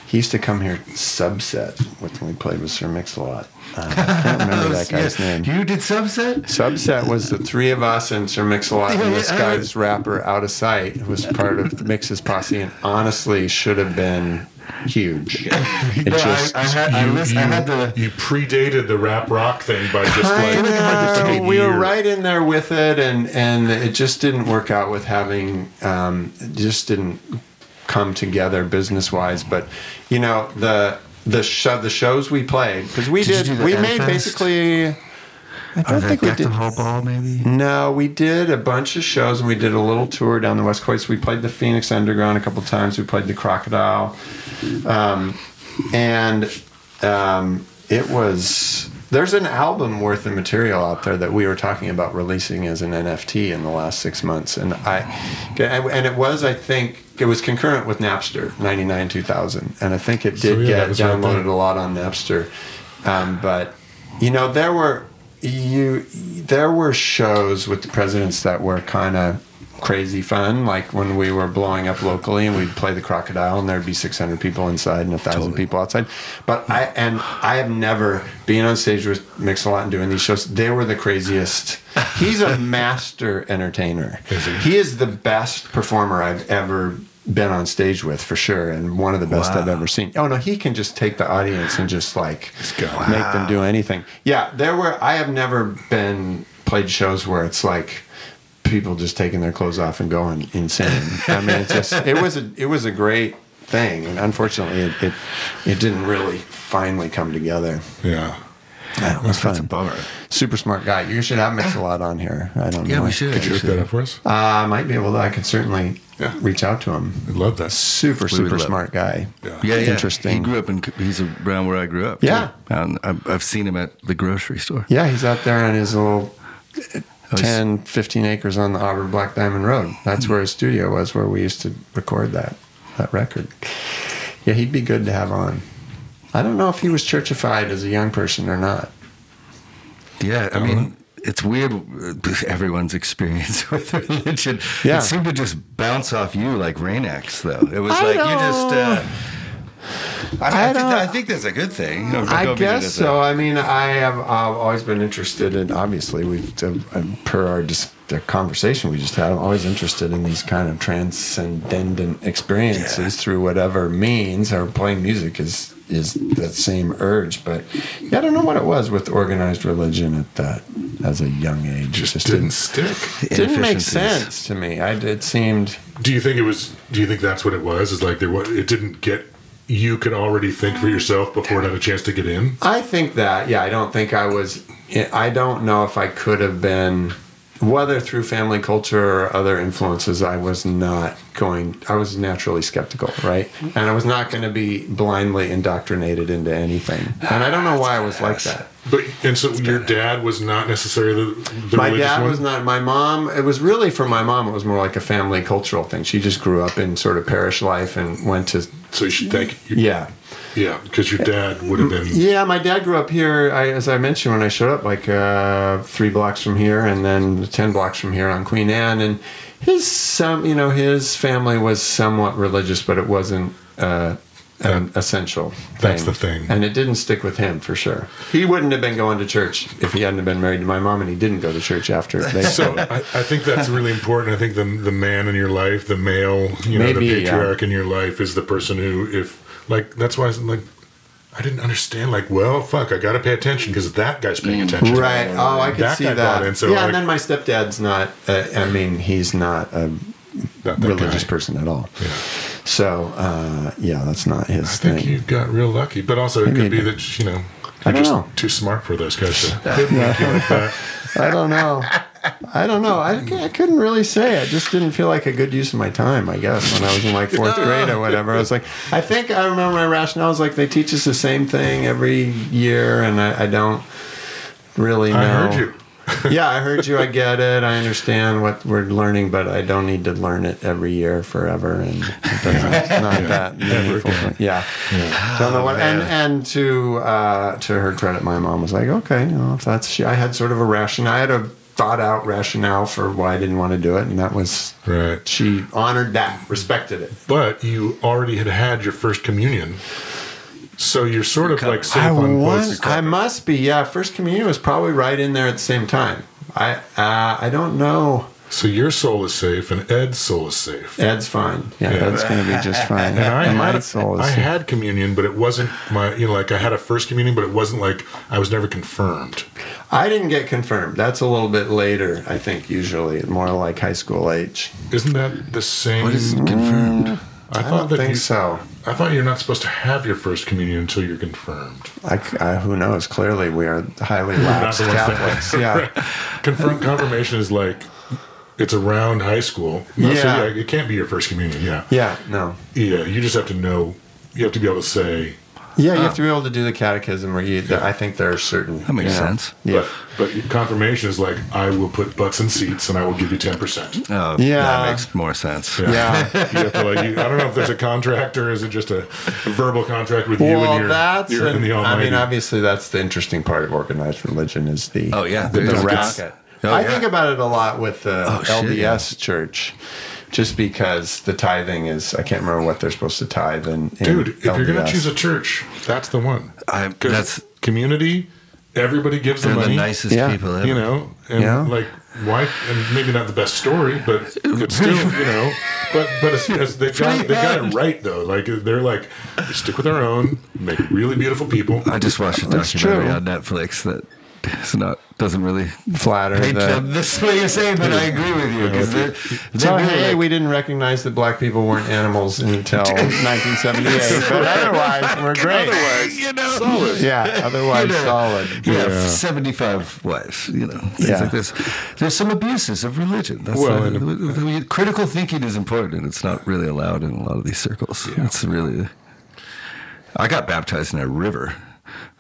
He used to come here subset with when we played with Sir Mix-a-Lot. Uh, I can't remember (laughs) that guy's Yeah. name. You did subset? Subset was the three of us and Sir Mix-a-Lot and this guy, this rapper, Out of Sight, who was part of Mix's posse and honestly should have been huge. (laughs) It No, just, I, I, had, I, you, I had the. you predated the rap rock thing by just like, Kind just like a we were right in there with it, and and it just didn't work out with having. Um, it just didn't come together business wise. But you know the the show the shows we played because we Did did, we Air made Fest? basically. I don't think we Deck the did. Whole Ball, maybe? No, we did a bunch of shows and we did a little tour down the West Coast. We played the Phoenix Underground a couple times. We played the Crocodile, um, and um, it was. There's an album worth of material out there that we were talking about releasing as an NFT in the last six months, and I, and it was I think it was concurrent with Napster '99 2000, and I think it So, did yeah, get downloaded a lot on Napster, um, but you know there were you there were shows with the presidents that were kind of crazy fun like when we were blowing up locally and we'd play the crocodile and there'd be 600 people inside and a thousand people outside. But i and i have never been on stage with mix a lot and doing these shows. They were the craziest. He's a (laughs) master entertainer. He? is the best performer i've ever been on stage with for sure and one of the best Wow. i've ever seen. Oh no he can just take the audience and just like go. make them do anything. Yeah there were i have never been played shows where it's like people just taking their clothes off and going insane i mean it just it was a it was a great thing and unfortunately it it, it didn't really finally come together Yeah. that was That's a bummer. super smart guy you should have mix a lot on here i don't know Yeah, we should. Could you we look should. that up for us? uh, i might be able to i could certainly Yeah. reach out to him I'd love that. super would super love smart guy Yeah. Yeah, yeah. Interesting. He grew up in. He's around where I grew up. Yeah. too. and I've, I've seen him at the grocery store. Yeah, he's out there on his little was- 10, 15 acres on the Auburn Black Diamond Road. That's where his studio was, where we used to record that that record. Yeah, he'd be good to have on. I don't know if he was churchified as a young person or not. Yeah, I mean, it's weird uh, (laughs) everyone's experience (laughs) with religion. Yeah. It seemed to just bounce off you like Rain X, though. It was I like you just. Uh, I, I, I think don't- I think that's a good thing. You know, I don't mean it guess so. I mean, I have I've always been interested in. Obviously, we've uh, per our just the conversation we just had. I'm always interested in these kind of transcendent experiences through whatever means. Or playing music is is that same urge. But yeah, I don't know what it was with organized religion at that as a young age. Just, it just didn't didn't stick. didn't make sense to me. I it seemed. Do you think it was? Do you think that's what it was? Is like there was. It didn't get. You could already think for yourself before it had a chance to get in. I think that, yeah, I don't think I was, I don't know if I could have been, whether through family culture or other influences, I was not going, I was naturally skeptical, right? And I was not going to be blindly indoctrinated into anything. And I don't know why I was like that. But and so your dad was not necessarily the, the My dad one? was not, my mom, it was really for my mom, it was more like a family cultural thing. She just grew up in sort of parish life and went to So you should thank you. Yeah. Yeah, because your dad would have been. Yeah, my dad grew up here. I, as I mentioned when I showed up, like uh, three blocks from here, and then ten blocks from here on Queen Anne. And his some, you know, his family was somewhat religious, but it wasn't uh, an essential. That's the thing. and it didn't stick with him for sure. He wouldn't have been going to church if he hadn't have been married to my mom, and he didn't go to church after. They, So I, I think that's really important. I think the the man in your life, the male, you know, Maybe, the yeah. patriarch in your life is the person who, if like, that's why I was like, I didn't understand. Like, well, fuck, I got to pay attention because that guy's paying attention. Right. Oh, I can that see guy that. bought in, so, yeah, like- and then my stepdad's not. Uh, I mean, he's not a Not religious guy. person at all. Yeah. So uh, yeah, that's not his I think thing. you got real lucky, but also it could be that you know you're don't just know. too smart for those guys to (laughs) hoodwink you like that. I don't know. I don't know. I, I couldn't really say. I just didn't feel like a good use of my time. I guess when I was in like fourth grade or whatever, I was like, I think I remember my rationale was like they teach us the same thing every year, and I, I don't really know. I heard you. (laughs) yeah, I heard you. I (laughs) get it. I understand what we're learning, but I don't need to learn it every year forever. And it doesn't, it's not that meaningful. Yeah. Don't know what. And and to uh, to her credit, my mom was like, okay, you know, if that's she. I had sort of a rationale. I had a thought out rationale for why I didn't want to do it, and that was Right. she honored that, respected it. But you already had had your first communion, so you're sort of like safe I on was. I must be. Yeah, first communion was probably right in there at the same time. I uh, I don't know. So your soul is safe, and Ed's soul is safe. Ed's fine. Yeah, Yeah. Ed's going to be just fine. And I my had, soul is. I had communion, but it wasn't my, you know, like I had a first communion, but it wasn't like I was never confirmed. I didn't get confirmed. That's a little bit later. I think usually more like high school age. Isn't that the same? What is confirmed? Mm, I I thought don't that think you, so. I thought you're not supposed to have your first communion until you're confirmed. I, I- who knows? Clearly, we are highly Not lapsed the ones that- Catholics. Yeah. (laughs) Confirm, confirmation is like it's around high school. No, so Yeah. yeah, it can't be your first communion. Yeah, Yeah. No. yeah. You just have to know. You have to be able to say. Yeah, you ah. have to be able to do the catechism, or you. I think there are certain. That makes you know, sense. Yeah. But, but confirmation is like I will put butts in seats and I will give you ten percent. Oh, Yeah. that makes more sense. Yeah. (laughs) you have to like. You, I don't know if there's a contract or is it just a, a verbal contract with you and your, that's. your and the an- I mean, obviously, that's the interesting part of organized religion is the. Oh, yeah. The, There's the a racket. Oh, I yeah. think about it a lot with the Oh, shit, LDS church, just because the tithing is. I can't remember what they're supposed to tithe in. in Dude, if you're gonna choose a church, that's the one. I- that's- community. Everybody gives the They're the nicest Yeah. people ever. you know, and Yeah. like why? And maybe not the best story, but it's still you know. But but it's, it's, they got they got it right though. Like they're like we stick with our own, make really beautiful people. I just watched a documentary on Netflix that is not doesn't really flatter paint the- this way you're saying, but I agree with you because they're, they're really hey, like- we didn't recognize that black people weren't animals until (laughs) 1978, but otherwise we're great. Otherwise, you know, solid. Yeah, otherwise You know. solid. Yeah, seventy-five wives. You know, things Yeah. like this. There's some abuses of religion. That's Well, the- and- the- the- critical thinking is important, and it's not really allowed in a lot of these circles. It's really. I got baptized in a river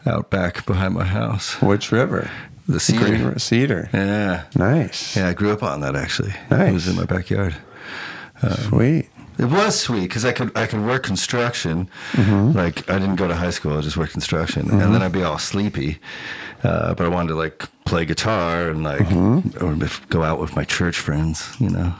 out back behind my house. Which river? The Cedar. Green Cedar. Yeah, Nice. yeah. I grew up on that actually. Nice. It was in my backyard. Sweet. It was sweet because I could I could work construction. Mm-hmm. Like I didn't go to high school; I just worked construction, and then I'd be all sleepy. Uh, but I wanted to like play guitar and like Mm-hmm. or if, go out with my church friends. You know,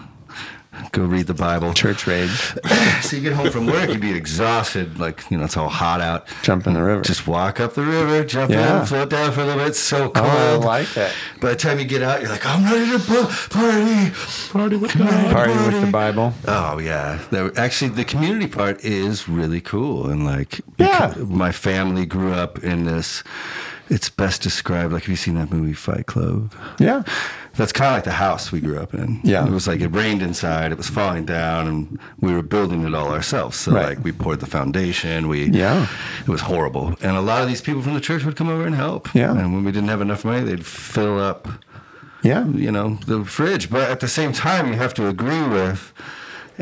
go read the Bible. Church rage. (laughs) so you get home from work, you'd be exhausted. Like you know, it's all hot out. Jump in the river. Just walk up the river, jump Yeah. in, float down for a little bit. It's so cold. oh, I like it. By the time you get out, you're like, I'm ready to party, party with God, Party with the Bible. Oh yeah, there, actually, the community part is really cool, and like, Yeah. my family grew up in this. It's best described like, have you seen that movie Fight Club? Yeah. That's kind of like the house we grew up in. Yeah. it was like it rained inside, it was falling down, and we were building it all ourselves. So Right. like, we poured the foundation. We Yeah. it was horrible, and a lot of these people from the church would come over and help. Yeah. and when we didn't have enough money, they'd fill up Yeah. you know the fridge but at the same time you have to agree with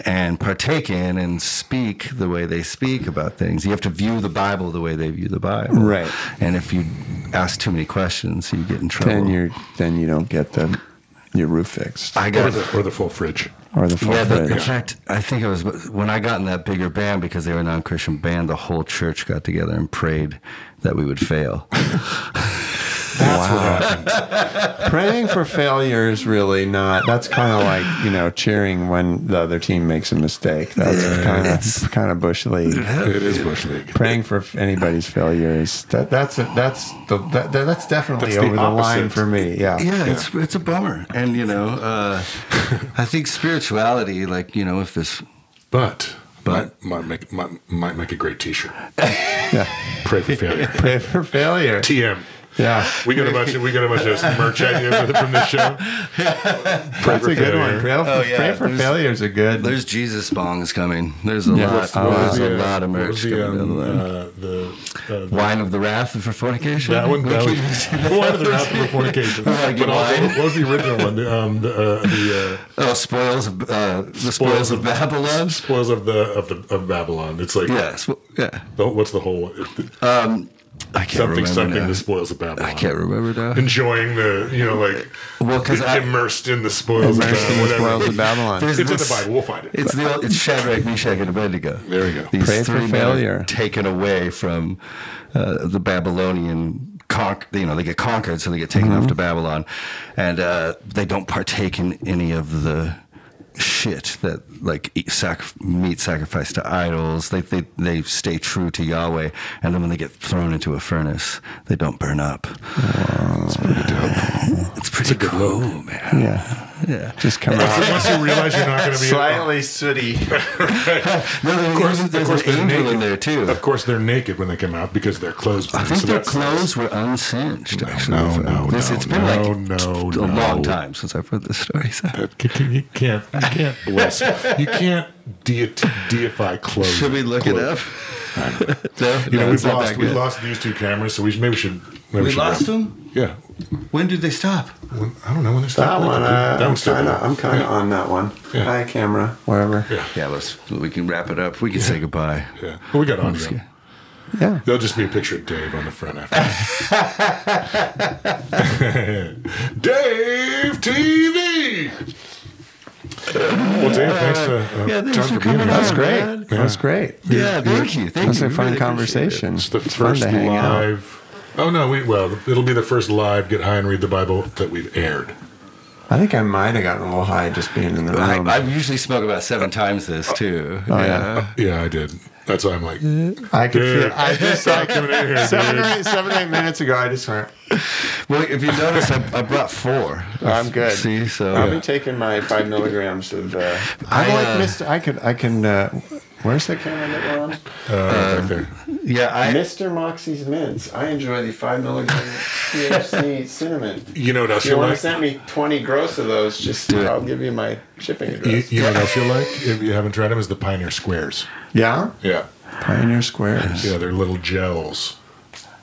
and partake in and speak the way they speak about things you have to view the bible the way they view the bible Right. and if you ask too many questions you get in trouble Then you're then you don't get the your roof fixed I Or got the, or the full fridge. or the full Yeah, the, in fridge. fact, I think it was when I got in that bigger band because they were a non-Christian band. The whole church got together and prayed that we would fail. (laughs) Praying for failure is really not. That's kind of like you know cheering when the other team makes a mistake. That's kind of kind of bush league. It is Bush League. Praying for anybody's failure is that that's a, that's the that, that's definitely That's over the, line for me. Yeah. Yeah, it's it's a bummer, and you know, uh, I think spirituality, like you know, if this But, But- might, might make might, might make a great T-shirt. (laughs) Yeah. Pray for failure. Pray for failure. TM. Yeah. We got a bunch of we got a bunch of merch ideas from this show. (laughs) Pray That's for a good failure. one. Pray for, Oh, yeah. pray for There's- failure is a good. there's Jesus bongs coming. There's a Yeah. lot. What's- what there's was a uh, lot of merch was the, coming down the um, uh, the, uh, the Wine of the wrath for fornication. that one. We That was, (laughs) wine of the wrath of fornication. (laughs) Like But also, what was the original one? The, um, the, uh, the oh, spoils of uh, the spoils of Babylon. uh, spoils of the of the of Babylon. It's like Yeah, spo- yeah. what's the whole Um, I can't something remember something now. the spoils of Babylon. I can't remember now. Enjoying the you know like Well, 'cause I- immersed in the spoils Immersed of in the whatever. spoils of Babylon. There's It's in the Bible. We'll find it. It's the it's Shadrach, Meshach, and Abednego. There we go. These Pray three men failure. taken away from uh, the Babylonian conk. You know, they get conquered, so they get taken Mm-hmm. off to Babylon, and uh, they don't partake in any of the shit that like eat sac- meat sacrifice to idols. They, they they stay true to Yahweh, and then when they get thrown into a furnace, they don't burn up. It's pretty dope. It's pretty cool, man. yeah. Yeah. Just come out Once you realize you're not going to be slightly sooty. (laughs) No, Of course, there's, of course, an they're angel naked. in there too. Of course, they're naked when they come out because their clothes. I think so their that's- clothes were unsinged. Actually, no, no, This- no, it's been no, like no, a no. long time since I've heard this story. So. You can't. You can't. (laughs) You can't bless. You can't deity, deify clothes. Should we look it up? no, You know, no, we've lost. We've lost these two cameras, so we maybe should. Maybe We should lost them. Yeah. When did they stop? When, I don't know when they That stopped. one, uh, that I'm kind of, going. I'm kind of on that one. Yeah. Hi, camera, wherever. Yeah. Yeah, let's. We can wrap it up. We can say goodbye. Yeah. Well, we got on. Yeah. There'll just be a picture of Dave on the front after. (laughs) Dave TV. Well, Dave, thanks, uh, uh, Yeah, thanks for for being coming here. That's great. man. That was great. Yeah, thank you. Thank That's you. a fun really appreciate conversation. It's the It's fun first to hang out. Live. Oh no, we well, it'll be the first live Get High and Read the Bible that we've aired. I think I might have gotten a little high just being in the it. I, room. I've usually spoke about seven times this too. Oh, yeah. Yeah, I did. That's why I'm like, I can Dude. feel. I just like coming in here, (laughs) seven or eight, seven or eight minutes ago. I just went. Well, if you notice, I, I brought four. I'm good. See, so I'll be taking my five milligrams of. Uh, I, I, like uh, Mr. I could. I can. Uh, where's the camera that we're on? Uh, right there. yeah, I. Mr. Moxie's mints. I enjoy the five milligram THC cinnamon. You know what else If you you want to send me 20 gross of those, just Do it. I'll give you my shipping You, address. you know what else you like? If you haven't tried them, is the Pioneer Squares. Yeah? Yeah, Pioneer Squares. yeah, they're little gels.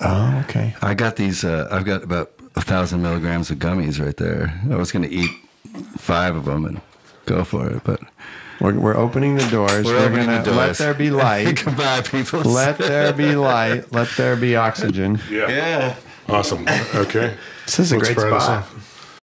Oh, okay. I got these. Uh, I've got about a thousand milligrams of gummies right there. I was going to eat five of them and go for it, but We're, we're opening the doors. we're, We're, opening gonna the doors. let there be light. (laughs) Goodbye, people. let there be light. Let there be oxygen. Yeah, Yeah. awesome. Okay, This is a Let's great spot. on.